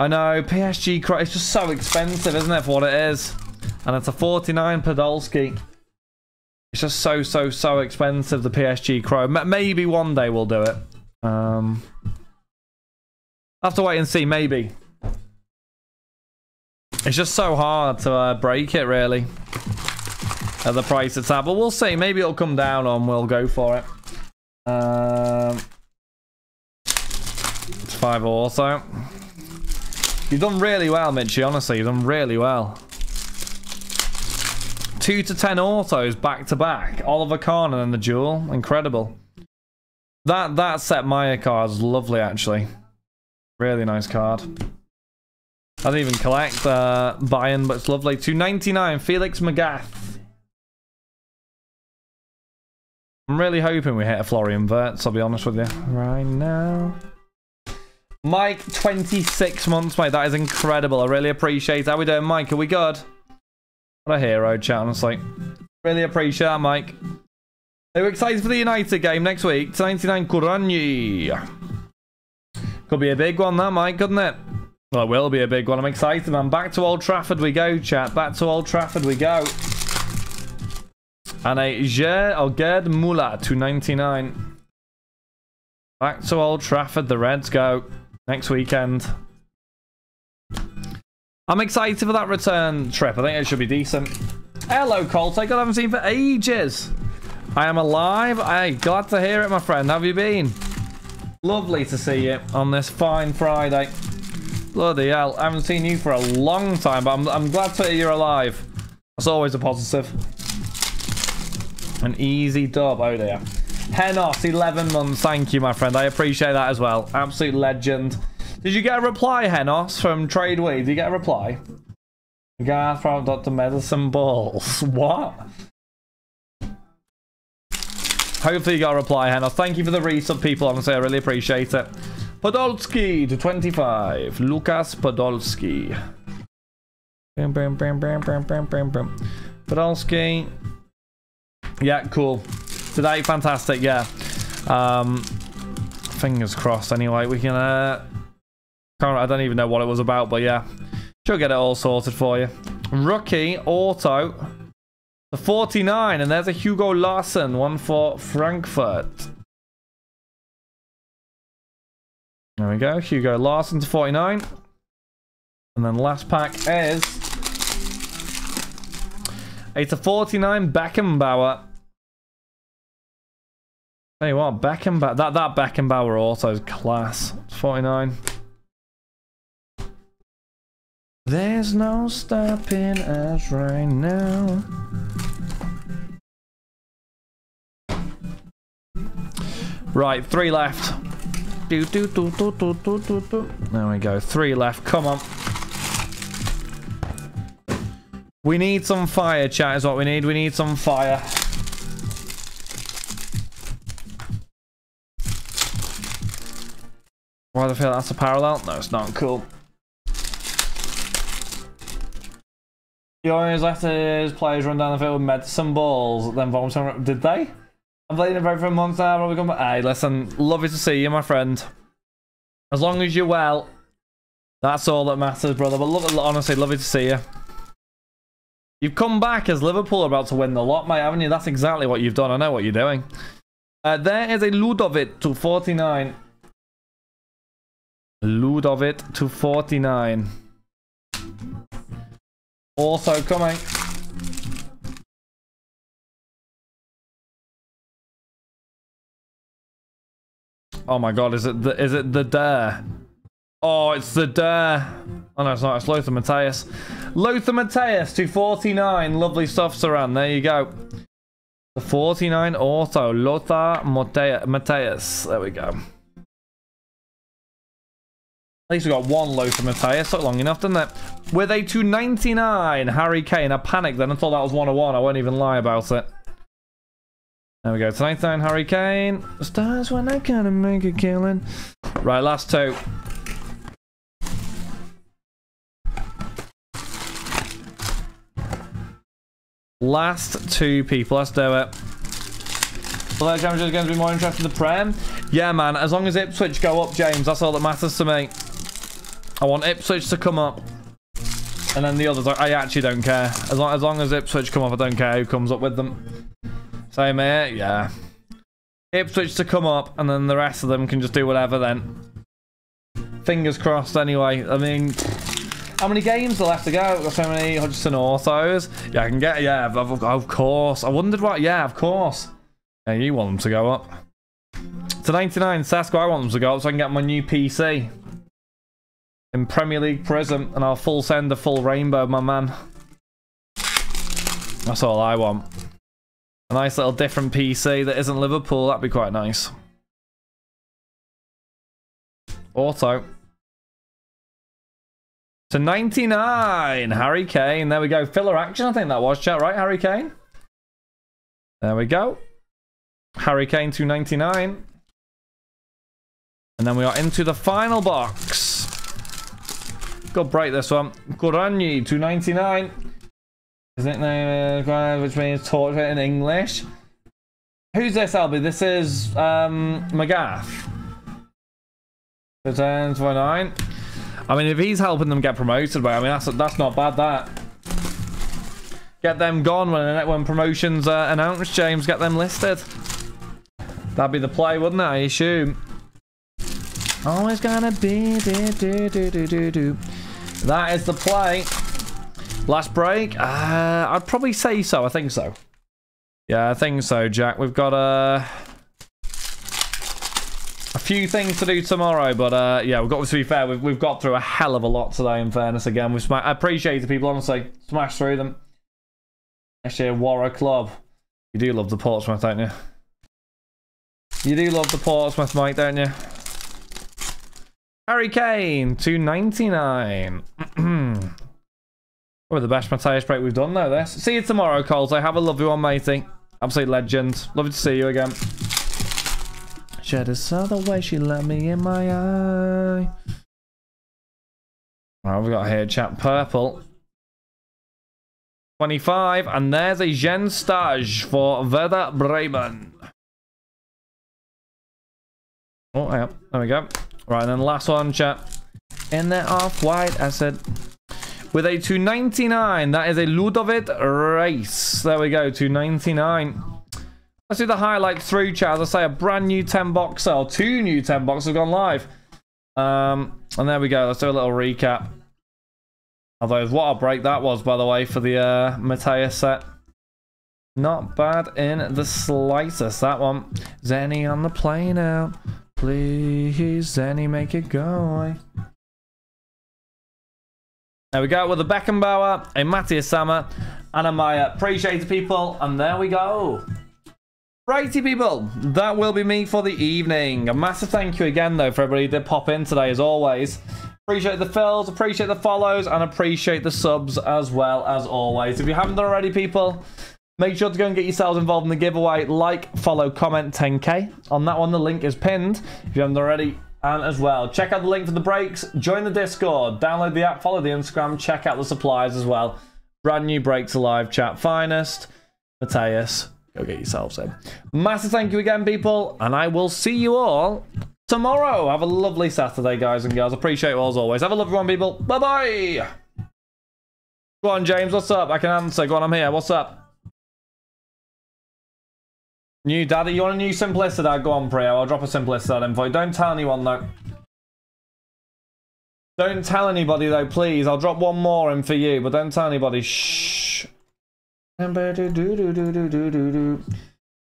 I know, PSG, it's just so expensive, isn't it, for what it is? And it's a 49 Podolski. It's just so, so, so expensive, the PSG Chrome. Maybe one day we'll do it. Um, have to wait and see, maybe. It's just so hard to uh, break it, really. At the price it's at. But we'll see. Maybe it'll come down and we'll go for it. Um, it's five also. You've done really well, Mitchy, honestly. You've done really well. 2 to 10 autos back to back. Oliver Kahn and then the duel. Incredible. That that Sepp Maier card is lovely, actually. Really nice card. I didn't even collect uh, Bayern, but it's lovely. 299, Felix Magath. I'm really hoping we hit a Florian Wirtz, I'll be honest with you. Right now. Mike, 26 months, mate. That is incredible. I really appreciate it. How we doing, Mike? Are we good? What a hero, chat, honestly. Really appreciate that, Mike. Are you excited for the United game next week? 99 Kuranyi. Could be a big one, that, might, couldn't it? Well, it will be a big one. I'm excited, man. Back to Old Trafford we go, chat. Back to Old Trafford we go. And a Ger or Gerd Muller, 299. Back to Old Trafford, the Reds go next weekend. I'm excited for that return trip. I think it should be decent. Hello, Colt. I haven't seen for ages. I am alive. Hey, glad to hear it, my friend. How have you been? Lovely to see you on this fine Friday. Bloody hell. I haven't seen you for a long time, but I'm, I'm glad to hear you're alive. That's always a positive. An easy dub. Oh, dear. Henos, 11 months. Thank you, my friend. I appreciate that as well. Absolute legend. Did you get a reply, Henos, from Tradeway? Did you get a reply? Garth from Dr. Medicine Balls. What? Hopefully you got a reply, Hannah. Thank you for the resub, people. Honestly, I really appreciate it. Podolski to 25. Lucas Podolski. Podolski. Yeah, cool. Today, fantastic, yeah. Um, fingers crossed, anyway. We can, uh... I don't even know what it was about, but yeah. She'll get it all sorted for you. Rookie, auto. The 49, and there's a Hugo Larsson, one for Frankfurt. There we go, Hugo Larsson to 49. And then last pack is... It's a to 49 Beckenbauer. Tell you what, Beckenbauer, that, that Beckenbauer auto is class. 49. There's no stopping us right now. Right, three left. Do, do, do, do, do, do, do, do. There we go, three left. Come on. We need some fire, chat, is what we need. We need some fire. Why do I feel that's a parallel? No, it's not. Cool. He always let his players run down the field with medicine balls, then vomit on. Did they? I'm playing it for a month now. Probably come back. Hey, listen, lovely to see you, my friend. As long as you're well, that's all that matters, brother. But love, honestly, lovely to see you. You've come back as Liverpool are about to win the lot, mate, haven't you? That's exactly what you've done. I know what you're doing. Uh, there is a Ludovic to 49. Ludovic to 49. Also coming. Oh my god, is it the is it the dare? Oh, it's the dare. Oh no, it's not, it's Lothar Matthäus. Lothar Matthäus to 49. Lovely stuff, Saran. There you go. The 49 auto. Lothar Matthäus. There we go. At least we got one Lothar Matthäus. Took long enough, didn't it? With a 299 Harry Kane. I panicked then. I thought that was 101. I won't even lie about it. There we go. 299 Harry Kane. Stars when I kind of make a killing. Right, last two. Last two people. Let's do it. Well, Championship is going to be more interested in the Prem. Yeah, man. As long as Ipswich go up, James, that's all that matters to me. I want Ipswich to come up. And then the others, I actually don't care. As long, as long as Ipswich come up, I don't care who comes up with them. Same here, yeah. Ipswich to come up, and then the rest of them can just do whatever then. Fingers crossed anyway. I mean, how many games are left to go? We've got so many Hutchinson autos. Yeah, I can get, yeah, of, course. I wondered what, yeah, of course. Yeah, you want them to go up. To 99, Sasko, I want them to go up so I can get my new PC in Premier League Prism, and I'll full send a full rainbow, my man. That's all I want. A nice little different PC that isn't Liverpool, that'd be quite nice. Auto. To 99, Harry Kane. There we go. Filler action, I think that was, chat, right, Harry Kane? There we go. Harry Kane to 99. And then we are into the final box. Go break this one. Guarani, 299. Isn't it uh, which means torture in English? Who's this, Albie? This is um, McGath. Return 29. I mean, if he's helping them get promoted, but I mean, that's that's not bad. That get them gone when when promotions are announced. James, get them listed. That'd be the play, wouldn't it? I assume. Always gonna be do do do do do do. That is the play. Last break? Uh, I'd probably say so. I think so. Yeah, I think so, Jack. We've got uh, a few things to do tomorrow, but uh, yeah, we've got to be fair. We've, we've got through a hell of a lot today. In fairness, again, we've I appreciate the people honestly smash through them. Actually, Warra Club. You do love the Portsmouth, don't you? You do love the Portsmouth, Mike, don't you? Harry Kane, 299. Probably the best Matthäus break we've done though, this. See you tomorrow, Coles. I have a lovely one, matey. Absolute legend. Lovely to see you again. She just saw the way she let me in my eye. Alright, we got here, chat purple. 25, and there's a Gen Stage for Werder Bremen. Oh, yeah, there we go. Right, and then last one, chat. In the off-white, I said... With a 299, that is a Ludovic Race. There we go, 299. Let's do the highlight through, chat. As I say, a brand new 10 box sale. Two new 10 boxes have gone live. Um, and there we go. Let's do a little recap. Although, what a break that was, by the way, for the uh, Matthäus set. Not bad in the slightest, that one. Zenny on the plane now. Please, Zenny, make it go. away. There we go with a Beckenbauer, a Matthias Sammer, and a Maier. Appreciate the people, and there we go. Righty people, that will be me for the evening. A massive thank you again though for everybody that pop in today as always. Appreciate the fills, appreciate the follows, and appreciate the subs as well as always. If you haven't already people, Make sure to go and get yourselves involved in the giveaway. Like, follow, comment 10k. On that one, the link is pinned if you haven't already. And as well, check out the link for the breaks, join the Discord, download the app, follow the Instagram, check out the supplies as well. Brand new breaks alive, chat. Finest. Matthäus, go get yourselves in. Massive thank you again, people. And I will see you all tomorrow. Have a lovely Saturday, guys and girls. Appreciate you all as always. Have a lovely one, people. Bye-bye. Go on, James. What's up? I can answer. Go on, I'm here. What's up? New daddy, you want a new simplicity? Go on, Prio. I'll drop a simplicity in for. Don't tell anyone though. Don't tell anybody though, please. I'll drop one more in for you, but don't tell anybody. Shh.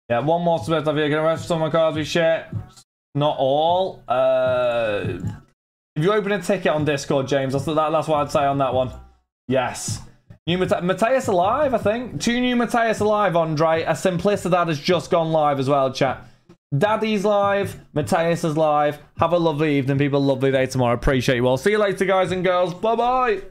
Yeah, one more split of you. Gonna rest some of my cards we share. Not all. Uh, if you open a ticket on Discord, James, that's, that, that's what I'd say on that one. Yes. New Mate Matthäus alive, I think. Two new Matthäus alive, Andre. A Simplicity has just gone live as well, chat. Daddy's live. Matthäus is live. Have a lovely evening, people. Lovely day tomorrow. Appreciate you all. See you later, guys and girls. Bye-bye.